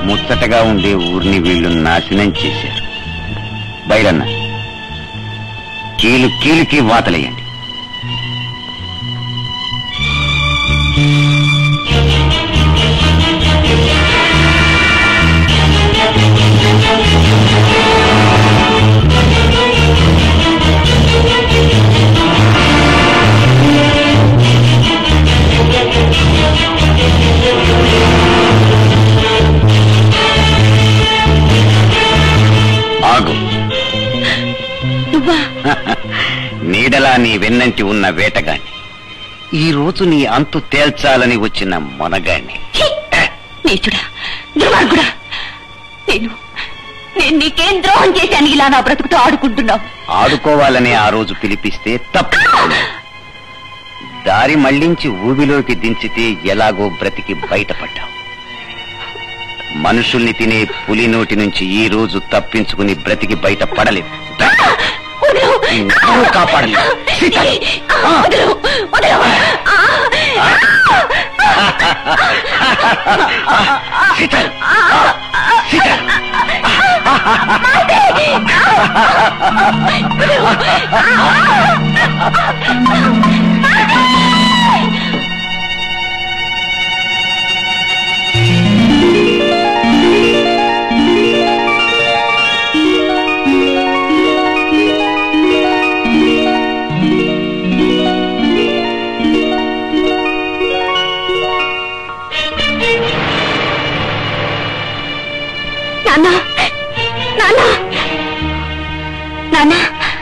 ముచ్చటగా ఉండే ఊరిని వీళ్ళు నాశనం చేశారు. బైరన్న కీలు కీలుకి వాతలేయండి. నీ వెన్నంటి ఉన్న వేటగాన్ని ఈ రోజు నీ అంతు తేల్చాలని వచ్చిన మొనగాన్ని ఛీ! నీచుడా దుర్మార్గుడా. నేను నేను నీకేం ద్రోహం చేశాను ఇలా నా బ్రతుకుతో ఆడుకుంటున్నావు? ఆడుకోవాలని ఆ రోజు పిలిపిస్తే తప్పు దారి మళ్ళించి ఊబిలోకి దించితే ఎలాగో బ్రతికి బయటపడ్డావు. మనుషుల్ని తినే పులి నోటి నుంచి ఈ రోజు తప్పించుకుని బ్రతికి బయట పడలేదు! నువ్వు కాపాడలేదు సీత! వదలు! వదలు! సీత! సీత! నాన్న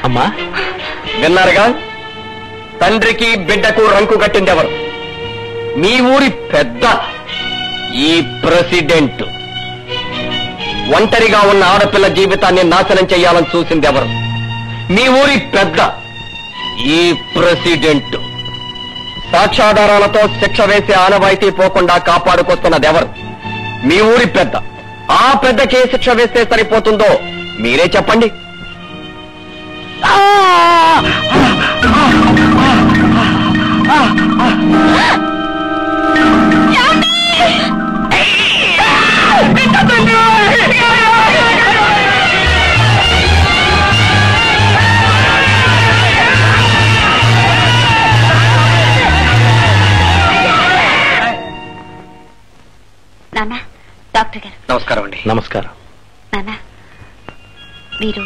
అమ్మా విన్నారుగా? తండ్రికి బిడ్డకు రంకు కట్టింది ఎవరు మీ ఊరి పెద్ద ఈ ప్రెసిడెంట్. ఒంటరిగా ఉన్న ఆడపిల్ల జీవితాన్ని నాశనం చేయాలని చూసింది ఎవరు మీ ఊరి పెద్ద ఈ ప్రెసిడెంట్. సాక్ష్యాధారాలతో శిక్ష వేసి ఆనవాయితీ పోకుండా కాపాడుకొస్తున్నది ఎవరు మీ ఊరి పెద్ద. ఆ పెద్దకి ఏ శిక్ష వేస్తే సరిపోతుందో మీరే చెప్పండి. నాన్న డాక్టర్ గారు. నమస్కారం అండి. నమస్కారం. నాన్న మీరు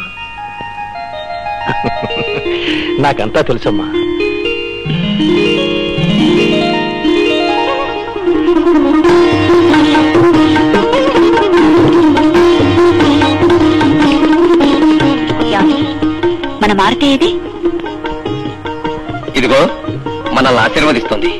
నాకంతా తెలుసమ్మా? మన మారుతి ఏది ఇదిగో మనల్ని ఆశీర్వదిస్తుంది